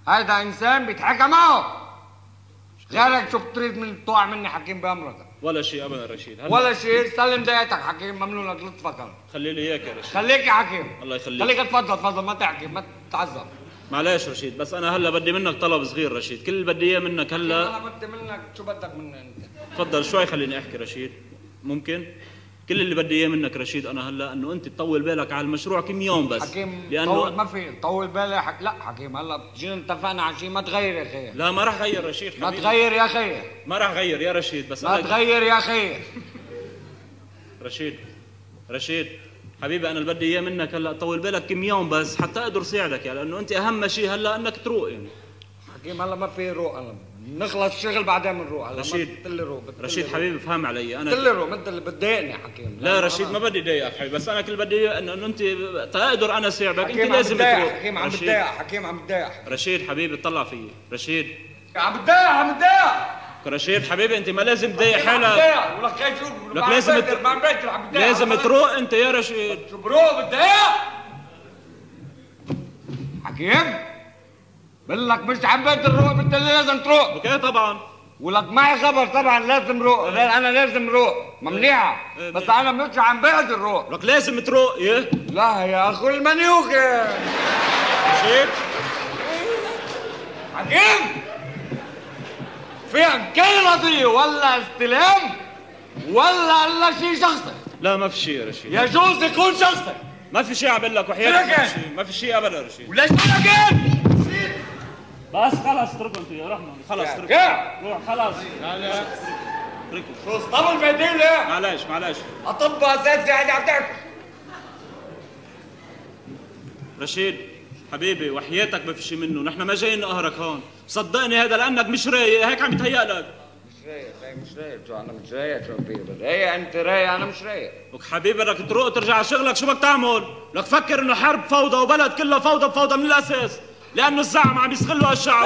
S16: هيدا إنسان بيتحكى معه. غيرك شو بتريد من توقع مني حكيم بأمرك.
S11: ولا شيء ابدا رشيد. هلا.
S16: ولا شيء. سلم دقيقتك حكيم. ممنون لك. لطفك
S11: خلي لي إياك يا رشيد.
S16: خليك يا حكيم.
S11: الله يخليك.
S16: خليك تفضل تفضل. ما تحكي ما تتعذب.
S11: معلش رشيد بس أنا هلأ بدي منك طلب صغير رشيد كل اللي بدي إياه منك هلأ
S16: أنا بدي منك شو بدك مني أنت؟
S11: تفضل شوي خليني أحكي رشيد ممكن؟ كل اللي بدي إياه منك رشيد أنا هلأ إنه أنت تطول بالك على المشروع كم يوم بس؟
S16: حكيم
S11: لأنه
S16: طول ما في طول بالي حك... لا حكيم هلأ جينا اتفقنا على شيء ما تغير يا خير
S11: لا ما راح غير رشيد
S16: ما
S11: حبيبي.
S16: تغير يا خير
S11: ما راح غير يا رشيد بس
S16: ما
S11: أنا-
S16: تغير يا خير
S11: رشيد رشيد حبيبي أنا اللي بدي إياه منك هلأ طول بالك كم يوم بس حتى أقدر ساعدك يعني لأنه أنت أهم شيء هلأ إنك تروق يعني.
S16: حكيم هلأ ما في روح هلأ. نخلص شغل بعدين بنروح هلأ
S11: رشيد.
S16: روح بتقلي
S11: رشيد. حبيبي فهم علي. أنا
S16: بتقلي روح أنت اللي بتضايقني حكيم.
S11: لا رشيد ما بدي ضايقك حبيبي بس أنا كل بدي إياه انه أنت تقدر أنا ساعدك
S16: أنت
S11: لازم تروق.
S16: حكيم عم. بتضايق حكيم عم بتضايق.
S11: رشيد حبيبي اطلع فيي. رشيد.
S16: عم بتضايق عم بتضايق.
S11: رشيد حبيبي أنت ما لازم تضايق حالك.
S16: ولك شوف
S11: لك لازم
S16: تر...
S11: لازم تروق أنت يا رشيد.
S16: شو بروق بتضايق حكيم بقول لك مش عم بقدر روق بالتالي لازم تروق.
S11: أوكي طبعا.
S16: ولك معي خبر طبعا لازم روق. لا أنا لازم روق. ممنيعه بس أنا مش عم بقدر روق
S11: لك لازم تروق يا
S16: لا يا أخو المنيوكة.
S11: رشيد.
S16: حكيم. في كل قضيه ولا استلام ولا إلا شيء شخصي
S11: لا ما في شيء يا رشيد.
S16: يجوز يكون شخصي
S11: ما في شيء عم بقول لك وحياتك ما. في شيء ما في شيء ابدا رشيد.
S16: وليش لكن
S11: بس خلص اتركوا أنت يا رحمة خلص اتركوا؟ روح خلص
S16: اتركوا شو اسطبل فايدين ليه؟
S11: معلش معلش
S16: اطباء أساتذة قاعد عم تحكي
S11: رشيد. حبيبي وحياتك ما في شيء منه. نحن ما جايين نقهرك هون. صدقني هذا لأنك مش رايق. هيك عم يتهيأ لك.
S16: مش رايق. لا مش رايق. شو أنا مش رايق شو في رايق أنت رايق أنا مش رايق.
S11: لك حبيبي بدك تروق وترجع على شغلك شو بدك تعمل؟ لك فكر إنه حرب فوضى وبلد كله فوضى بفوضى من الأساس. لأنه الزعم عم يستغلوا الشعب.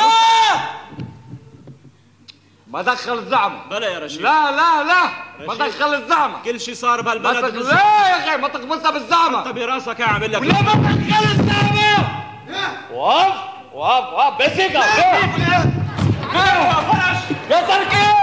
S16: ما دخل الزعمه
S11: بلا يا رشيد.
S16: لا لا لا! ما. دخل الزعمه
S11: كل شيء صار بهالبلد
S16: لا يا أخي ما تخبصها بالزعمه
S11: انت براسك يا عم لك
S16: ولا ما تدخل الزعمه وقف وقف وقف بس هيك يا تركيز يا تركيز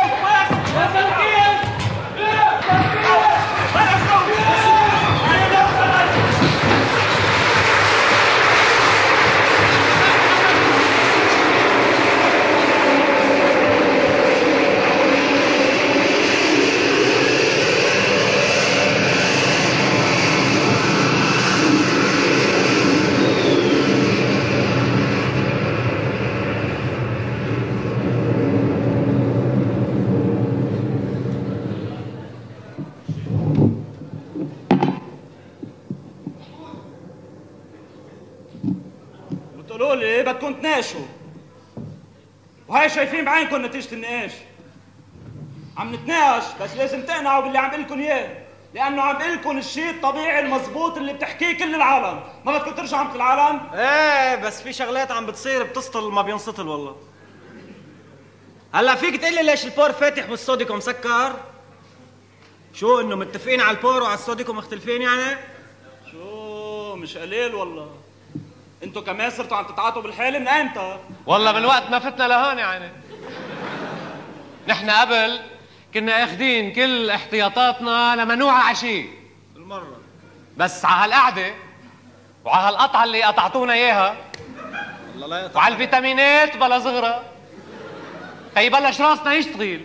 S11: بتقولوا لي بدكم تناقشوا وهي شايفين بعينكم نتيجة النقاش عم نتناقش بس لازم تقنعوا باللي عم لكم إياه. لأنه عم لكم الشيء الطبيعي المزبوط اللي بتحكيه كل العالم. ما بدكم ترجعوا مثل العالم؟
S10: إيه بس في شغلات عم بتصير بتسطل ما بينسطل والله. هلا فيك تقول لي ليش البور فاتح والصوديكو مسكر؟ شو إنه متفقين على البور وعلى الصوديكو مختلفين يعني؟
S11: شو مش قليل والله. أنتوا كمان صرتوا عم تتعاطوا بالحالة من ايمتى؟
S15: والله من وقت ما فتنا لهون يعني. نحن قبل كنا اخذين كل احتياطاتنا لمنوعة عشي.
S10: بالمرة.
S15: بس على هالقعدة وعلى هالقطعة اللي قطعتونا إياها
S10: والله لا يقطع.
S15: وعلى الفيتامينات بلا صغرى. هي بلش راسنا يشتغل.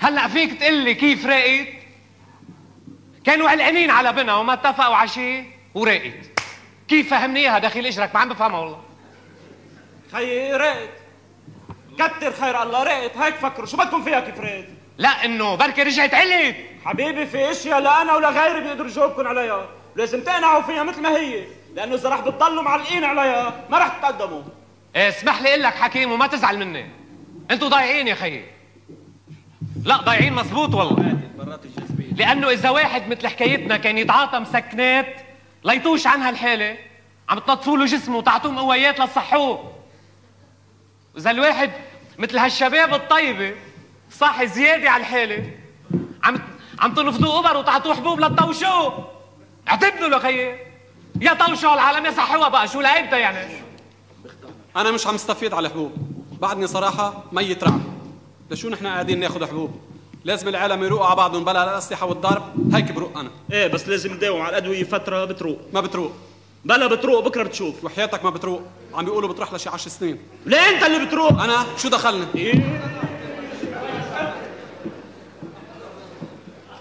S15: هلأ فيك تقول لي كيف راقت كانوا قلقانين على بنا وما اتفقوا على شيء وراقت كيف فهمني اياها داخل إجرك؟ ما عم بفهمها والله.
S11: خيي راقت
S10: كتر خير الله رقت هيك فكروا. شو بدكم فيها كفريت
S15: لا إنه بركي رجعت علت
S10: حبيبي في إشياء لا أنا ولا غيري بيقدروا يجاوبكم عليها. لازم تقنعوا فيها مثل ما هي لأنه إذا رح بتضلوا معلقين عليها ما رح تتقدموا.
S15: اسمح لي أقول لك حكيم وما تزعل مني. أنتوا ضايعين يا خيي. لا ضايعين مزبوط والله. لأنه إذا واحد مثل حكايتنا كان يتعاطى مسكنات ليطوش عنها الحاله عم تنظفوا له جسمه وتعطوه مقويات لتصحوه واذا الواحد مثل هالشباب الطيبة صاحي زيادة على الحاله عم عم تنفضوا ابر وتعطوه حبوب لتطوشوه اعتبروا لخيي يا طوشوا على العالم يا صحوها بقى. شو لعيبتها يعني؟
S7: أنا مش عم استفيد على الحبوب بعدني صراحة ميت رعب. لشو نحن قاعدين ناخذ حبوب؟ لازم العالم يروقوا على بعضهم بلا الأسلحة والضرب هيك بروق أنا.
S11: إيه بس لازم تداوم على الأدوية فترة بتروق.
S7: ما بتروق.
S11: بلا بتروق بكرة بتشوف.
S7: وحياتك ما بتروق. عم بيقولوا بتروح لشي 10 سنين.
S11: ليه أنت اللي بتروق.
S7: أنا؟ شو دخلني
S11: إيه؟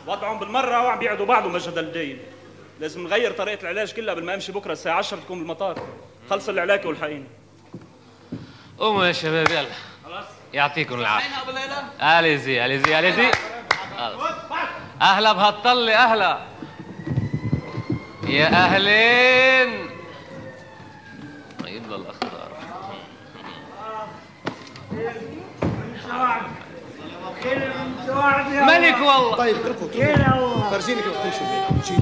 S11: وضعهم بالمرة وعم بيعدوا بعض ومجد الدين. لازم نغير طريقة العلاج كلها قبل ما امشي بكرة الساعة 10 تكون بالمطار. خلص العلاكه والحقيني
S15: قوموا يا شباب يلا. يعطيكم
S13: العافية.
S15: أليزي أليزي أليزي. أهلا بهالطلة أهلا يا أهلين. طيب للاخضر ملك والله.
S19: طيب اتركوا اتركوا فرجيني كيف تمشوا هيك شيل.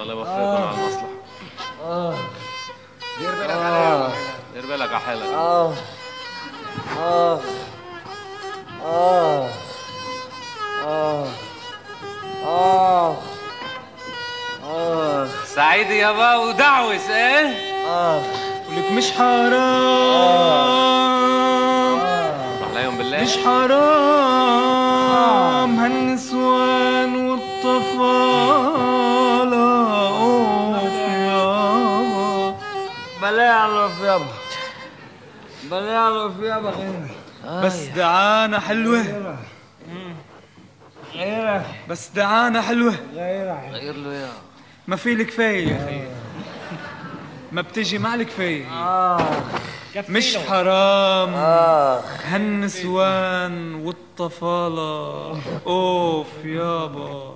S15: ولا وفاكم على المصلحة
S16: دير بالك عليها
S15: دير بالك على حالك
S16: آه آه آه آه آه آه
S15: سعيد يابا ودعوس إيه؟
S16: آه
S14: ولك مش حرام.
S15: عليهم بالله.
S14: مش حرام. هالنسوان والطفالة اوف يابا
S16: بلا يعرف يابا بلا يعرف يابا غيرك
S14: بس دعانة حلوة.
S16: غيرك
S14: بس دعانة حلوة.
S16: غيرك
S15: غير له اياه
S14: ما في الكفاية يا أخي ما بتجي مع الكفاية. مش حرام. هالنسوان والطفالة. أوف يابا.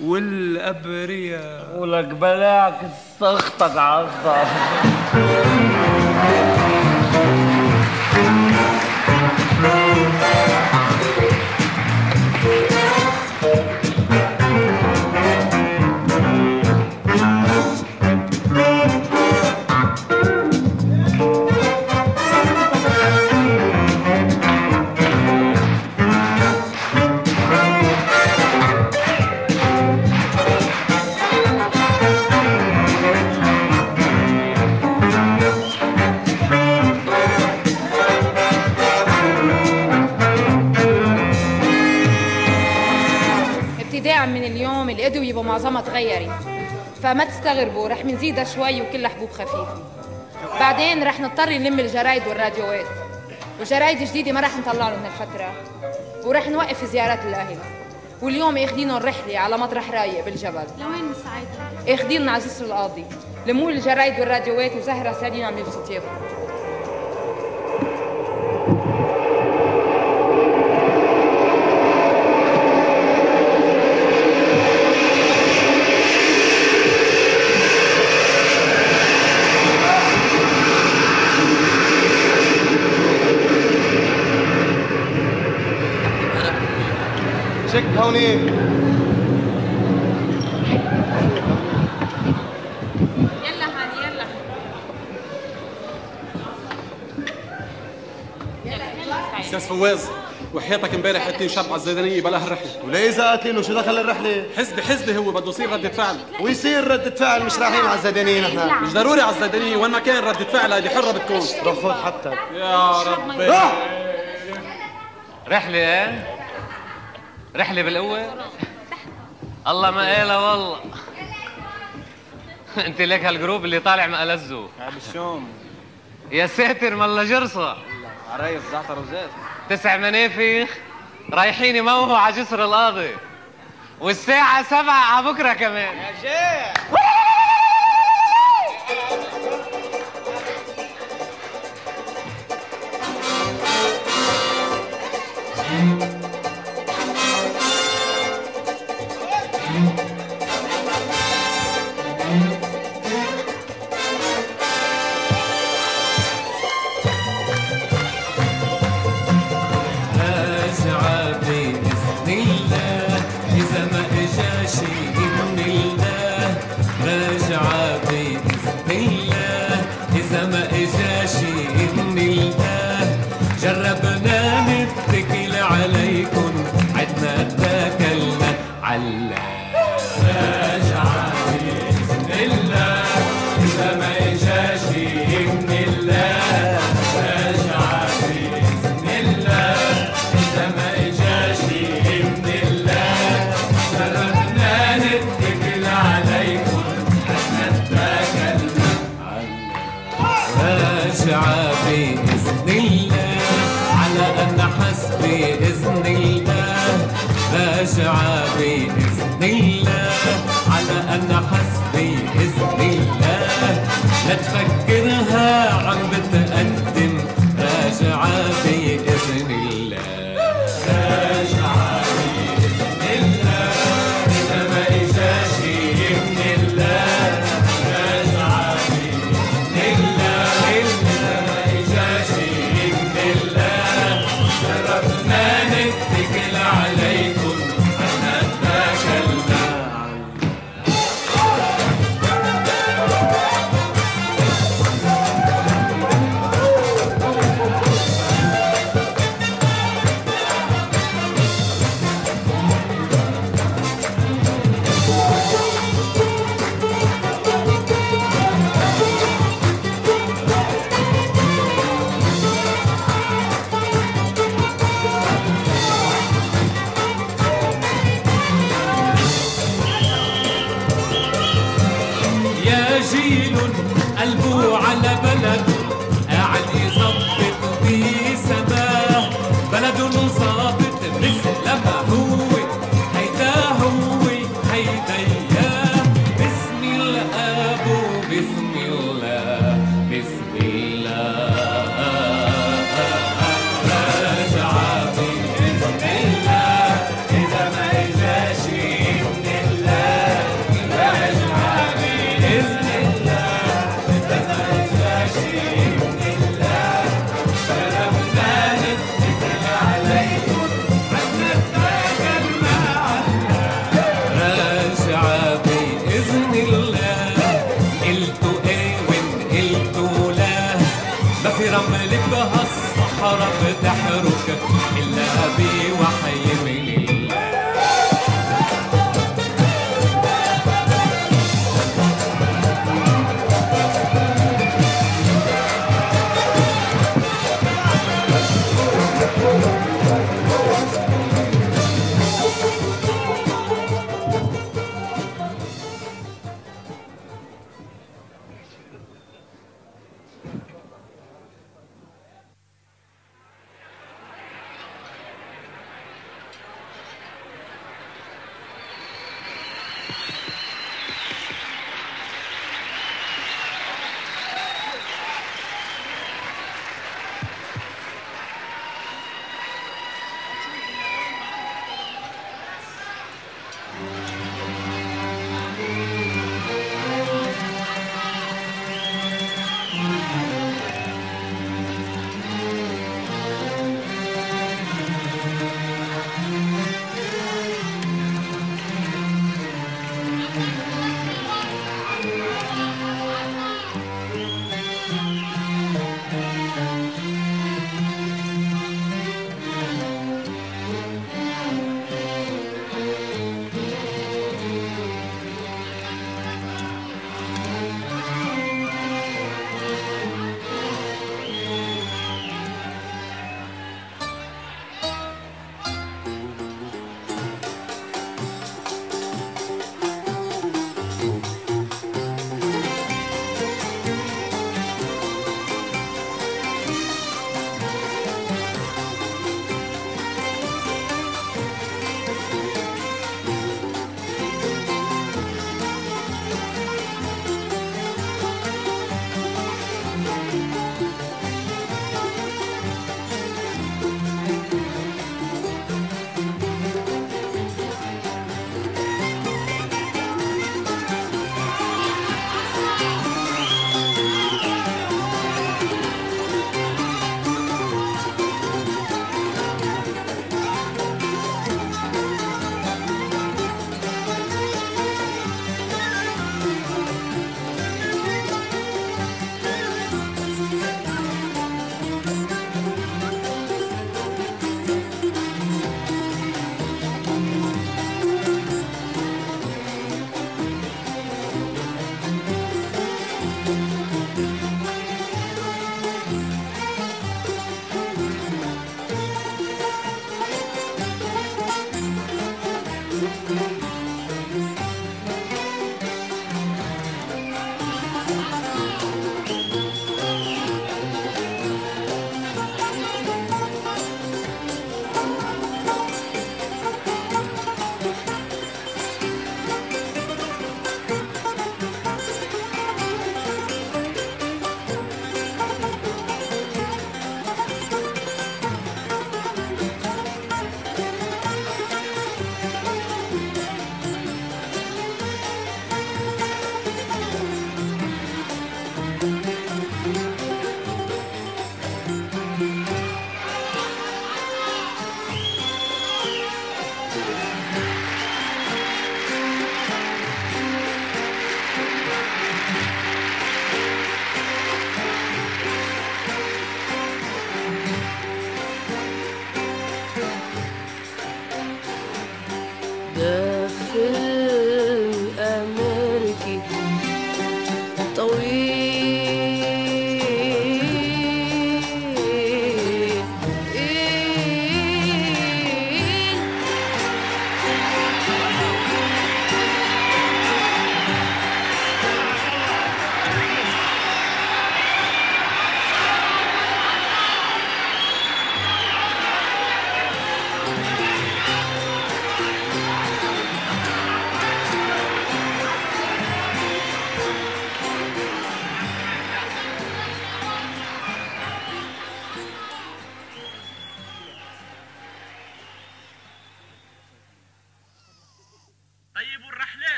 S14: والأبرياء.
S16: ولك بلاك استخطك عالصف
S17: الادويه بمعظمها تغيرت. فما تستغربوا رح منزيدها شوي وكلها حبوب خفيفة. بعدين رح نضطر نلم الجرايد والراديوات. وجرايد جديدة ما رح نطلع لهم من الفترة. ورح نوقف زيارات الأهل. واليوم أخذينهم رحلة على مطرح رايق بالجبل.
S9: لوين مساعدة؟
S17: اخذيننا على جسر القاضي. لموا الجرايد والراديوات وزهرة سالين عم ثيابهم
S8: يلا
S7: أستاذ فواز وحياتك امبارح قلت لي شاب على الزيدانية بلا هالرحلة.
S19: وليه زقتين وشو دخل الرحلة؟
S7: حزبي حزبي هو بده يصير ردة فعل.
S19: ويصير ردة فعل مش رايحين على الزيدانية نحن.
S7: مش ضروري على الزيدانية وين ما كان ردة فعل هيدي حرة بتكون.
S19: روح خذ حتى.
S7: يا ربي.
S15: رحلة. إيه؟ رحلة بالقوة؟ الله ما قالها والله. انت ليك هالجروب اللي طالع ما
S5: ألزه الشوم
S15: يا ساتر ملا جرصة.
S5: عرايس زعتر وزيت.
S15: تسع منافخ رايحين يموهوا على جسر القاضي. والساعة سبعة على بكرة كمان.
S5: يا شيخ.
S17: سعادتي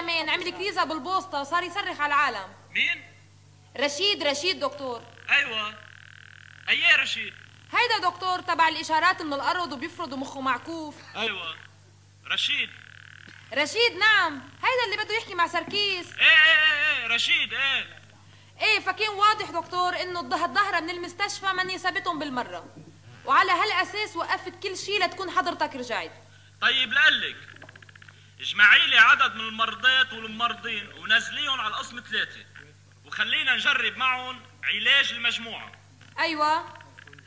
S17: كمان عمل كريزه بالبوسطة وصار يصرخ على العالم.
S11: مين؟
S17: رشيد رشيد دكتور.
S11: أيوه. إيه رشيد؟
S17: هيدا دكتور تبع الإشارات من الأرض وبيفرض مخه معكوف.
S11: أيوه. رشيد.
S17: رشيد نعم. هيدا اللي بده يحكي مع سركيس.
S11: إيه إيه إيه, إيه رشيد إيه.
S17: إيه فكان واضح دكتور إنه الضه- الظهره من المستشفى ماني سابتهم بالمرة. وعلى هالأساس وقفت كل شيء لتكون حضرتك رجعت.
S11: طيب لقلك اجمعي لي عدد من المرضات والممرضين ونزليهم على القسم ثلاثة وخلينا نجرب معهم علاج المجموعة.
S17: أيوه.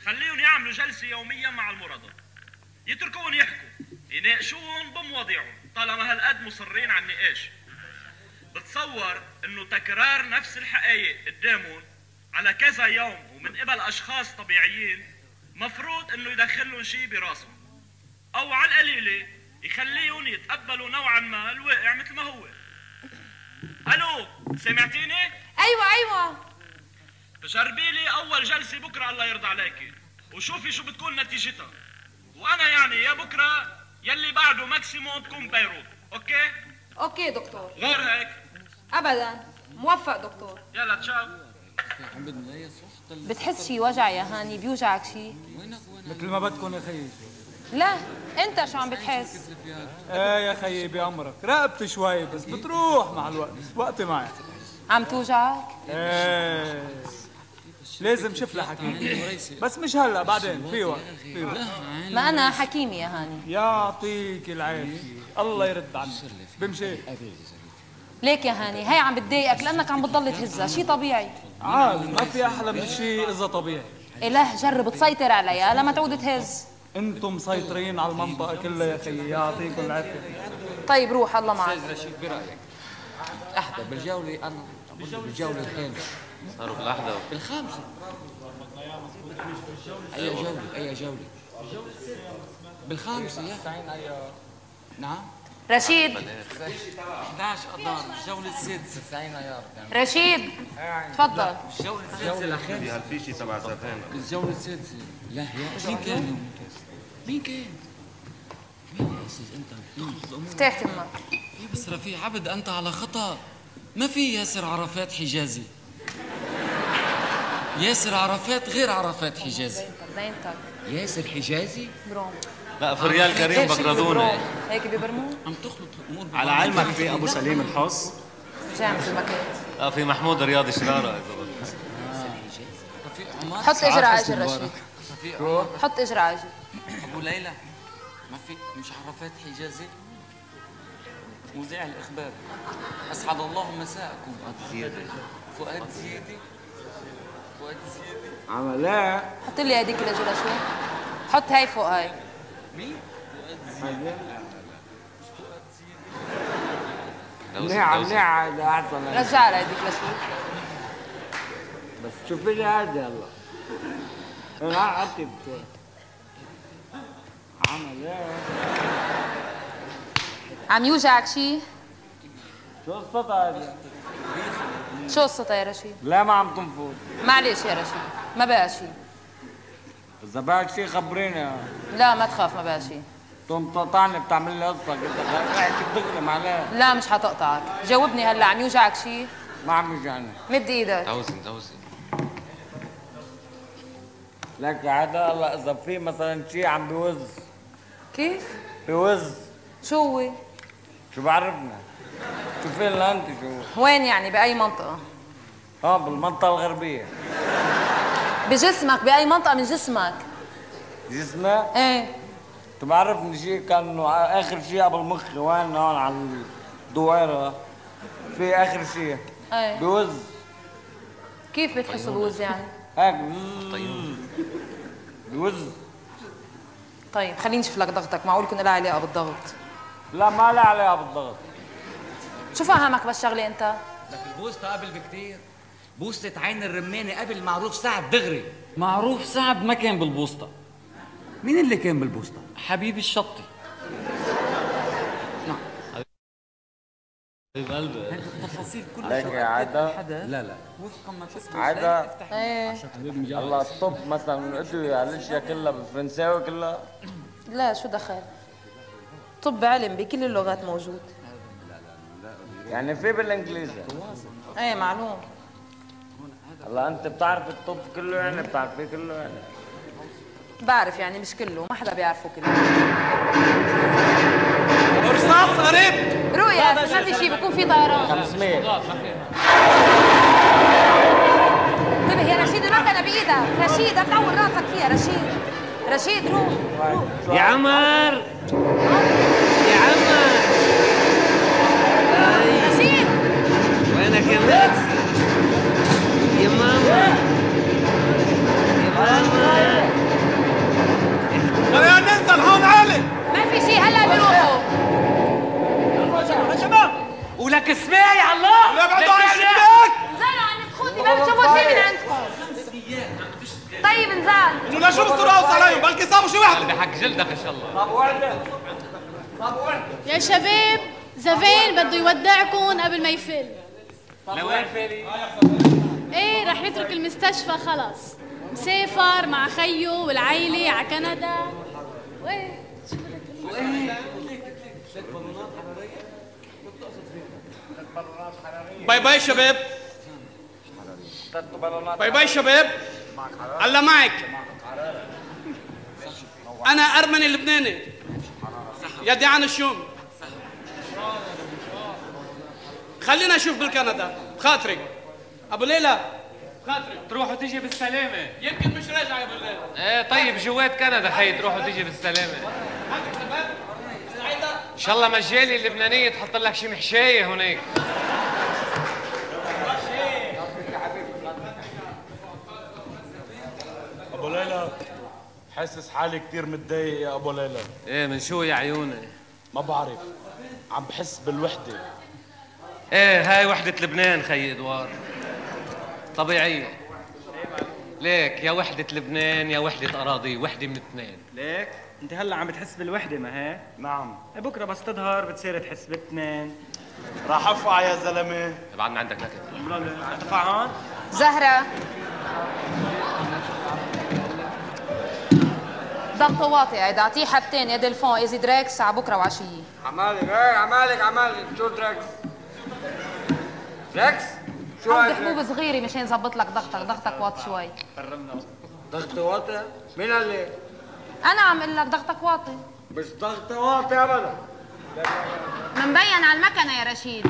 S11: خليهم يعملوا جلسة يوميا مع المرضى. يتركوهم يحكوا يناقشوهم بمواضيعهم طالما هالقد مصرين على النقاش. بتصور إنه تكرار نفس الحقائق قدامهم على كذا يوم ومن قبل أشخاص طبيعيين مفروض إنه يدخلهم شيء براسهم. أو على القليلة يخليهم يتقبلوا نوعا ما الواقع مثل ما هو. ألو سمعتيني؟
S17: أيوه أيوه.
S11: جربي لي أول جلسة بكرة الله يرضى عليكي وشوفي شو بتكون نتيجتها. وأنا يعني يا بكرة يلي بعده maximum تكون بيروت okay؟
S17: okay دكتور.
S11: غير هيك.
S17: ابدا. موفق دكتور.
S11: يلا تشاو.
S17: بتحس شي وجع يا هاني؟ بيوجعك شي؟
S14: مثل ما بدكم يا خيي.
S17: لا انت شو عم بتحس؟
S14: إيه يا خيي بأمرك رقبتي شوي بس بتروح مع الوقت. وقتي معي.
S17: عم توجعك؟
S14: إيه. لازم شوف لها حكيم بس مش هلا بعدين. في وقت في وقت.
S17: ما أنا حكيمي يا هاني.
S14: يعطيك العافية. الله يرد عنك بمشي.
S17: ليك يا هاني. هي عم بتضايقك لأنك عم بتضل تهزها. شي طبيعي.
S14: عادي ما في أحلى من شيء إذا طبيعي.
S17: إله جرب تسيطر عليها لما تعود تهز.
S14: أنتم مسيطرين على المنطقة كلها يا خيي يعطيكم العافية.
S17: طيب روح الله معك.
S2: أستاذ رشيد برأيك؟ أحدى بالجولة أنا بالجولة الخامسة.
S15: صاروا بالأحدى.
S2: بالخامسه أي جولة أي جولة. بالخامسة يا نعم.
S17: رشيد.
S2: 11 اذار الجوله السادسه 90 ايار
S17: رشيد تفضل.
S2: الجوله السادسه الاخيره
S15: هالفيشي تبع
S2: الجوله السادسه لا يا مين كان؟ يوم مين كان؟ مين يا أستاذ أنت؟
S17: فتحت الماء
S2: يا بس رفيع عبد أنت على خطأ. ما في ياسر عرفات حجازي. ياسر عرفات غير عرفات حجازي. ياسر حجازي؟
S17: بروم
S15: لا فريال كريم بقردونة
S17: هيك ببرمو
S2: عم تخلط امور
S22: على علمك في أبو سليم الحص
S17: جامد المكان
S15: آه في محمود رياض
S2: عمار
S17: حط اجر على اجر. رشيد. حط اجر على اجر
S2: أبو ليلى ما في مش عرفات حجازي مذيع الإخبار. أسعد الله مساءكم. فؤاد زيادة. فؤاد زيادة. فؤاد زيادة.
S14: عمل لا.
S17: حط لي هذيك الاجر شوي. حط هاي فوق هاي
S2: مين؟ فؤاد زيادة.
S16: منيحة منيحة هذا أحسن
S17: رجع لي هذيك لشوي
S16: بس شوفي لي هذا يلا. أنا عطي عمل إيه
S17: عم يوجعك شي؟
S16: شو الصوت هذا؟
S17: شو الصوت يا رشيد؟
S16: لا ما عم تنفض
S17: معلش يا رشيد ما بقى شي.
S16: إذا بدك شيء خبريني.
S17: لا ما تخاف ما بقى شي.
S16: تقوم تقطعني بتعمل لي قصة. رحت بتغلم عليه
S17: لا مش حتقطعك. جاوبني هلا عم يوجعك شي؟
S16: ما عم يوجعني.
S17: مد إيدك.
S15: دوزن دوزن
S16: لك هذا هلا إذا في مثلا شيء عم بيوز.
S17: كيف؟
S16: بوز.
S17: شو هو؟
S16: شو بعرفنا؟ شو فين لانت شو؟
S17: وين يعني؟ بأي منطقة؟
S16: آه بالمنطقة الغربية.
S17: بجسمك بأي منطقة من جسمك؟
S16: جسمك؟
S17: إيه.
S16: أنت بعرفني شيء؟ كان آخر شيء قبل مخي وين؟ هون على الدويرة. في آخر شيء.
S17: إيه.
S16: بوز.
S17: كيف بتحسوا بوز يعني؟
S16: هيك. بوز.
S17: طيب خليني أشوف لك ضغطك. معقول يكون لها علاقة بالضغط؟
S16: لا ما لها علاقة بالضغط.
S17: شو فهمك بالشغلة أنت؟
S4: لك البوسطة قبل بكتير. بوسطة عين الرمانة قبل معروف سعد دغري.
S2: معروف سعد ما كان بالبوسطة مين اللي كان بالبوسطة؟
S4: حبيبي الشطي حبيب قلبي
S2: التفاصيل
S16: لك يا عدا
S2: لا لا.
S4: وفقا ما تسمع
S16: عدا
S17: إيه.
S16: الله الطب مثلا من ادوية الاشياء كلها بالفرنساوي كلها.
S17: لا شو دخل؟ طب علم بكل اللغات موجود.
S16: يعني في بالإنجليزي.
S17: إيه معلوم.
S16: هلا أنت بتعرف الطب كله يعني؟ بتعرفيه كله يعني؟
S17: بعرف يعني مش كله ما حدا بيعرفه كله.
S13: رصاص قريب.
S17: رؤيا ما في شيء بكون في طيران.
S16: 500
S17: انتبه يا رشيد المكنه بايدك رشيد بتعور راسك فيها. رشيد رشيد روح روح
S15: يا عمر. يا عمر.
S17: رشيد.
S15: وينك يا ميكس يا ماما. يا ماما.
S13: خلينا ننزل هون عالي.
S17: ما في شيء هلا بيروحوا.
S13: شباب
S15: ولك اسمعي على الله.
S13: لا ابعدوا
S15: لك
S13: عن
S15: اسمعي.
S13: الشباك
S17: نزلوا عن خدي ما بتشوفوا شيء من عندكم. طيب نزال
S13: أنتوا لا شو بتصيروا اوصى عليهم بلكي صابوا شي وحده
S15: بحق جلدك إن شاء الله.
S16: طب وحده طب وحده
S9: يا شباب زفين بده يودعكم قبل ما يفل.
S15: لوين فيلي؟
S9: إيه رح يترك المستشفى خلص. مسافر مع خيه والعيلة على كندا. وايه شو بدك؟
S13: bye bye شباب bye bye شباب الله معك أنا ارمني لبناني يدي عن الشوم خلينا نشوف بالكندا بخاطرك ابو ليلى بخاطرك
S15: تروح وتيجي بالسلامة.
S13: يمكن مش راجع يا أبو ليلى.
S15: إيه طيب جوات كندا خي تروح وتيجي بالسلامة. إن شاء الله مجالي اللبنانية تحط لك شي محشاية هناك.
S12: أبو ليلى. حاسس حالي كثير متضايق يا أبو ليلى.
S15: إيه من شو يا عيوني؟
S12: ما بعرف. عم بحس بالوحدة.
S15: إيه هاي وحدة لبنان خي ادوار طبيعية. ليك يا وحدة لبنان يا وحدة أراضي وحدة من اثنين.
S10: ليك أنت هلأ عم بتحس بالوحدة ما هيك
S12: نعم.
S10: بكرة بس تظهر بتصير تحس باثنين.
S12: راح افقع يا زلمة.
S15: بعدنا عندك لك.
S10: تفعان
S17: زهرة. ضغطه واطي. عيد اعطيه حبتين يا دلفون ايزي دريكس على بكرة وعشية.
S16: عمالك إيه؟ عمالك عمالك. شو دركس دركس شو هاي
S17: حبوب؟ صغيرة مشان يظبط لك ضغطك ضغطك واطي شوي.
S16: ضغط واطي مين قال لي؟
S17: أنا عم أقول لك ضغطك واطي.
S16: مش ضغط واطي ابدا.
S17: مبين على المكنة يا رشيد.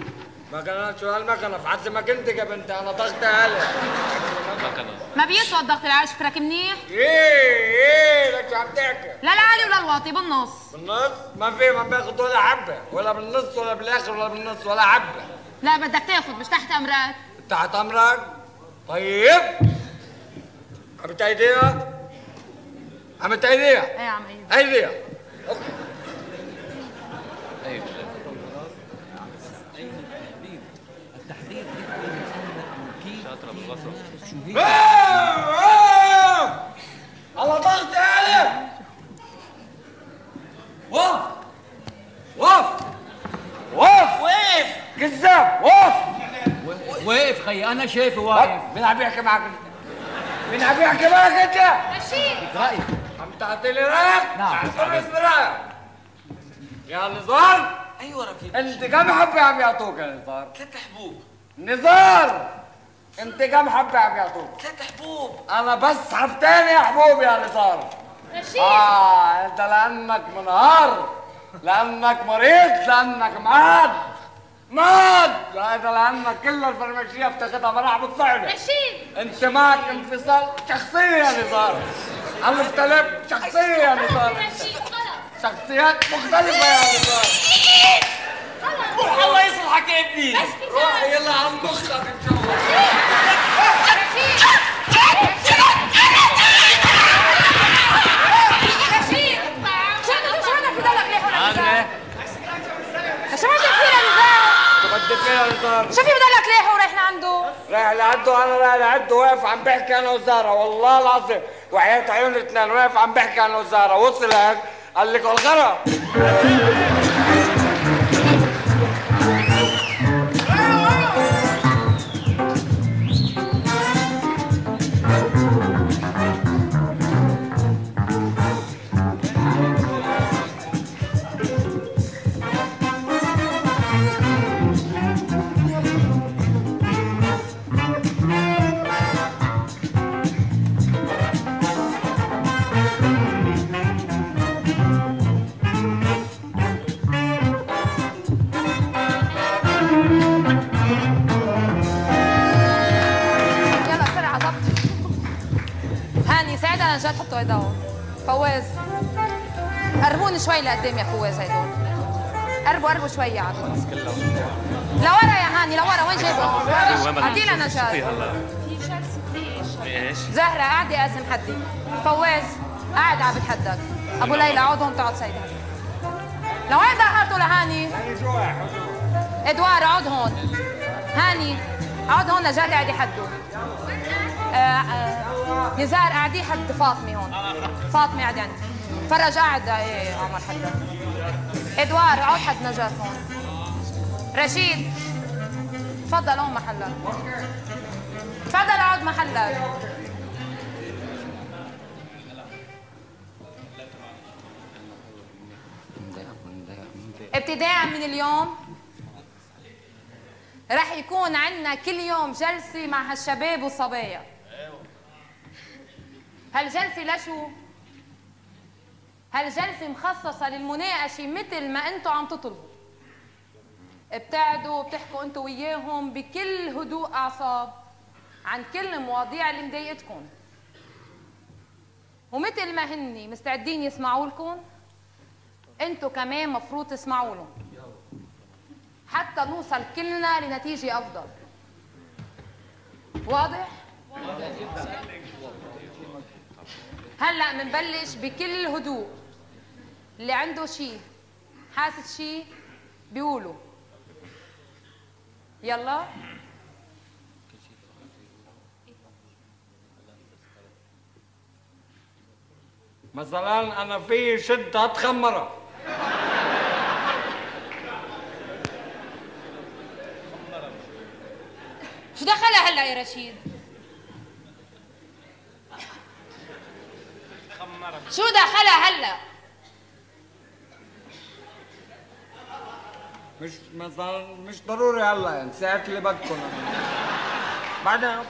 S16: مكنة شو هالمكنة؟ في حد ما كنت يا بنت أنا ضغطي عالي
S17: ما بيسوى الضغط العالي فكرك منيح؟
S16: إيه إيه لك شو عم تحكي؟
S17: لا العالي ولا الواطي بالنص.
S16: بالنص؟ ما في ما باخذ ولا حبة. ولا بالنص ولا بالآخر ولا بالنص ولا حبة.
S17: لا بدك تاخذ مش تحت أمرك.
S16: تحت أمرك؟ طيب. عم تأيديها عم تأيديها
S17: إيه عم ايوب
S16: ايديها
S15: أيوه
S16: على ضغط عالي وقف وقف وقف وقف كذاب. وقف
S2: واقف خي أنا شايفه واقف.
S16: مين عم يحكي معك؟ انت؟ مين عم يحكي معك أنت؟
S17: رشيد
S2: رايك
S16: عم تعطي لي رأيك؟
S2: نعم.
S16: اعطيني برايك يا نزار.
S4: أيوه رفيق.
S16: أنت كم حبة عم يعطوك يا نزار؟
S4: ثلاث حبوب.
S16: نزار. انت كم حبة عم يعطوك؟
S4: ثلاث حبوب.
S16: أنا بس حبتين يا حبوب يا نزار
S9: رشيد.
S16: آه انت لأنك منهار لأنك مريض لأنك ماد ماد هذا لأنك كل الفرماشية بتاخدها مرح بالطعنه
S9: رشيد.
S16: انت معك انفصال شخصيه يا نزار المختلف شخصيه يا نزار شخصيات مختلفة يا نزار روح الله يصلحك يا ابني روح يلا عم مخك ان شاء الله
S17: رشيد شو بدك شو بدك بدلك ليه هون
S16: عادي.
S17: شو بدك فيه لنزار
S16: شو بدك فيها يا نزار
S17: شو في بدلك ليه ورايحين عنده
S16: رايح لعنده أنا رايح لعنده واقف عم بحكي أنا وزاره والله العظيم وحياة عيون الاثنين واقف عم بحكي أنا وزاره وصل هيك قال لك الغرا
S17: شوي لقدام يا فواز هيدول قربوا قربوا شوي يا عبد لورا يا هاني لورا وين جايبه؟ عدي لنا
S20: إيش؟
S17: زهرة قاعدة قاسم حدي. فواز قاعد عم بتحدك أبو ليلى اقعد هون تقعد سيدها. لوين دخلتوا لهاني؟ ادوار اقعد هون. هاني اقعد هون لجاد قاعد يحدوا. آه، آه، نزار قاعدين حد فاطمة هون. فاطمة قاعدة عندي. فرج قاعد إيه عمر حدا إدوار اقعد حد نجاة هون. رشيد تفضل هون محلك. تفضل اقعد محلك. ابتداء من اليوم. رح يكون عندنا كل يوم جلسة مع هالشباب والصبايا هالجلسة لشو؟ هالجلسة مخصصة للمناقشة مثل ما أنتم عم تطلبوا؟ ابتعدوا وبتحكوا أنتم وياهم بكل هدوء أعصاب عن كل المواضيع اللي مضايقتكم. ومثل ما هني مستعدين يسمعوا لكم أنتم كمان مفروض تسمعوا لهم. حتى نوصل كلنا لنتيجة أفضل. واضح؟ هلأ منبلش بكل هدوء. اللي عنده شيء حاسس شيء بيقوله يلا
S16: مثلا أنا في شد هتخمره
S17: شو دخلها هلا يا رشيد؟ شو دخلها هلا؟
S16: مش مثلا مش ضروري هلا يعني ساعة اللي بدكم. بعدين؟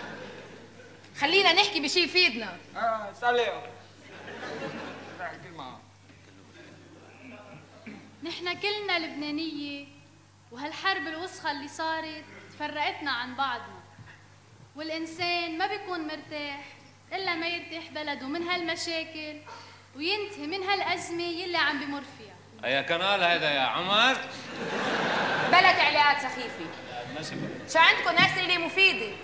S17: خلينا نحكي بشيء يفيدنا.
S16: آه اسألي احكي
S9: نحن كلنا لبنانية وهالحرب الوسخة اللي صارت فرقتنا عن بعضنا. والإنسان ما بيكون مرتاح إلا ما يرتاح بلده من هالمشاكل وينتهي من هالأزمة يلي عم بمر فيها.
S20: أي كنال هذا يا عمر؟
S17: بلا تعليقات سخيفة. شو عندكم؟ أسئلة مفيدة؟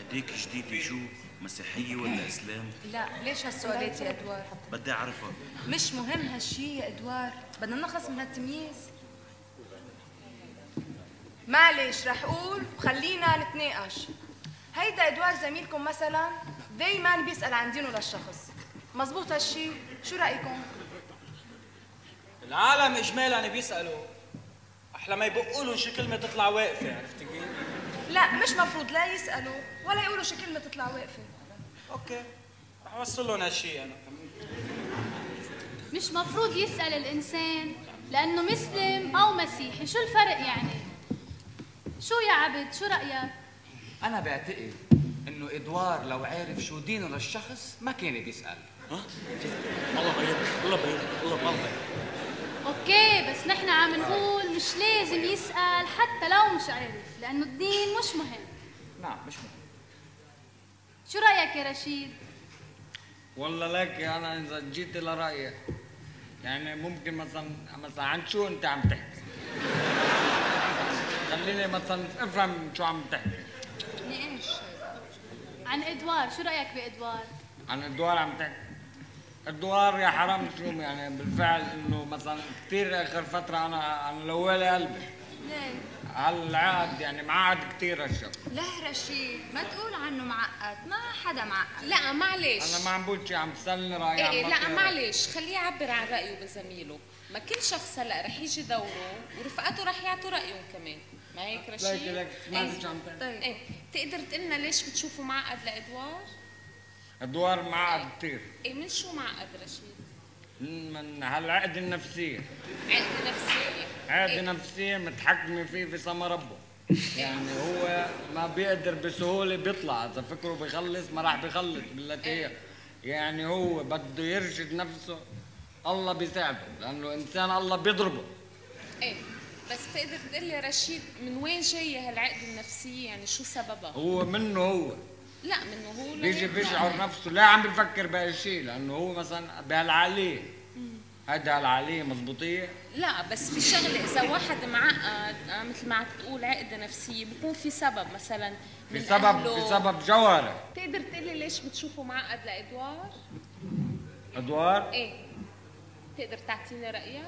S12: هديك جديدة شو؟ مسيحية ولا إسلام؟
S21: لا ليش هالسؤالات يا إدوار؟
S12: بدي أعرفها.
S21: مش مهم هالشي يا إدوار. بدنا نخلص من هالتمييز معلش رح أقول وخلينا نتناقش. هيدا إدوار زميلكم مثلا دايما بيسأل عن دينه للشخص. مزبوط هالشي؟ شو رأيكم؟
S10: العالم اجمالا بيسألوا. أحلى ما يبقوا لهم شي كلمة تطلع واقفة عرفتي كيف؟
S21: لا مش مفروض لا يسألوا ولا يقولوا شي كلمة تطلع واقفة.
S10: okay رح أوصل لهم هالشي أنا.
S9: مش مفروض يسأل الإنسان لأنه مسلم أو مسيحي شو الفرق يعني؟ شو يا عبد؟ شو رأيك؟
S4: أنا بعتقد إنه إدوار لو عارف شو دينه للشخص ما كان بيسأل.
S12: الله بيض الله بيض الله بيض
S9: okay بس نحن عم نقول مش لازم يسأل حتى لو مش عارف لأنه الدين مش مهم.
S16: نعم مش مهم.
S9: شو رأيك يا رشيد؟
S16: والله لك أنا إذا جيت لرايك يعني ممكن مثلا مثلا عن شو أنت عم تحكي؟ خليني مثلا أفهم شو عم تحكي.
S9: نقاش عن إدوار شو رأيك بإدوار؟
S16: عن الدوار عم تحكي. الدوار يا حرام شو يعني بالفعل إنه مثلا كثير آخر فترة أنا أنا لوالي قلبي.
S23: ليه؟
S16: هالعقد يعني معقد كثير هالشغل.
S23: لا رشيد ما تقول عنه معقد ما حدا معقد.
S8: لا معلش
S16: أنا ما عم بقول شيء عم تسالني
S8: رأيي
S16: إيه
S8: إيه لا. معلش خليه يعبر عن رأيه بزميله. ما كل شخص هلأ رح يجي دوره ورفقاته رح يعطوا رأيهم كمان. ما هيك رشيد؟
S16: ليك- ليك،
S8: إيه.
S16: شو عم تحكي.
S8: طيب. إيه. تقدر تقلنا ليش بتشوفوا معقد لإدوار؟
S16: الدوار معقد كثير
S8: إيه من شو معقد رشيد؟
S16: من هالعقد النفسية؟
S8: عقد نفسية.
S16: عقد نفسية متحكمة فيه في سما ربه. يعني هو ما بيقدر بسهولة بيطلع. إذا فكره بيخلص ما راح بيخلص بالتي هي. يعني هو بده يرشد نفسه الله بيساعده لأنه إنسان الله بيضربه.
S8: إيه. بس بتقدر تقول لي رشيد من وين جاية هالعقد النفسية؟ يعني شو سببها؟
S16: هو منه هو.
S8: لا منه هو
S16: بيجي بيشعر
S8: يعني.
S16: نفسه لا عم بفكر بهالشيء لأنه هو مثلا بهالعاليه
S8: مم.
S16: هيدا هالعاليه مضبوطية
S8: لا بس في شغلة إذا واحد معقد آه، مثل ما عم تقول عقدة نفسية بكون في سبب مثلا
S16: في سبب. في سبب جوهري
S8: تقدر تقول لي ليش بتشوفوا معقد لأدوار؟
S16: أدوار
S8: إيه تقدر تعطيني رأيك؟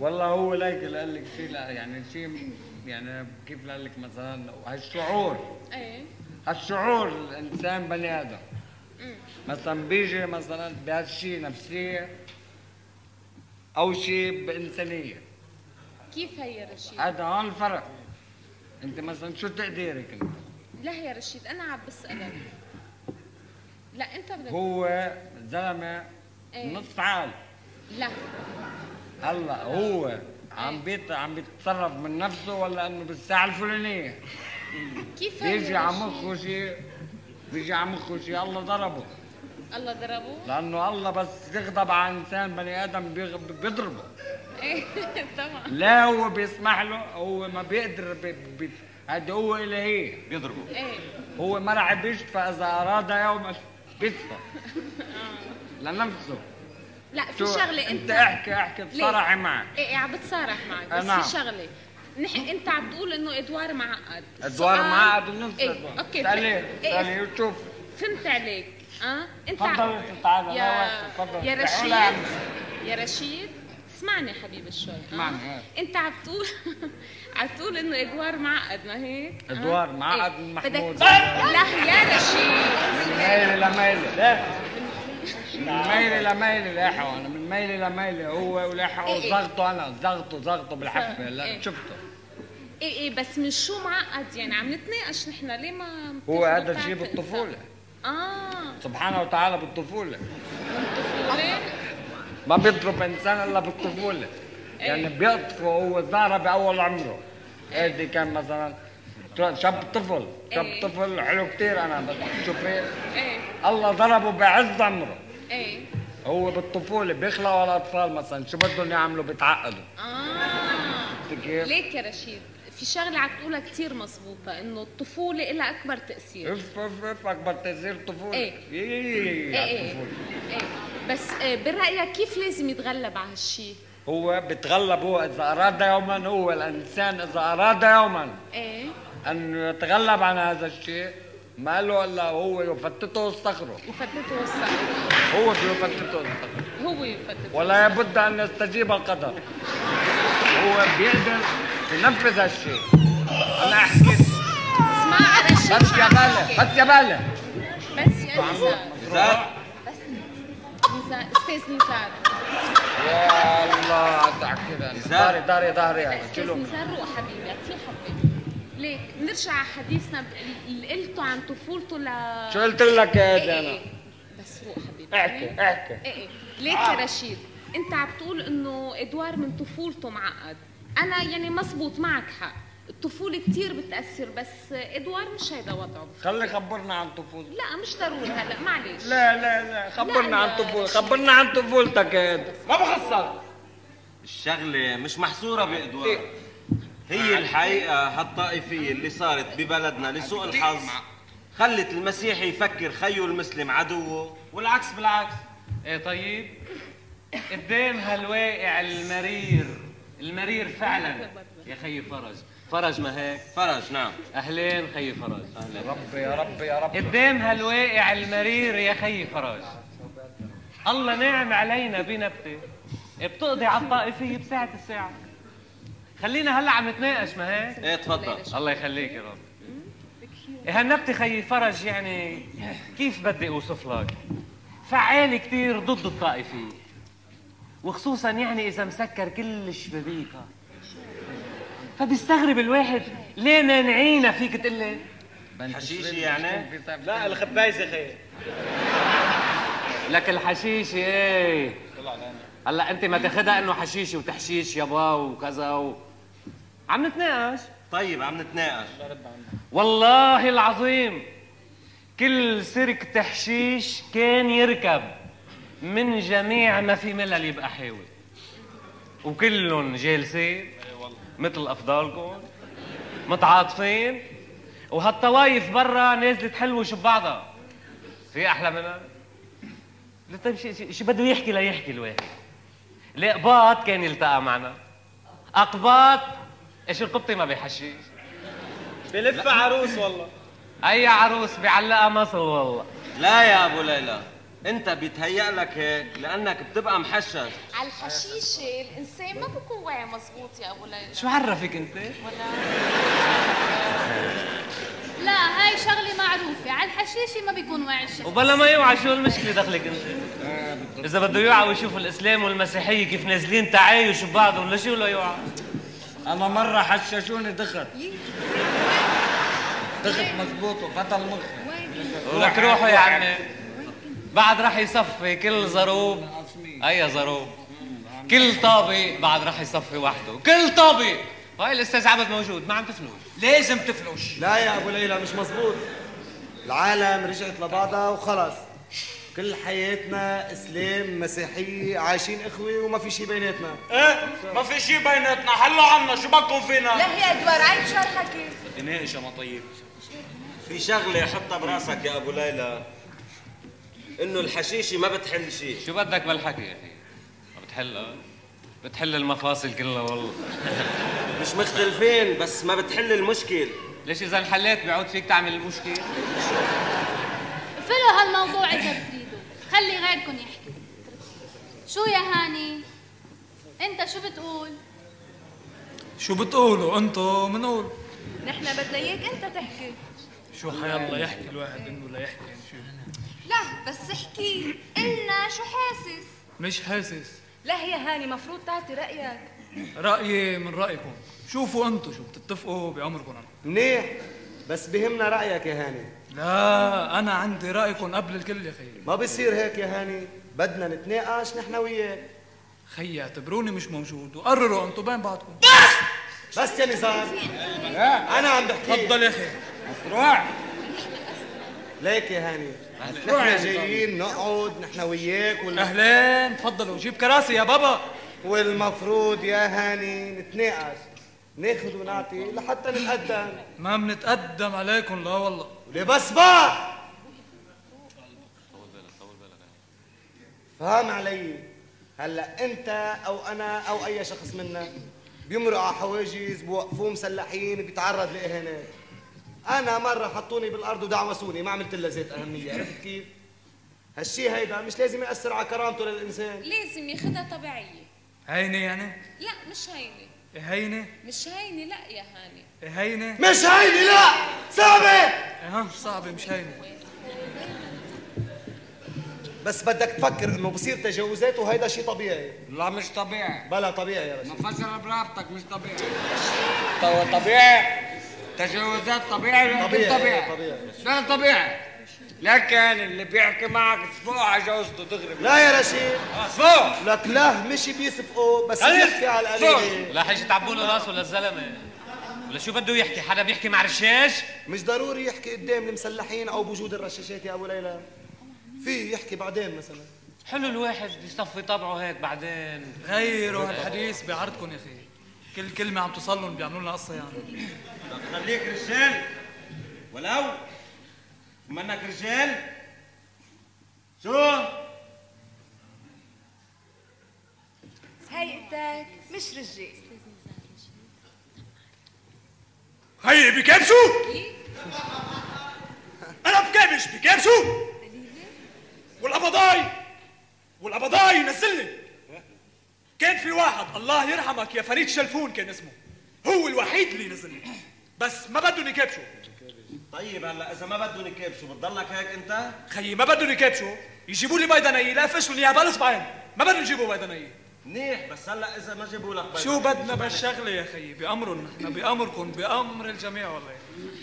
S16: والله هو ليك اللي قال لك شيء لا يعني شيء يعني كيف قال لك مثلا هالشعور
S8: إيه
S16: هالشعور الإنسان بني
S8: آدم.
S16: مثلا بيجي مثلا بهالشيء نفسية أو شيء بإنسانية.
S8: كيف هي رشيد؟
S16: هذا هون الفرق. أنت مثلا شو تقديرك أنت؟
S8: لا يا رشيد أنا عم بسألك. لا أنت بدك
S16: هو زلمة
S8: إيه.
S16: نص عقل.
S8: لا.
S16: هلا هو عم بيت عم بيتصرف من نفسه ولا إنه بالساعة الفلانية؟
S8: كيف
S16: بيجي؟ مخه شيء بيجي على مخه شيء الله ضربه.
S8: الله ضربه؟
S16: لأنه الله بس يغضب على إنسان بني آدم بيغ- بيضربه.
S8: إيه [laughs] طبعا.
S16: لا هو بيسمح له هو ما بيقدر بي بي هذا هو الهيه بيضربه.
S8: إيه.
S16: هو ما راح بيشفى اذا أراد يوما بيشفى. [laughs] لنفسه.
S8: لا في شغلة
S16: أنت
S8: أنت
S16: احكي احكي؟ تصارحي معك.
S8: إيه إيه عم بتصارح معك بس. في شغلة. نحن انت عم تقول انه ادوار معقد
S16: ادوار
S8: السؤال-
S16: معقد ونفس
S8: إيه
S16: الأدوار.
S8: أوكي
S16: سأليه
S8: إيه،
S16: سأليه وشوف
S8: فهمت عليك آه انت
S16: تفضل تعال لا
S8: يا
S16: تفضل
S8: يا
S16: تعال
S8: رشيد. يا رشيد اسمعني حبيبي شوي آه؟
S16: اسمعني، إيه.
S8: انت عم تقول [laughs] عم تقول انه ادوار معقد ما هيك آه؟
S16: ادوار معقد
S8: إيه.
S16: من
S8: بدك
S16: محمود
S8: لا يا رشيد
S16: من ميلي لميلي لا من ميلي لميلي لاحقه أنا من ميلي لميلي هو ولاحقه
S8: إيه، إيه.
S16: زغطه أنا زغطه زغطه بالحفه
S8: إيه.
S16: لا شفته
S8: إيه إيه بس من شو معقد؟ يعني عم نتناقش نحن. ليه ما
S16: هو هذا الشيء؟ بالطفوله
S8: آه.
S16: سبحانه وتعالى بالطفولة.
S8: طفولة؟
S16: ما بيضرب إنسان إلا بالطفولة. يعني بيقطفه هو ظاهره بأول عمره. هيدي كان مثلا شاب طفل. شاب
S8: إيه.
S16: طفل حلو كثير أنا بس شوفي
S8: إيه.
S16: الله ضربه بعز عمره.
S8: إيه.
S16: هو بالطفولة بيخلقوا الأطفال مثلا. شو بدهم يعملوا؟ بيتعقدوا. آه؟
S8: ليك يا رشيد. في شغلة عم تقولها كثير مزبوطة إنه الطفولة لها أكبر تأثير.
S16: اف اف اف أكبر تأثير طفولة.
S8: إيه.
S16: إيه
S8: إيه
S16: يا
S8: إيه
S16: طفولة.
S8: إيه بس آه، برأيك كيف لازم يتغلب على هالشيء؟
S16: هو بتغلب هو إذا أراد يوما هو الإنسان إذا أراد يوما.
S8: إيه.
S16: أن يتغلب عن هذا الشيء ما له إلا هو يفتته صخره
S8: يفتته الصخر
S16: هو بيفتته الصخره
S8: هو يفتته
S16: ولا بد أن يستجيب القدر. هو بيقدر ينفذ هالشيء أنا أحكي.
S8: اسمع رشيد
S16: بس يا بالة بس يا بالة
S8: بس يا نزار.
S16: نزار؟
S8: بس نزار. أستاذ نزار.
S16: يا الله تحكي لها داري داري داري. هذا أستاذ
S8: نزار روح حبيبي اعطيه حبه ليك نرجع على حديثنا اللي قلته عن طفولته ل
S16: شو قلت لك يا
S8: إيه،
S16: أنا؟
S8: إيه. بس روح حبيبي.
S16: احكي احكي.
S8: إيه إيه. ليك يا رشيد أنت عم تقول إنه إدوار من طفولته معقد. أنا يعني مزبوط معك حق. الطفولة كتير بتأثر بس إدوار مش هيدا وضعه.
S16: خلي خبرنا عن طفولتك.
S8: لا مش ضروري هلا معلش
S16: لا لا لا خبرنا
S8: لا.
S16: عن طفولتك. خبرنا عن طفولتك يا ما بخسر.
S24: الشغلة مش محصورة بإدوار. هي الحقيقة هالطائفية اللي صارت ببلدنا لسوء الحظ خلت المسيحي يفكر خيه المسلم عدوه. والعكس بالعكس.
S15: إيه طيب. قدام هالواقع المرير. المرير فعلا. يا خي فرج. فرج ما هيك؟
S24: فرج نعم.
S15: أهلين خي فرج.
S24: أهلين.
S15: رب يا رب يا رب. قدام هالواقع المرير يا خي فرج. الله نعم علينا بنبتة. بتقضي على الطائفية بساعة الساعة. خلينا هلأ عم نتناقش ما هيك؟
S24: إيه تفضل.
S15: الله يخليك يا رب. إيه هالنبتة خي فرج يعني كيف بدي أوصف لك؟ فعال كتير ضد الطائفية. وخصوصا يعني إذا مسكر كل الشبابيكة فبيستغرب الواحد ليه مانعينا فيك تقول لي؟
S24: حشيشي يعني؟
S25: لا الخبايزة خير.
S15: لك الحشيشة إيه؟ هلأ أنت ما تاخدها إنه حشيشي وتحشيش يابا وكذا و... عم نتناقش؟
S24: طيب عم نتناقش.
S15: والله العظيم كل سرك تحشيش كان يركب. من جميع ما في ملل يبقى حاوي وكلهم جالسين مثل أفضالكم متعاطفين. وهالطوايف برا نازلة تحلوش ببعضها. في أحلى منها؟ طيب شو شو بده يحكي ليحكي الواحد. القباط كان يلتقى معنا. أقباط؟ إيش القبطي ما بيحشيش.
S25: بلف عروس والله.
S15: أي عروس بيعلقها مصل والله.
S24: لا يا أبو ليلى. انت بيتهيأ لك هيك لأنك بتبقى محشش.
S8: على الحشيشة الإنسان ما بيكون واعي مزبوط يا أبو ليلى.
S15: شو عرفك أنت؟
S8: ولا
S9: لا هاي شغلة معروفة. على الحشيشة ما بيكون واعي الشخص
S15: وبلا ما يوعى شو المشكلة دخلك أنت؟ إذا بده يوعى ويشوف الإسلام والمسيحية كيف نازلين تعايش ببعضهم لشو لا يوعى؟
S16: أما مرة حششوني دخل. دخل مزبوط وفتل مخي
S15: ولك روحوا يا عمي. بعد راح يصفي كل ضروب. أي ضروب. كل طابق بعد راح يصفي وحده. كل طابق. هاي الاستاذ عبد موجود ما عم تفلوش
S16: لازم تفلوش
S19: لا يا أبو ليلى مش مزبوط. العالم رجعت لبعضها وخلص. كل حياتنا إسلام مسيحيه عايشين إخوة وما في شيء بيناتنا.
S12: إيه؟ ما في شيء بيناتنا. حلوا عنا شو بدكم فينا؟
S21: لا هي أدوار عيب شو هالحكي؟
S12: ناقش يا مطيب
S24: في شغلة حطها براسك يا أبو ليلى. إنه الحشيشة ما بتحل شيء.
S15: شو بدك بالحكي يا أخي؟ ما بتحلها بتحل المفاصل كلها والله. [laughs]
S24: مش مختلفين بس ما بتحل المشكل.
S15: ليش إذا انحليت بيعود فيك تعمل المشكل؟
S9: فلوا هالموضوع إذا بتريدوا خلي غيركم يحكي. شو يا هاني؟ أنت شو بتقول؟
S14: شو بتقولوا أنتو؟ منقول.
S21: نحن بدنا إياك أنت تحكي.
S14: شو حيالله يحكي الواحد إنه لا يحكي؟
S26: لا بس احكي. قلنا شو حاسس؟
S14: مش حاسس.
S21: لا يا هاني مفروض تعطي رأيك.
S14: رأيي من رأيكم. شوفوا انتو شو بتتفقوا بعمركم أنا
S19: منيح. بس بهمنا رأيك يا هاني.
S14: لا أنا عندي رأيكم قبل الكل يا خيي.
S19: ما بصير هيك يا هاني. بدنا نتناقش نحن وياك.
S14: خيي اعتبروني مش موجود. وقرروا انتو بين بعضكم.
S19: بس! يا نزار. أنا عم بحكي.
S14: تفضل يا أخي
S19: مشروع ليك يا هاني. نحن جايين نقعد نحن وياك وال...
S14: اهلين تفضلوا جيب كراسي يا بابا.
S19: والمفروض يا هاني نتناقش ناخذ ونعطي لحتى نتقدم.
S14: ما بنتقدم عليكم لا والله.
S19: ليه بس بقى فهم علي. هلا انت أو أنا أو اي شخص منا بيمرق على حواجز بوقفوه مسلحين بيتعرض لإهانات. أنا مرة حطوني بالأرض ودعوسوني ما عملت لها زيت أهمية. عرفت كيف؟ هالشي هيدا مش لازم يأثر على كرامته للإنسان.
S8: لازم ياخدها طبيعية.
S14: هينة يعني؟
S8: لا مش هينة.
S14: هينة؟
S8: مش هينة لا يا هاني.
S14: هينة؟
S19: مش هينة لا! صعبة!
S14: ها صعبة مش هينة.
S19: بس بدك تفكر إنه بصير تجاوزات وهيدا شيء طبيعي.
S16: لا مش طبيعي.
S19: بلا طبيعي يا رجل
S16: مفسر برقبتك مش طبيعي. طب طبيعي. تجاوزات طبيعي
S19: طبيعي،
S16: طبيعي؟
S19: طبيعي.
S16: لا طبيعي. لكن اللي بيحكي معك فوق على جوزته دغري
S19: لا يا رشيد.
S16: فوق.
S19: لك لا مش بيصفقوا بس بيحكي على القليله
S15: لا حيجي تعبوا له راسه للزلمه ولا شو بده يحكي؟ حدا بيحكي مع رشاش؟
S19: مش ضروري يحكي قدام المسلحين أو بوجود الرشاشات يا أبو ليلى. في يحكي بعدين مثلا.
S20: حلو الواحد يصفي طبعه هيك بعدين.
S14: غيروا هالحديث بعرضكم يا أخي. كل كلمة عم توصل لهم بيعملوا لنا قصة يعني.
S10: خليك رجال ولو منك رجال شو؟
S21: هيئتك مش رجال
S27: هي بكبسوا [laughs] أنا بكبش بكبسوا والقبضاي والقبضاي نزلني. كان في واحد الله يرحمك يا فريد شلفون كان اسمه. هو الوحيد اللي نزلني. بس ما بدهم يكبشوا.
S10: طيب هلا إذا ما بدهم يكبشوا بتضلك هيك أنت؟
S27: خيي ما بدهم يكبشوا. يجيبوا لي بيضنيه لا فش والنيابه الاصبعين ما بدهم يجيبوا بيضنيه
S10: منيح بس هلا إذا ما جابوا لك
S14: شو بدنا بالشغلة يا خيي؟ بأمرنا. نحن بأمركم بأمر الجميع والله.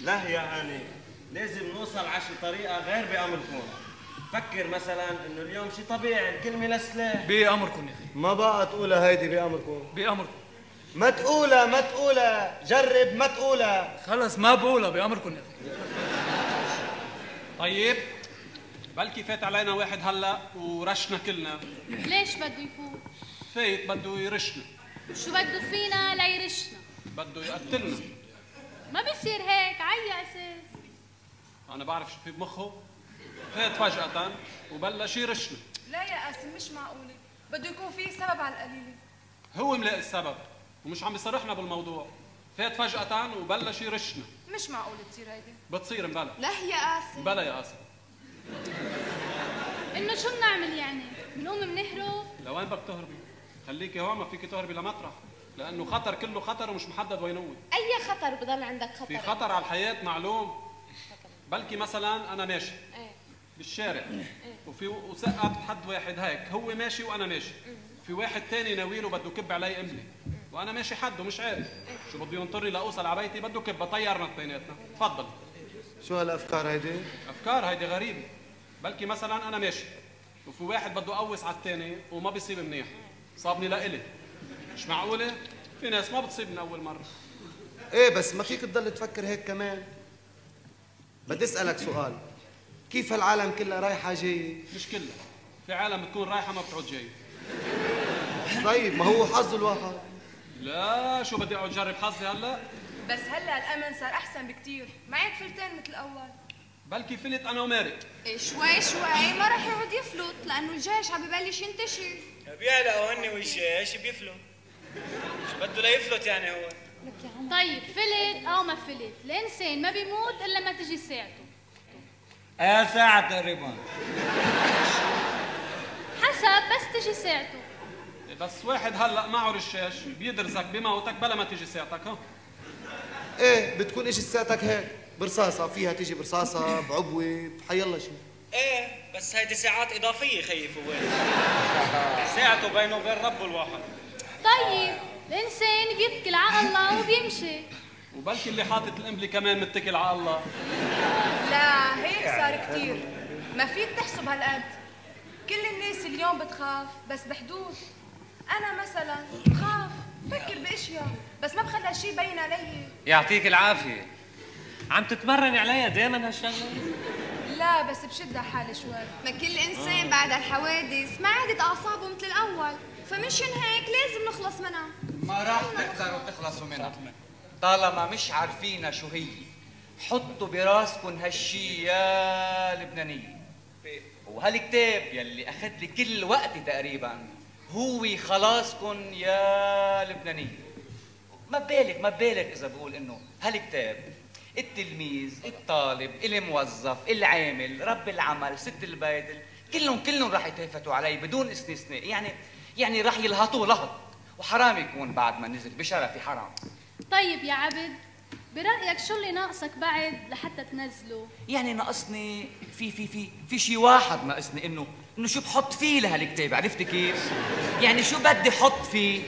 S10: لا يا هاني لازم نوصل على شي طريقة غير بأمركم. فكر مثلا إنه اليوم شي طبيعي الكلمة لسلاح.
S14: بأمركم يا أخي
S19: ما بقى تقولها هيدي بأمركم.
S14: بأمركم.
S19: ما تقولها ما تقولها جرب ما تقولها
S14: خلص ما بقولها بأمركم يا أخي.
S7: طيب بلكي فات علينا واحد هلا ورشنا كلنا.
S9: ليش بده يفوت؟
S7: فايت بده يرشنا.
S9: شو بده فينا ليرشنا؟
S7: بده يقتلنا.
S9: ما بيصير هيك عي أساس.
S7: أنا بعرف شو في بمخه. فات فجأة وبلش يرشنا.
S21: لا يا قاسم مش معقولة. بده يكون في سبب على القليلة.
S7: هو ملاقي السبب. ومش عم بيصرحنا بالموضوع. فات فجأة وبلش يرشنا.
S21: مش معقولة تصير هيدي.
S7: بتصير مبلا.
S21: لا يا قاسم
S7: بلا يا قاسم
S9: إنه شو بنعمل يعني؟ بنقوم بنهرب؟
S7: لوين بدك تهربي؟ خليكي هون ما فيك تهربي لمطرح. لأنه خطر كله خطر ومش محدد وين هو.
S8: أي خطر بضل عندك خطر؟
S7: في خطر على الحياة معلوم. بلكي مثلا أنا ماشي.
S8: إيه.
S7: بالشارع. وفي وسقط حد واحد هيك. هو ماشي وأنا ماشي. في واحد تاني ناويله بده يكب علي قملي وأنا ماشي حده مش عارف. شو بده ينطري لأوصل على بيتي؟ بده كب طيرنا اثنيناتنا. تفضل.
S19: شو هالأفكار هيدي؟
S7: أفكار هيدي غريبة. بلكي مثلا أنا ماشي وفي واحد بده يقوس على الثاني وما بيصيب منيح. صابني لإلي. مش معقولة؟ في ناس ما بتصيب من أول مرة.
S19: إيه بس ما فيك تضل تفكر هيك كمان. بدي أسألك سؤال. كيف هالعالم كلها رايحة جاية؟
S7: مش كلها في عالم بتكون رايحة ما بتعود جاي.
S19: طيب ما هو حظ الواحد
S7: لا شو بدي أقعد جرب حظي هلأ؟
S21: بس هلأ الأمن صار أحسن بكتير. معك فلتين مثل الأول.
S7: بلكي فلت أنا ومارق
S23: إيه شوي شوي ما راح يعود يفلت لأنه الجيش عم ببلش ينتشر.
S10: بيعلقوا هن والجيش بيفلوا شو بده ليفلت يعني هو؟
S9: طيب فلت أو ما فلت الإنسان ما بيموت إلا ما تجي ساعته.
S16: إيه ساعة تقريبا؟
S9: حسب بس تجي ساعته.
S7: بس واحد هلأ معه رشاش بيدرسك بموتك بلا ما تيجي ساعتك ها؟
S19: إيه بتكون إيش ساعتك هيك؟ برصاصة فيها تيجي برصاصة بعبوة بحيالله شيء.
S10: إيه بس هيدي ساعات إضافية خيي فواز ساعته بينه وبين ربه الواحد.
S9: طيب الإنسان بيتكل على الله وبيمشي.
S7: وبلكي اللي حاطط القنبله كمان متكل على الله.
S21: لا هيك صار كتير. ما فيك تحسب هالقد. كل الناس اليوم بتخاف بس بحدود. أنا مثلا بخاف بفكر باشياء بس ما بخلي هالشي يبين علي.
S20: يعطيك العافية. عم تتمرني عليها دائما هالشغلة؟
S21: لا بس بشدها حالي شوي.
S23: ما كل إنسان بعد الحوادث ما عادت أعصابه مثل الأول. فمشان هيك لازم نخلص منها.
S4: ما راح تقدروا تخلصوا منها. طالما مش عارفينها شو هي حطوا براسكم هالشي يا لبنانية. وهالكتاب يلي أخذ لي كل وقتي تقريبا. هو خلاصكم يا لبنانية. ما بالك ما بالك إذا بقول إنه هالكتاب التلميذ الطالب الموظف العامل رب العمل ست البيت كلهم كلهم راح يتهفتوا علي بدون استثناء يعني يعني راح يلهطوا لهط. وحرام يكون بعد ما نزل بشرفي حرام.
S9: طيب يا عبد برأيك شو اللي ناقصك بعد لحتى تنزله؟
S4: يعني ناقصني في في في في شي واحد ناقصني إنه إنه شو بحط فيه لهالكتاب عرفتي كيف؟ يعني شو بدي أحط فيه؟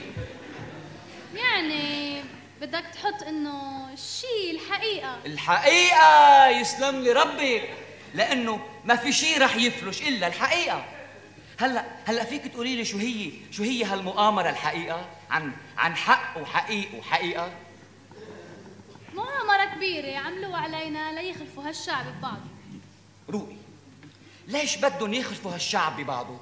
S9: يعني بدك تحط إنه الشيء الحقيقة.
S4: الحقيقة يسلم لي ربك لأنه ما في شيء رح يفلش إلا الحقيقة. هلأ هلأ فيك تقولي لي شو هي شو هي هالمؤامرة الحقيقة؟ عن عن حق وحقيق وحقيقة؟
S9: مؤامرة كبيرة عملوها علينا ليخلفوا هالشعب ببعضه
S4: روقي. ليش بدهم يخلفوا هالشعب ببعضه؟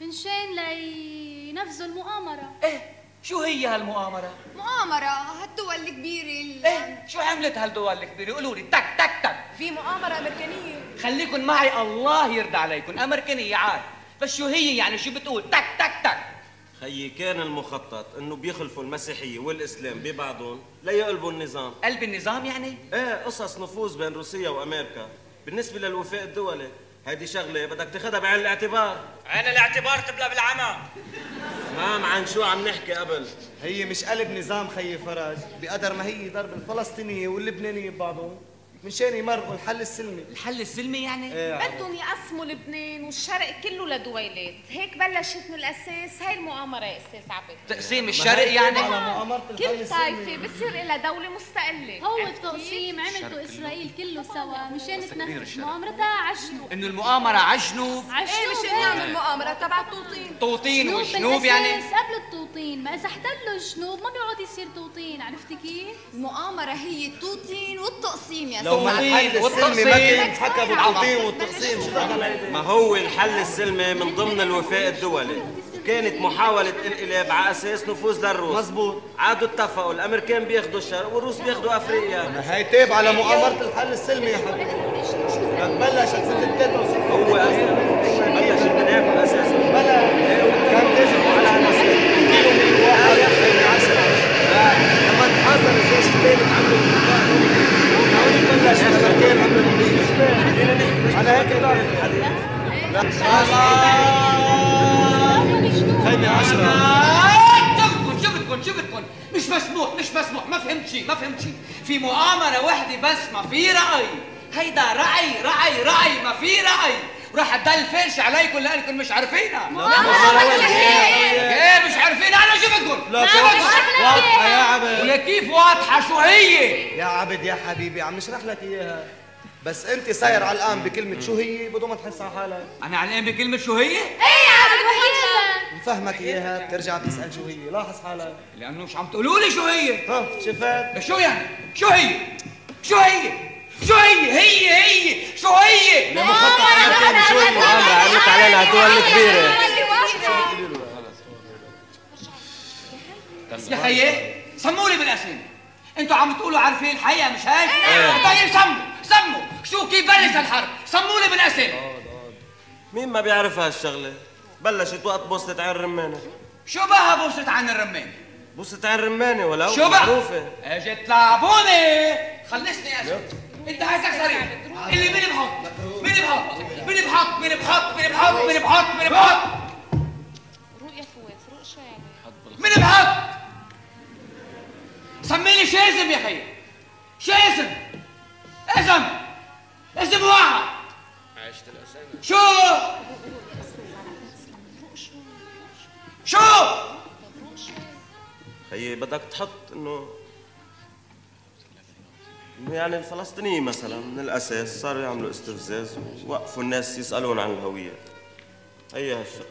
S9: منشان لينفذوا المؤامرة؟
S4: إيه شو هي هالمؤامرة؟
S23: مؤامرة هالدول الكبيرة ال-
S4: إيه شو عملت هالدول الكبيرة؟ قولوا لي تك تك تك.
S21: في مؤامرة أمريكانية.
S4: خليكن معي الله يرضى عليكم أمريكانية عاد. بس شو هي يعني؟ شو بتقول؟ تك تك تك.
S24: خيي كان المخطط إنه بيخلفوا المسيحية والإسلام ببعضهم ليقلبوا النظام.
S4: قلب النظام يعني؟
S24: إيه قصص نفوذ بين روسيا وأمريكا. بالنسبة للوفاق الدولي هيدي شغلة بدك تاخذها بعين الاعتبار.
S10: عين الاعتبار تبلى بالعمى.
S24: فاهم عن شو عم نحكي قبل.
S19: هي مش قلب نظام خيي فرج بقدر ما هي ضرب الفلسطينية واللبنانية ببعضهم. منشان يمرقوا الحل السلمي.
S4: الحل السلمي يعني؟
S19: إيه عم.
S8: بدهم يقسموا لبنان والشرق كله لدويلات. هيك بلشت من الأساس هاي المؤامرة يا أستاذ عبد.
S4: تقسيم الشرق يعني؟
S8: كل طائفة بصير لها دولة مستقلة.
S9: هو التقسيم عملته إسرائيل كله سوا مشان تنفذ مؤامرتها عجنوا
S4: إنه المؤامرة عجنوا
S9: عجنوا
S21: إيه مش نعمل مؤامرة تبع التوطين.
S4: توطين
S9: بالأساس
S4: يعني؟
S9: قبل التوطين. ما إذا احتلوا الجنوب ما بيقعد يصير توطين عرفتي كيف؟
S23: المؤامرة هي التوطين والتقسيم يا
S19: ما كان حكى بالتوطين والتقسيم
S24: ما هو الحل السلمي من ضمن الوفاق الدولي؟ كانت محاولة انقلاب على أساس نفوذ للروس.
S19: مزبوط
S24: عادوا اتفقوا. الأمريكان بياخدوا الشرق والروس بياخدوا أفريقيا.
S19: ما هي تابعة لمؤامرة الحل السلمي يا حبيبي. بلشت سنة 63
S24: هو أصلا بلش التنافس أساسا
S19: بلا كان تجربة على هالمسير كيلو من واحد. من عشرة لما انحصر الجيش الثالث عملوا على هيك خيمة
S4: مش مسموح مش مسموح ما فهمت شيء ما فهمت شيء في مؤامرة وحدة بس ما في رأي هيدا رأي رأي رأي ما في رأي وراح تضل فرش عليكم لانكم مش عارفينها إيه مش عارفين أنا شو بدكم
S19: لا؟ واضحة يا عبد
S4: ولكيف واضحة شو هي
S19: يا عبد يا حبيبي عم نشرح لك اياها بس انت صاير علقان بكلمة شو هي بدون ما تحس على حالك
S4: أنا علقان بكلمة شو هي؟
S9: إيه يا عبد وحيدة
S19: بفهمك اياها بترجع بتسأل شو هي لاحظ حالك
S4: لأنه مش عم تقولوا لي شو هي
S19: ها شفت
S4: شو يعني شو هي شو هي شو هي هي هي شو هي
S24: لما خطط أمريكاني شو المؤامرة عملت علينا الدول الكبيرة
S4: يا خيي سموا لي بالاسم أنتوا عم تقولوا عارفين الحقيقة مش هيك؟
S24: إيه.
S4: طيب سموا سموا شو كيف بلش الحرب سموا لي بالاسم
S24: مين ما بيعرف هالشغلة بلشت وقت بوسطة عين رمانة
S4: شو بها بوسة عن الرمان
S24: بوسطة عين رمانة ولو
S4: شو بقى؟
S24: معروفة
S4: اجت تلعبوني خلصني يا انت عايزك صريح اللي مين بحط مين بحط مين بحط مين بحط مين بحط مين بحط مين بحط
S8: رؤيا فواز رؤى شو يعني
S4: مين بحط سمي لي شو اسم يا خي شو اسم اسم اسم واحد.
S24: عشت الأسامي.
S4: شو؟ شو؟
S24: خيي بدك تحط انه إنه يعني الفلسطينيين مثلا من الأساس صاروا يعملوا استفزاز ووقفوا الناس يسألون عن الهوية. هي هالشغله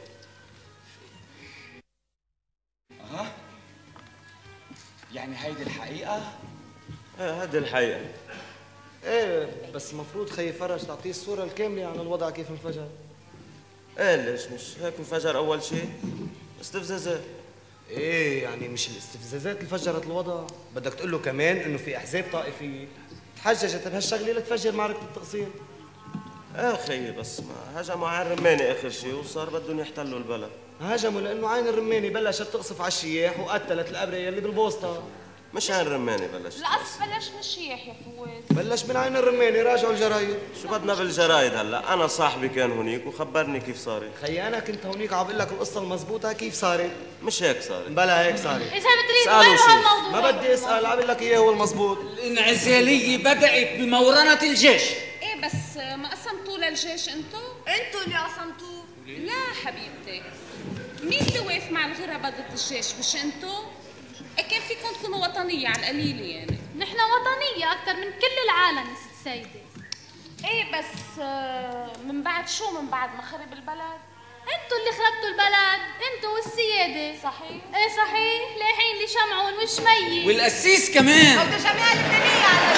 S4: ها يعني هيدي الحقيقة؟
S24: إيه هذه الحقيقة.
S19: إيه بس المفروض خي فرج تعطيه الصورة الكاملة عن الوضع كيف انفجر.
S24: إيه ليش مش؟ هيك انفجر أول شيء. استفزازات.
S19: إيه يعني مش الاستفزازات اللي فجرت الوضع. بدك تقول له كمان إنه في أحزاب طائفية. تحججت بهالشغلة لتفجر معركه التقسيم
S24: خيي بس ما هجموا على الرماني آخر شيء وصار بدهم يحتلوا البلد.
S19: هاجموا لأنه عين الرماني بلشت تقصف على الشياح وقتلت الأبرياء اللي بالبوسطة.
S24: مش عين الرماني بلش
S8: القصف بلش من الشيح يا فواز
S19: بلش من عين الرماني راجعوا الجرايد.
S24: شو بدنا بالجرايد هلا؟ أنا صاحبي كان هنيك وخبرني كيف صارت
S19: خيي أنا كنت هونيك عم بقول لك القصة المضبوطة كيف صارت؟
S24: مش هيك صارت
S19: بلا هيك صارت.
S24: إذا
S9: غيروا
S24: شوف.
S9: هالموضوع؟
S19: ما بدي أسأل عم بقول لك إياه هو المضبوط.
S4: الانعزالية بدأت بمورنة الجيش.
S8: إيه بس ما قسمتوا للجيش أنتو؟
S23: أنتوا اللي قسمتوه؟
S8: لا حبيبتي. مين اللي واقف مع الغرباء ضد الجيش؟ مش أنتو؟ إيه كان فيكم تكونوا وطنية على القليلة يعني؟
S9: نحن وطنية أكثر من كل العالم يا ست سيدة
S8: إيه بس آه، من بعد شو؟ من بعد ما خرب البلد؟
S9: أنتوا اللي خربتوا البلد أنتوا والسيادة.
S8: صحيح.
S9: إيه صحيح. لايحين لي شمعون وشمية
S2: والقسيس كمان.
S21: أو الجمعيه اللبنانيه على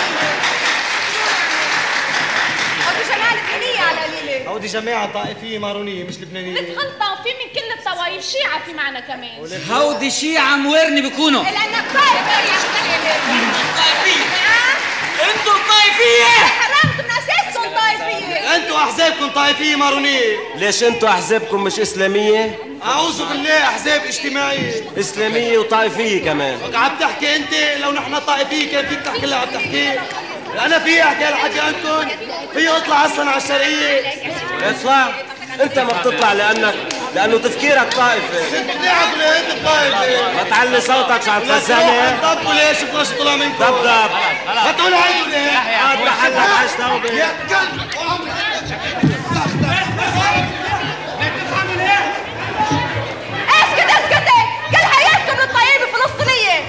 S21: أو الجمعيه اللبنانيه على ليلى
S19: هودي جماعة طائفية مارونية مش لبنانية.
S8: غلطان في من كل الطوائف شيعة في معنا كمان.
S18: هودي شيعة مويرني بكونوا
S21: لانك طائفية.
S18: أنتوا طائفية.
S21: حرمت من أساسكم طائفية.
S19: أنتوا أحزابكم طائفية مارونية.
S24: ليش أنتوا أحزابكم مش إسلامية؟
S19: أعوذ بالله أحزاب اجتماعية.
S24: إسلامية وطائفية كمان.
S19: عم تحكي أنت لو نحن طائفية كان فيك تحكي اللي عم تحكيه أنا في أحكي هالحكي عندكم في اطلع أصلا على الشرقية
S24: اطلع أنت ما بتطلع لانك لأنه تفكيرك طائفي
S19: ست ولا أنت طائفة
S24: ما تعلي صوتك شو عم تفزعني
S19: طب وليش شو طلع منكم؟
S24: دبدب
S19: ما تقول هيك
S24: عاد محلك عش توبه
S19: يا كلب
S21: اسكت اسكتي كل حياتكم الطيبة فلسطينية.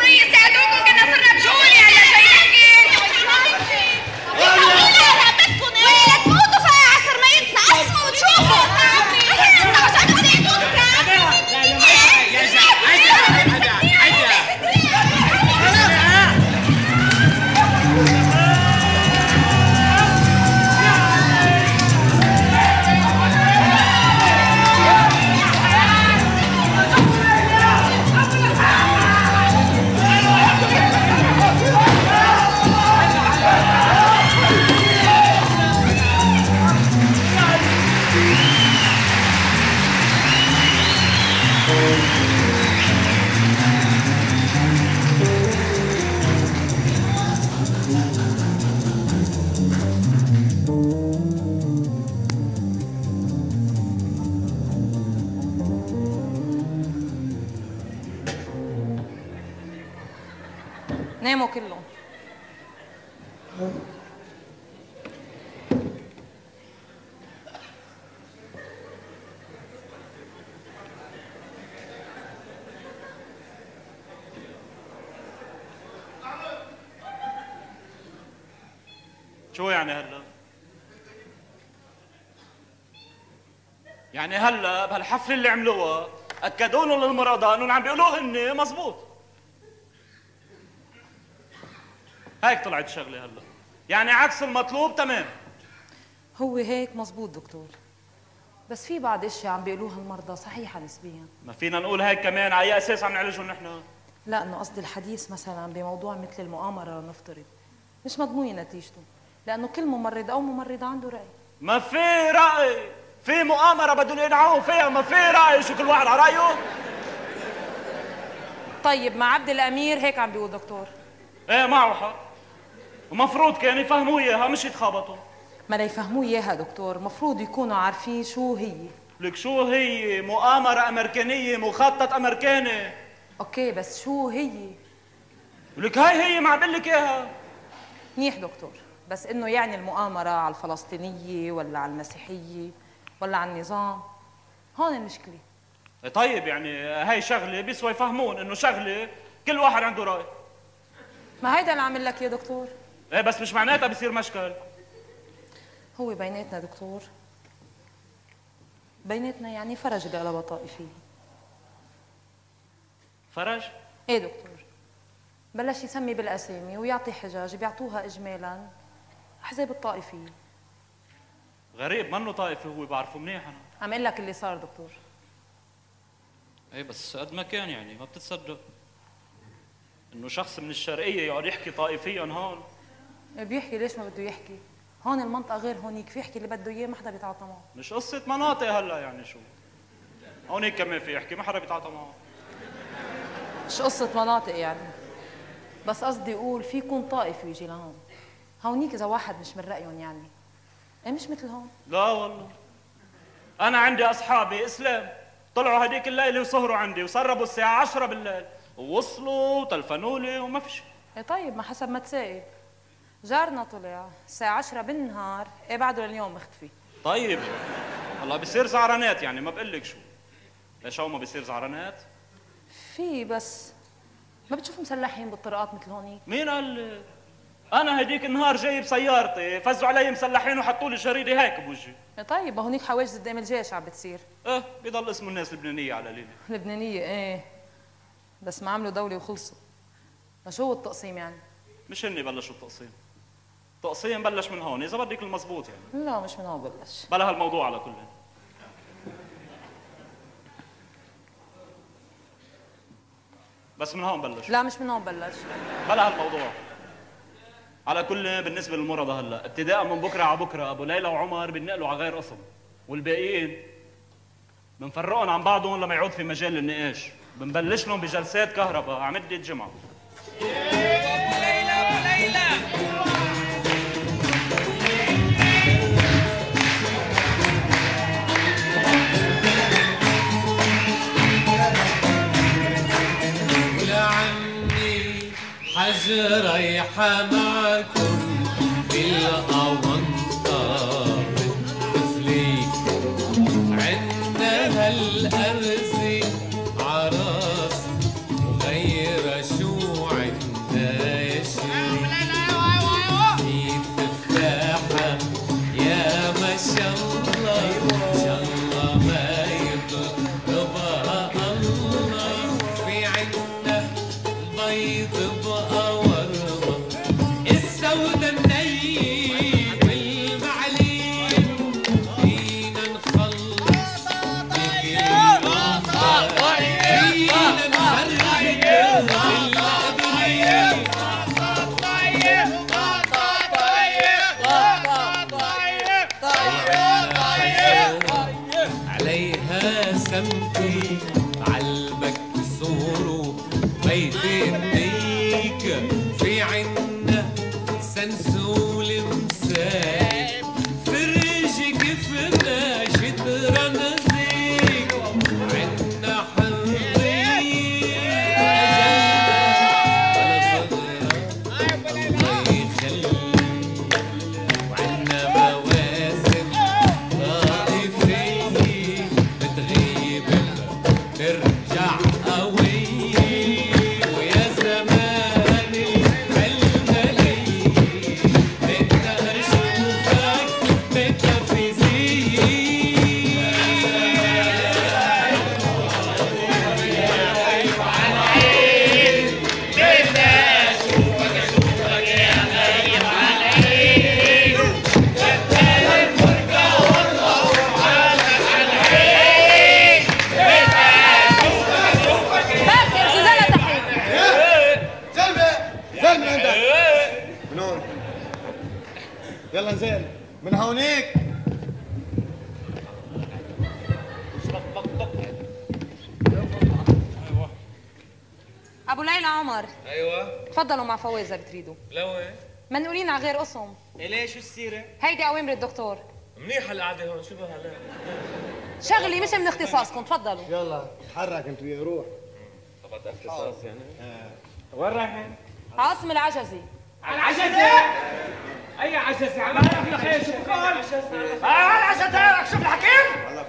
S21: جنيبري لو مصرية ساعدوكم كنا صرنا
S11: يعني هلا؟ يعني هلا بهالحفله اللي عملوها أكدوا لهم للمرضى إنهم عم بيقولوا هن مزبوط. هيك طلعت الشغله هلا. يعني عكس المطلوب تمام.
S17: هو هيك مزبوط دكتور. بس في بعض إشياء عم بيقولوها المرضى صحيحة نسبيا.
S11: ما فينا نقول هيك كمان على أي أساس عم نعالجهم نحن؟
S17: لا إنه قصدي الحديث مثلا بموضوع مثل المؤامرة نفترض. مش مضمونه نتيجته. لأنه كل ممرض أو ممرضة عنده رأي.
S11: ما في رأي. في مؤامرة بدهم يدعوا فيها. ما في رأي. شو كل واحد على رأيه؟
S17: طيب مع عبد الأمير هيك عم بيقول دكتور.
S11: إيه معه حق. ومفروض كان يفهموا إياها مش يتخابطوا.
S17: ما ليفهموه إياها دكتور. مفروض يكونوا عارفين شو هي.
S11: لك شو هي؟ مؤامرة أمريكانية مخطط أمريكاني.
S17: أوكي بس شو هي؟
S11: لك هاي هي ما عم بقول لك إياها.
S17: منيح دكتور. بس إنه يعني المؤامرة على الفلسطينية ولا على المسيحية ولا على النظام. هون المشكلة.
S11: طيب يعني هاي شغلة بيسوى يفهمون إنه شغلة كل واحد عنده رأي.
S17: ما هيدا اللي عامل لك يا دكتور.
S11: إيه بس مش معناتها بصير مشكل.
S17: هو بيناتنا دكتور. بيناتنا يعني فرج بقلبها طائفية
S11: فرج؟
S17: إيه دكتور. بلش يسمي بالأسامي ويعطي حجج بيعطوها اجمالا. أحزاب الطائفية
S11: غريب منه طائفي هو بعرفه منيح أنا.
S17: عم أقول لك اللي صار دكتور.
S11: إيه بس قد ما كان يعني ما بتتصدق. إنه شخص من الشرقية يقعد يحكي طائفيا هون.
S17: بيحكي ليش ما بده يحكي؟ هون المنطقة غير هونيك في يحكي اللي بده إياه ما حدا بيتعاطى معه
S11: مش قصة مناطق هلأ يعني شو؟ هونيك كمان في يحكي ما حدا بيتعاطى معه
S17: مش قصة مناطق يعني. بس قصدي أقول في يكون طائفي ويجي لهون. هونيك إذا واحد مش من رأيهم يعني. إيه مش مثل هون
S11: لا والله. أنا عندي أصحابي إسلام. طلعوا هديك الليلة وسهروا عندي وسربوا الساعة 10 بالليل. ووصلوا وتلفنوا لي وما في شيء.
S17: إيه طيب ما حسب ما تسائل جارنا طلع الساعة 10 بالنهار. إيه بعده لليوم مختفي.
S11: طيب والله بصير زعرانات يعني ما بقول لك شو. ليش هو ما بيصير زعرانات؟
S17: في بس ما بتشوف مسلحين بالطرقات مثل هونيك؟
S11: مين قال؟ أنا هديك النهار جاي بسيارتي فزوا علي مسلحين وحطوا لي شريطي هيك بوجهي
S17: طيب ما هونيك حواجز قدام الجيش عم بتصير.
S11: إيه بضل اسمه الناس لبنانيه على ليلى
S17: لبنانية إيه. بس ما عملوا دولة وخلصوا. ما شو هو التقسيم يعني؟
S11: مش هن بلشوا التقسيم. تقصيا بلش من هون إذا بدك المزبوط يعني.
S17: لا مش من هون بلش.
S11: بلا هالموضوع على كل. بس من هون بلش.
S17: لا مش من هون بلش.
S11: بلا هالموضوع. على كل بالنسبة للمرضى هلا. ابتداء من بكرة على بكرة أبو ليلى وعمر بنقلوا على غير قسم والباقيين بنفرقهم عن بعضهم لما يعود في مجال النقاش. بنبلش لهم بجلسات كهرباء على مده
S5: جمعة. حجر ريحة معكم
S17: فواز إذا بتريدوا
S10: لوين؟
S17: منقولين على غير قسم
S10: ليه؟ شو السيرة؟
S17: هيدي اوامر الدكتور
S10: منيحه القعده هون شو بها؟
S17: شغلي مش من اختصاصكم تفضلوا.
S19: يلا تحرك انت ويا روح.
S10: طبعا اختصاص يعني. وين رايحين؟
S17: عاصم العجزي.
S10: العجزة؟ أي عجزة؟ عم يا أخي شو بقول؟ آه العجزة شوف الحكيم؟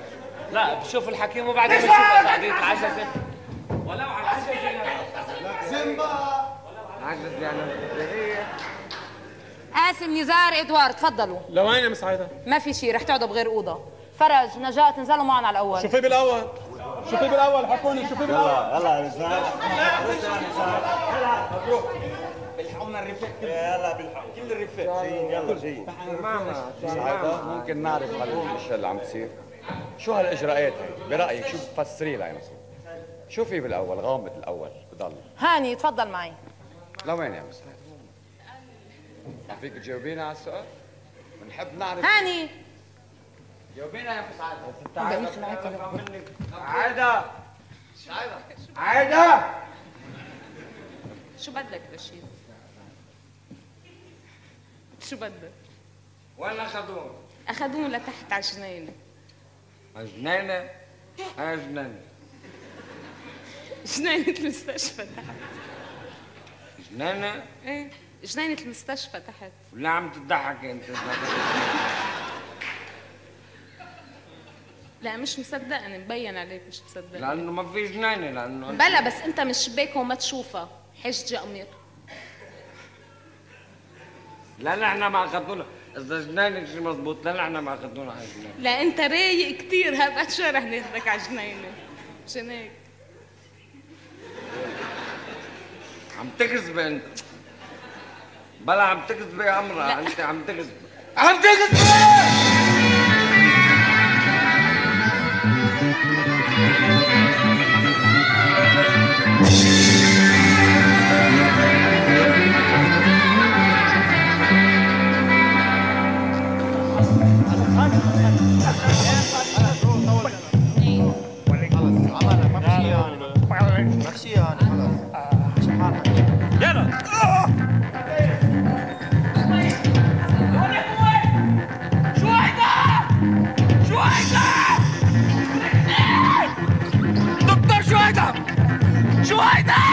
S10: لا بشوف الحكيم وبعدين بشوف قضية العجزة ولو على العجزة يعني
S19: زنبا
S16: عجز يعني
S17: قاسم نزار إدوارد تفضلوا.
S7: لوين يا مسعيدة؟
S17: ما في شيء رح تقعدوا بغير أوضة. فرج نجاة تنزلوا معنا على الأول.
S7: شوفي بالأول. شوفي بالأول حكوني شوفي بالأول.
S19: يلا يا نزار.
S10: بيلحقونا الرفاق
S24: يلا بالحق
S10: كل الرفاق
S24: جايين يلا جايين
S16: ممكن نعرف هالاشياء اللي عم تصير. شو هالإجراءات هي برأيك شو بتفسري لها يعني شو في بالأول غامض الأول بضل.
S17: هاني تفضل معي.
S16: لوين يا مسعد ما فيك تجاوبينا على السؤال؟ بنحب نعرف.
S17: هاني.
S16: جاوبينا يا مسعد عايدة عايدة
S8: شو بدك رشيد؟ شو بدك؟
S16: وين أخذوه؟
S8: أخذوه لتحت على الجنينة.
S16: جنينة أنا جنينة.
S8: جنينة المستشفى تحت.
S16: جنينة
S8: إيه. جنينة المستشفى تحت.
S16: ولا عم تضحك أنت.
S8: لا مش مصدقني مبين عليك مش مصدقني.
S16: لأنه ما في جنينة لأنه
S8: بلا بس أنت من الشباك وما تشوفها حجة أمير.
S16: لا نحن ما اخذونا إذا جنينة شيء مضبوط لا نحن ما اخذونا على جنينة.
S8: لا أنت رايق كثير هبقى شو رح ناخذك على جنينة. مشان هيك؟
S16: عم تكذب أنت. بلا عم تكذبي يا امرأة أنت عم تكذبي
S11: عم تكذبي
S28: شو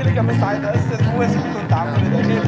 S17: دخيلك يا مس سعادة أستاذ فواز شو بدكم تعملوا لي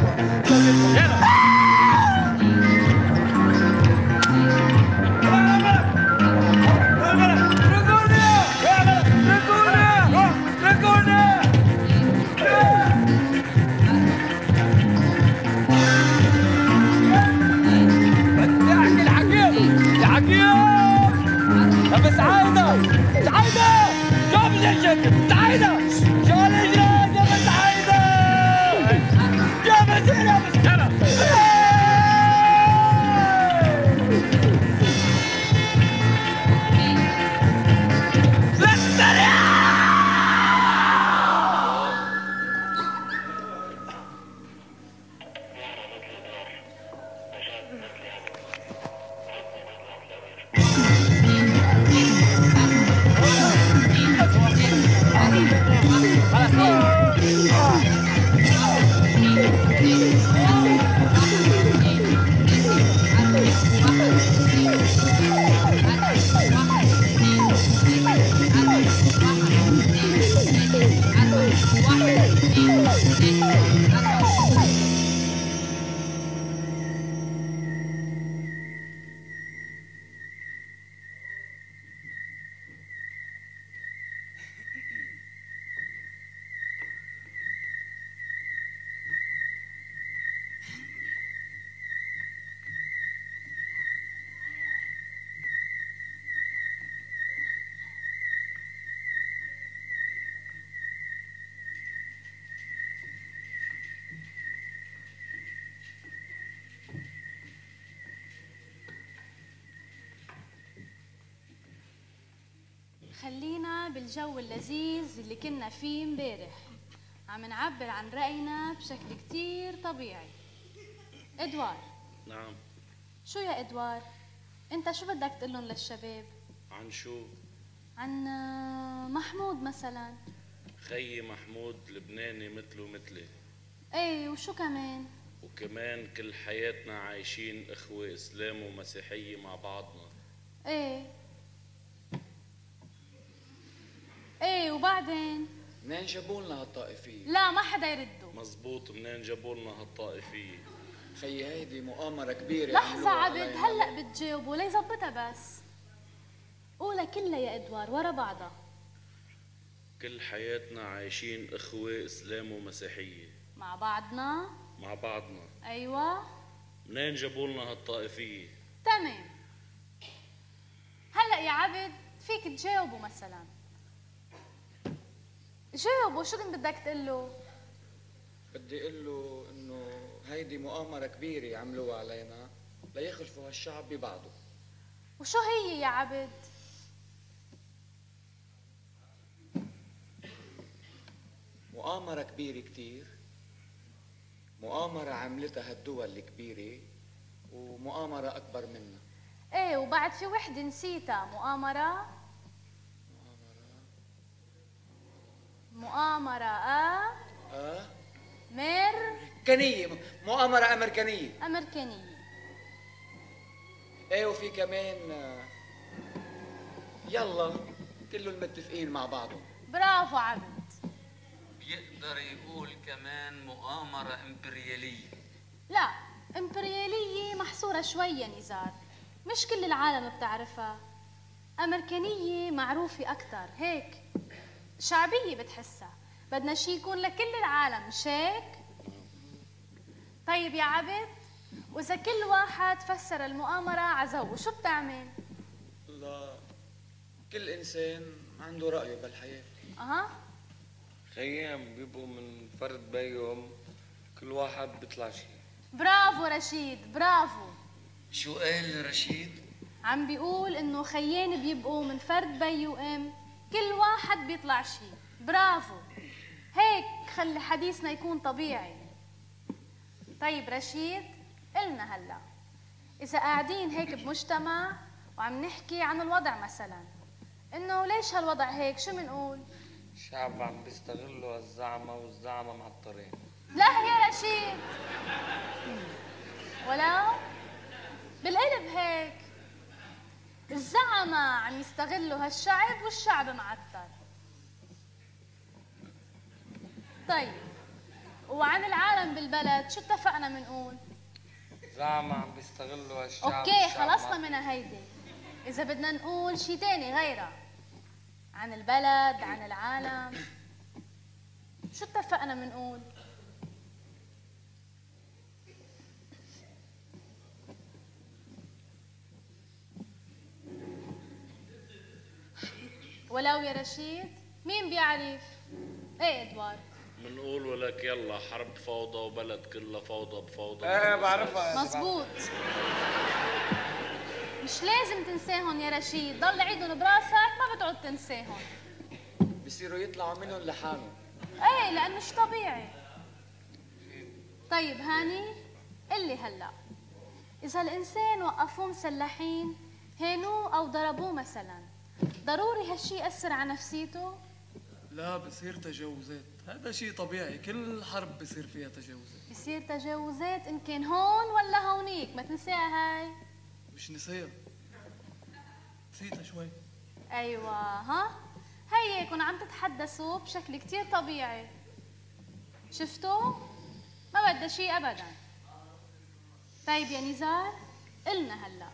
S28: Thank you.
S9: خلينا بالجو اللذيذ اللي كنا فيه امبارح. عم نعبر عن رأينا بشكل كتير طبيعي. إدوار.
S29: نعم.
S9: شو يا إدوار؟ أنت شو بدك تقلن للشباب؟
S29: عن شو؟
S9: عن آه، محمود مثلا.
S29: خيي محمود لبناني مثله مثلي.
S9: إيه وشو كمان؟
S29: وكمان كل حياتنا عايشين إخوة إسلام ومسيحية مع بعضنا.
S9: إيه إيه وبعدين
S2: منين جابوا لنا هالطائفية؟
S9: لا ما حدا يرده.
S29: مزبوط منين جابوا لنا هالطائفية؟
S2: خيي هيدي مؤامرة كبيرة
S9: لحظة عبد. هلأ بتجاوبوا ليظبطها بس. قولها كلها يا إدوار ورا بعضها.
S29: كل حياتنا عايشين إخوة إسلام ومسيحية.
S9: مع بعضنا؟
S29: مع بعضنا.
S9: أيوه.
S29: منين جابوا لنا هالطائفية؟
S9: تمام. هلأ يا عبد فيك تجاوبوا مثلا. جاوبوا شو كنت بدك تقول له
S2: بدي أقول له إنه هيدي مؤامرة كبيرة عملوها علينا ليخلفوا هالشعب ببعضه.
S9: وشو هي يا عبد؟
S2: مؤامرة كبيرة كتير. مؤامرة عملتها هالدول الكبيرة ومؤامرة أكبر منها
S9: إيه وبعد في وحدة نسيتها مؤامرة؟ مؤامرة آه؟
S2: آه؟
S9: مر
S2: أمريكانية. مؤامرة أمريكانية.
S9: أمريكانية.
S2: إيه وفي كمان آه، يلا كلهم متفقين مع بعضهم.
S9: برافو عبد
S30: بيقدر يقول كمان مؤامرة إمبريالية.
S9: لا إمبريالية محصورة شوي يا نزار. مش كل العالم بتعرفها. أمريكانية معروفة أكتر هيك؟ شعبية بتحسها بدنا شي يكون لكل العالم مش هيك؟ طيب يا عبد وإذا كل واحد فسر المؤامرة عزو شو بتعمل؟
S31: لا كل إنسان عنده رأيه بالحياة
S9: أها
S31: خيام بيبقوا من فرد بيهم كل واحد بيطلع شيء
S9: برافو رشيد برافو
S2: شو قال رشيد؟
S9: عم بيقول إنه خيين بيبقوا من فرد بي وإم كل واحد بيطلع شيء برافو. هيك خلي حديثنا يكون طبيعي. طيب رشيد قلنا هلا. إذا قاعدين هيك بمجتمع وعم نحكي عن الوضع مثلا إنه ليش هالوضع هيك؟ شو بنقول
S31: الشعب عم بيستغلوا الزعمة والزعمة معطرين
S9: لا يا رشيد. ولو بالقلب هيك. الزعمة عم يستغلوا هالشعب والشعب معتر طيب وعن العالم بالبلد شو اتفقنا منقول؟
S31: زعمة عم بيستغلوا هالشعب أوكي
S9: خلصنا
S31: معطرين.
S9: من هيدي. إذا بدنا نقول شي تاني غيرها. عن البلد عن العالم. شو اتفقنا منقول؟ ولو يا رشيد مين بيعرف؟ إيه إدوارد؟
S12: منقول ولك يلا حرب فوضى وبلد كلها فوضى بفوضى.
S31: إيه بعرفها.
S9: مزبوط مش لازم تنساهم يا رشيد ضل عيدهم براسك ما بتعود تنساهم.
S31: بصيروا يطلعوا منهم لحالهم.
S9: إيه لأنه مش طبيعي. طيب هاني قلي هلأ؟ إذا الإنسان وقفوه مسلحين هينوه أو ضربوه مثلا ضروري هالشي يأثر على نفسيته؟
S14: لا بصير تجاوزات. هذا شيء طبيعي. كل حرب بصير فيها تجاوزات.
S9: بصير تجاوزات إن كان هون ولا هونيك. ما تنساها هاي.
S14: مش نسيها. نسيتها شوي.
S9: أيوه ها؟ هيكم عم تتحدثوا بشكل كتير طبيعي. شفتوا؟ ما بدها شيء ابدا. طيب يا نزار قلنا هلأ.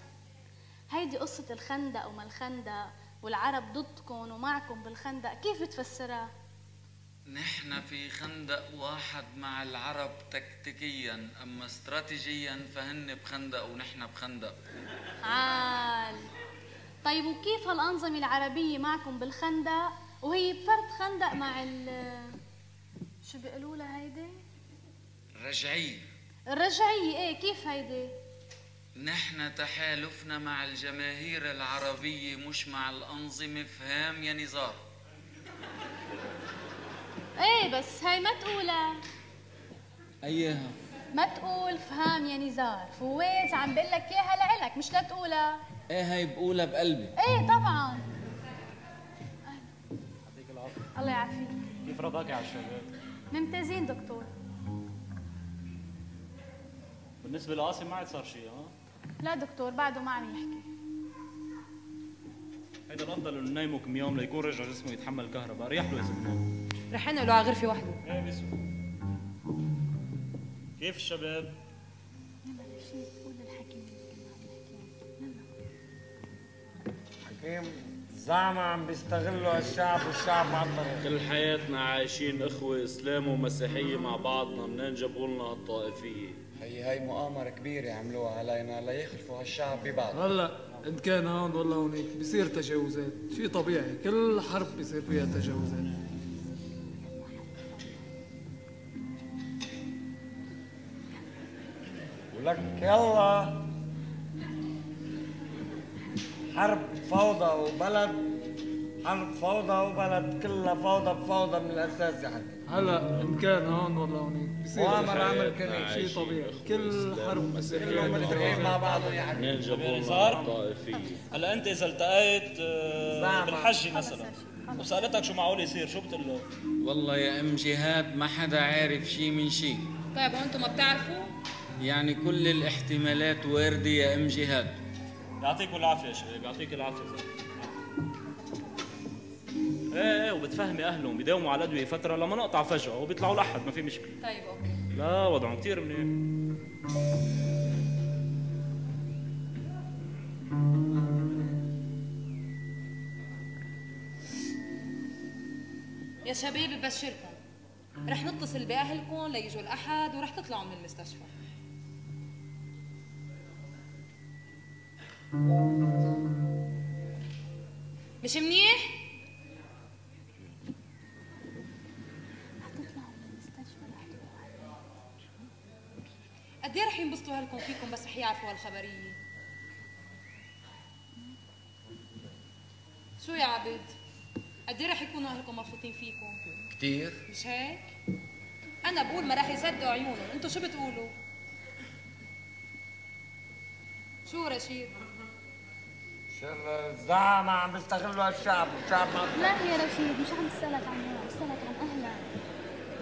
S9: هيدي قصة الخندق وما الخندق. والعرب ضدكم ومعكم بالخندق كيف بتفسرها؟
S2: نحن في خندق واحد مع العرب تكتيكيا أما استراتيجيا فهن بخندق ونحن بخندق
S9: عال طيب وكيف هالأنظمة العربية معكم بالخندق وهي بفرد خندق مع ال شو بيقولوا لها هيدي؟
S2: رجعية
S9: الرجعية إيه كيف هيدي؟
S2: نحن تحالفنا مع الجماهير العربية مش مع الأنظمة فهام يا نزار؟
S9: إيه بس هاي ما تقولها.
S2: أيها.
S9: ما تقول فهام يا نزار. فواز عم بقول لك إياها لإلك مش لا تقولها
S2: إيه هاي بقولها بقلبي؟
S9: إيه طبعا.
S11: يعطيك العافية.
S9: الله يعافيك.
S11: كيف رضاك على الشباب؟
S9: ممتازين دكتور.
S11: بالنسبة لقاسم ما عاد صار شيء ها؟
S9: لا دكتور بعده ما عم يحكي.
S11: هيدا الأفضل إنه ننيمه كم يوم ليكون رجع جسمه يتحمل الكهرباء، ريح له يا زلمة
S17: رح انقله على غرفة وحده.
S11: إيه بيسوى كيف الشباب؟
S16: حكيم زعما عم بيستغلوا الشعب والشعب معطرين
S12: كل حياتنا عايشين إخوة إسلام ومسيحية مع بعضنا منين جابوا لنا هالطائفية؟
S31: هي هاي مؤامرة كبيرة عملوها علينا ليخلفوا هالشعب ببعض.
S14: هلا إن كان هون ولا هونيك بصير تجاوزات. شيء طبيعي كل حرب بصير فيها تجاوزات.
S16: ولك يلا. حرب فوضى وبلد حرب فوضى وبلد كلها فوضى بفوضى من الأساس حكي
S14: هلا إن كان هون ولا هونيك بصير
S16: مؤامرة عمل كريم.
S14: شيء طبيعي كل حرب بصير فيها
S16: كلهم. مع بعضهم
S11: نزار؟
S12: هالطائفية
S11: هلا أنت إذا التقيت آه،
S12: زعما.
S11: بالحج مثلا وسألتك شو معقول يصير شو بتقول له؟
S2: والله يا أم جهاد ما حدا عارف شي من شي
S17: طيب وأنتم ما بتعرفوا
S2: يعني كل الاحتمالات واردة يا أم جهاد
S11: يعطيكم العافية يا شباب يعطيك العافية إيه وبتفهمي أهلهم بيداوموا على الادويه فترة لما نقطع فجأة وبيطلعوا لحد ما في مشكلة.
S17: طيب أوكي.
S11: لا وضعهم كثير منيح.
S17: يا شباب ببشركم رح نتصل بأهلكم ليجوا الأحد ورح تطلعوا من المستشفى. مش منيح؟ قد إيه رح ينبسطوا اهلكم فيكم بس رح يعرفوا هالخبرية شو يا عبد؟ قد إيه رح يكونوا أهلكم مبسوطين فيكم؟
S2: كتير
S17: مش هيك؟ أنا بقول ما راح يصدقوا عيونهم، أنتوا شو بتقولوا؟ شو رشيد؟
S16: شر الزعمة عم بيستغلوا الشعب والشعب ما
S9: لا يا رشيد مش عم بسألك عنهم عم بسألك عن أهلك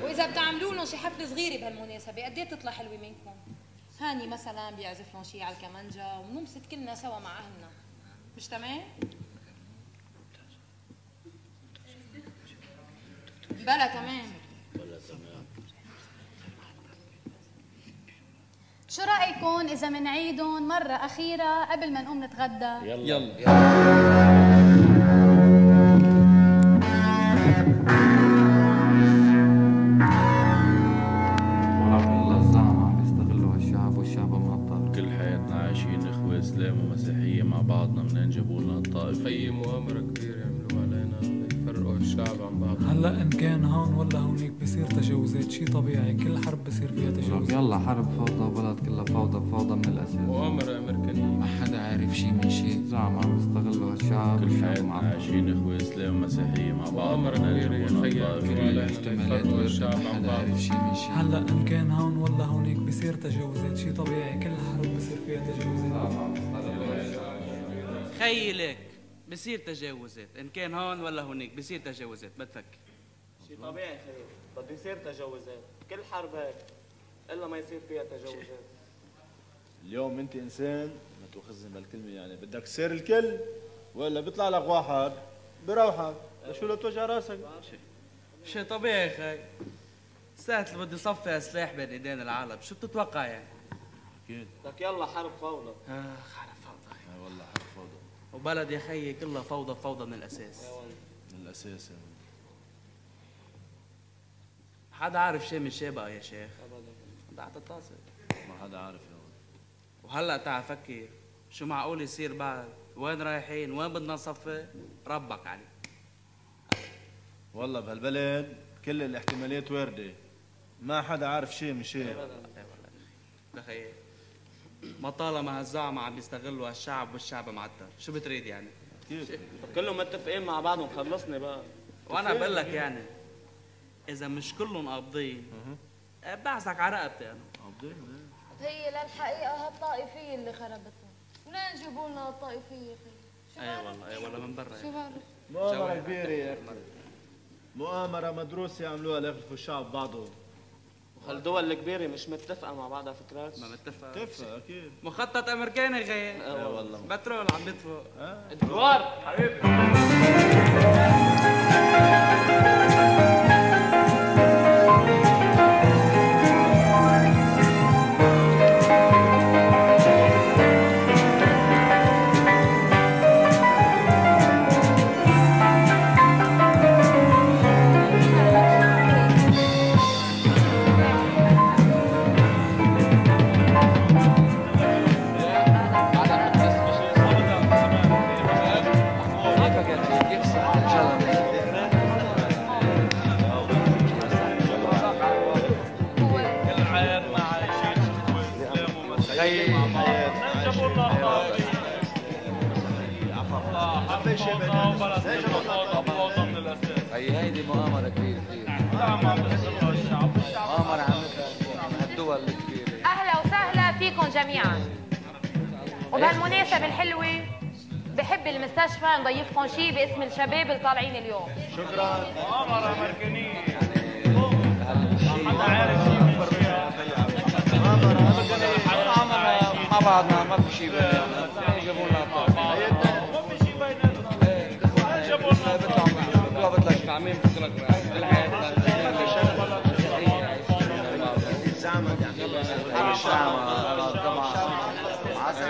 S17: وإذا بتعملوا لهم شي حفلة صغيرة بهالمناسبة، قد إيه بتطلع حلوة منكم؟ هاني مثلا بيعزف لهم شي على الكمانجا وننبسط كلنا سوا مع أهلنا، مش تمام؟ بلا تمام.
S9: شو رأيكم إذا منعيدهم مرة أخيرة قبل ما نقوم نتغدى؟
S2: يلا.
S32: والله
S29: بعضنا منين جابوا لنا الطائفة
S31: أي مؤامرة كبيرة يعملوها علينا يفرقوا الشعب عن بعض
S14: هلأ إن كان هون ولا هونيك بصير تجاوزات شي طبيعي كل حرب بصير فيها تجاوزات
S32: يلا حرب فوضى وبلد كلها فوضى بفوضى من الأساس.
S31: مؤامرة امريكانية
S32: ما حدا عارف شي من شي. زعما عم بيستغلوا هالشعب
S29: كل حياتنا عايشين إخوة إسلام ومسيحية مع الطائفة
S31: علينا
S32: احتمالات
S31: يفرقوا الشعب
S32: ما
S31: عن
S32: حدا
S31: بعض.
S32: عارف شي من شي.
S14: هلأ إن كان هون ولا هونيك بصير تجاوزات شي طبيعي كل حرب بصير فيها تجاوزات.
S33: خيي لك بصير تجاوزات إن كان هون ولا هونيك بصير تجاوزات ما تفكر
S10: شي طبيعي خير بده يصير تجاوزات. كل حرب هيك إلا ما يصير فيها تجاوزات.
S6: اليوم أنت إنسان ما تاخذني بالكلمة يعني بدك تصير الكل ولا بيطلع لك واحد بروحك لشو لا توجع راسك؟
S33: شيء طبيعي خي ساعة اللي بده يصفي سلاح بين إيدين العالم. شو بتتوقع يعني؟
S6: أكيد.
S10: لك يلا حرب فوضى.
S33: اخ حرب فوضى
S6: اي والله حرب فوضى
S33: وبلد يا خيي كلها فوضى فوضى من الأساس.
S6: من الأساس يعني
S33: حدا عارف شيء من شيء بقى يا شيخ؟ ابدا. على تتصل؟
S6: ما حدا عارف يا ولد.
S33: وهلأ تعال فكر شو معقول يصير بعد؟ وين رايحين؟ وين بدنا نصفي؟ ربك علي
S6: والله بهالبلد كل الاحتمالات وارده ما حدا عارف شيء من شيء.
S33: تخيل ما طالما هالزعمة عم بيستغلوا هالشعب والشعب معتر. شو بتريد يعني؟
S10: كيف كلهم متفقين مع بعضهم خلصني بقى.
S33: وأنا بقول لك يعني إذا مش كلهم قابضين آه، بعزك على رقبتي أنا.
S6: قابضين
S21: هي للحقيقة هالطائفية اللي خربتهم. ولين جابوا لنا الطائفية خي
S33: اي والله اي والله من برا.
S21: شو بعرف
S6: مؤامرة كبيرة يا أختي. مؤامرة مدروسة يعملوها ليخلفوا الشعب بعضهم.
S10: هالدول الكبيرة مش متفقة مع بعضها فكرات؟
S33: ما متفق
S6: متفق أكيد.
S33: مخطط أمريكاني غير.
S10: اي والله.
S33: بترول عم بيدفوا
S10: إدوار. حبيبي.
S8: وبهالمناسبة الحلوة بحب المستشفى نضيفكم شيء باسم الشباب اللي طالعين اليوم
S6: شكرا
S31: مؤامرة امريكانية
S32: مع بعضنا ما في شيء جابوا لنا
S31: ما في شيء بيناتنا جابوا لنا
S32: بيطلعوا
S24: يعني الشعب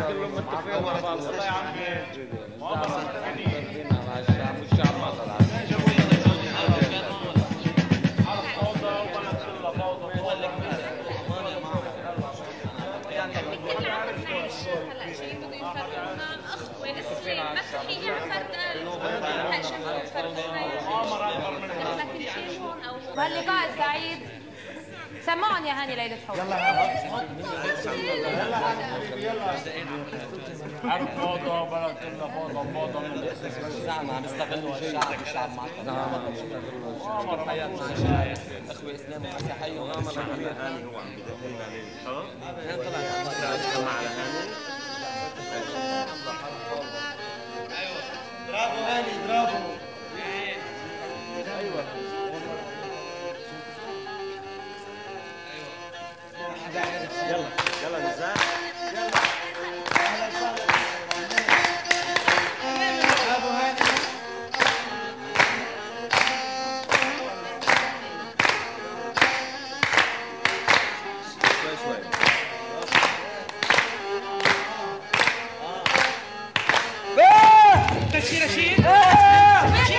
S33: كلهم متفقين مع بعض والله يا عمي
S8: هلا شيء بده يفرقونا
S17: سمعهم يا هاني ليلة حب
S5: عارف فوضى بلا كلها فوضى فوضى من
S4: زعما عم يستغلوا الشعب والشعب معطل أخوي اسلام ومسيحيه وامر
S24: هاني هو عم بدهن عليه الحب طلع على هاني
S5: برافو هاني برافو
S24: أيوه يلا يلا نزار
S5: برافو هاني
S24: شوي شوي
S5: رشيد رشيد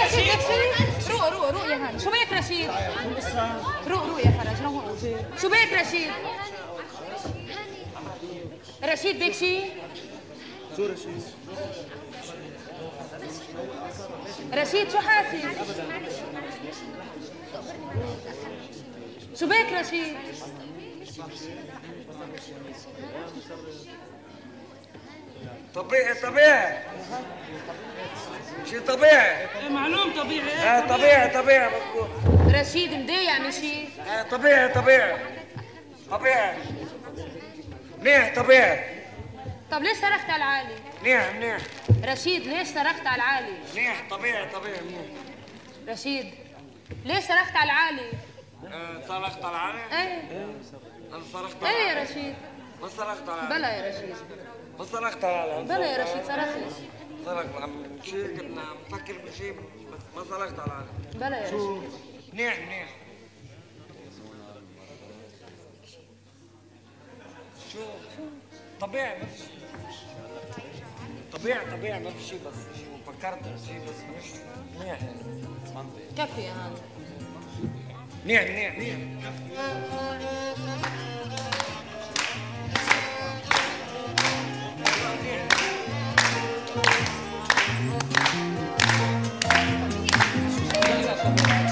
S17: شو بك رشيد؟ روق روق روق يا هاني شو بك رشيد؟ روق روق يا فرج روق شو بك رشيد؟ رشيد بك شي؟
S24: شو رشيد؟
S17: رشيد شو حاسس؟ شو بك رشيد؟
S16: طبيعي طبيعي شيء طبيعي
S5: معلوم طبيعي
S16: آه طبيعي طبيعي مظبوط
S17: رشيد مضايق من شي؟
S16: آه طبيعي طبيعي طبيعي منيح طبيعي.
S17: طب ليش صرخت على العالي؟
S16: منيح منيح.
S17: رشيد ليش صرخت على العالي؟
S16: منيح طبيعي طبيعي منيح.
S17: رشيد ليش صرخت على العالي؟
S16: آه، صرخت على العالم؟
S17: إيه.
S16: أنا صرخت على
S17: إيه يا رشيد؟
S16: ما صرخت على العالم
S17: بلا يا رشيد.
S16: ما صرخت على العالم
S17: بلا يا رشيد صرخت.
S16: صرخت عم شيء كنا عم نفكر بشيء بس ما صرخت على العالم
S17: بلا يا؟ رشيد.
S16: منيح منيح. شو طبيعي ما في شيء طبيعي طبيعي ما في شيء بس شو فكرت بشيء بس مش منيح يعني
S17: كفي يا هاني
S16: منيح منيح منيح
S5: يلا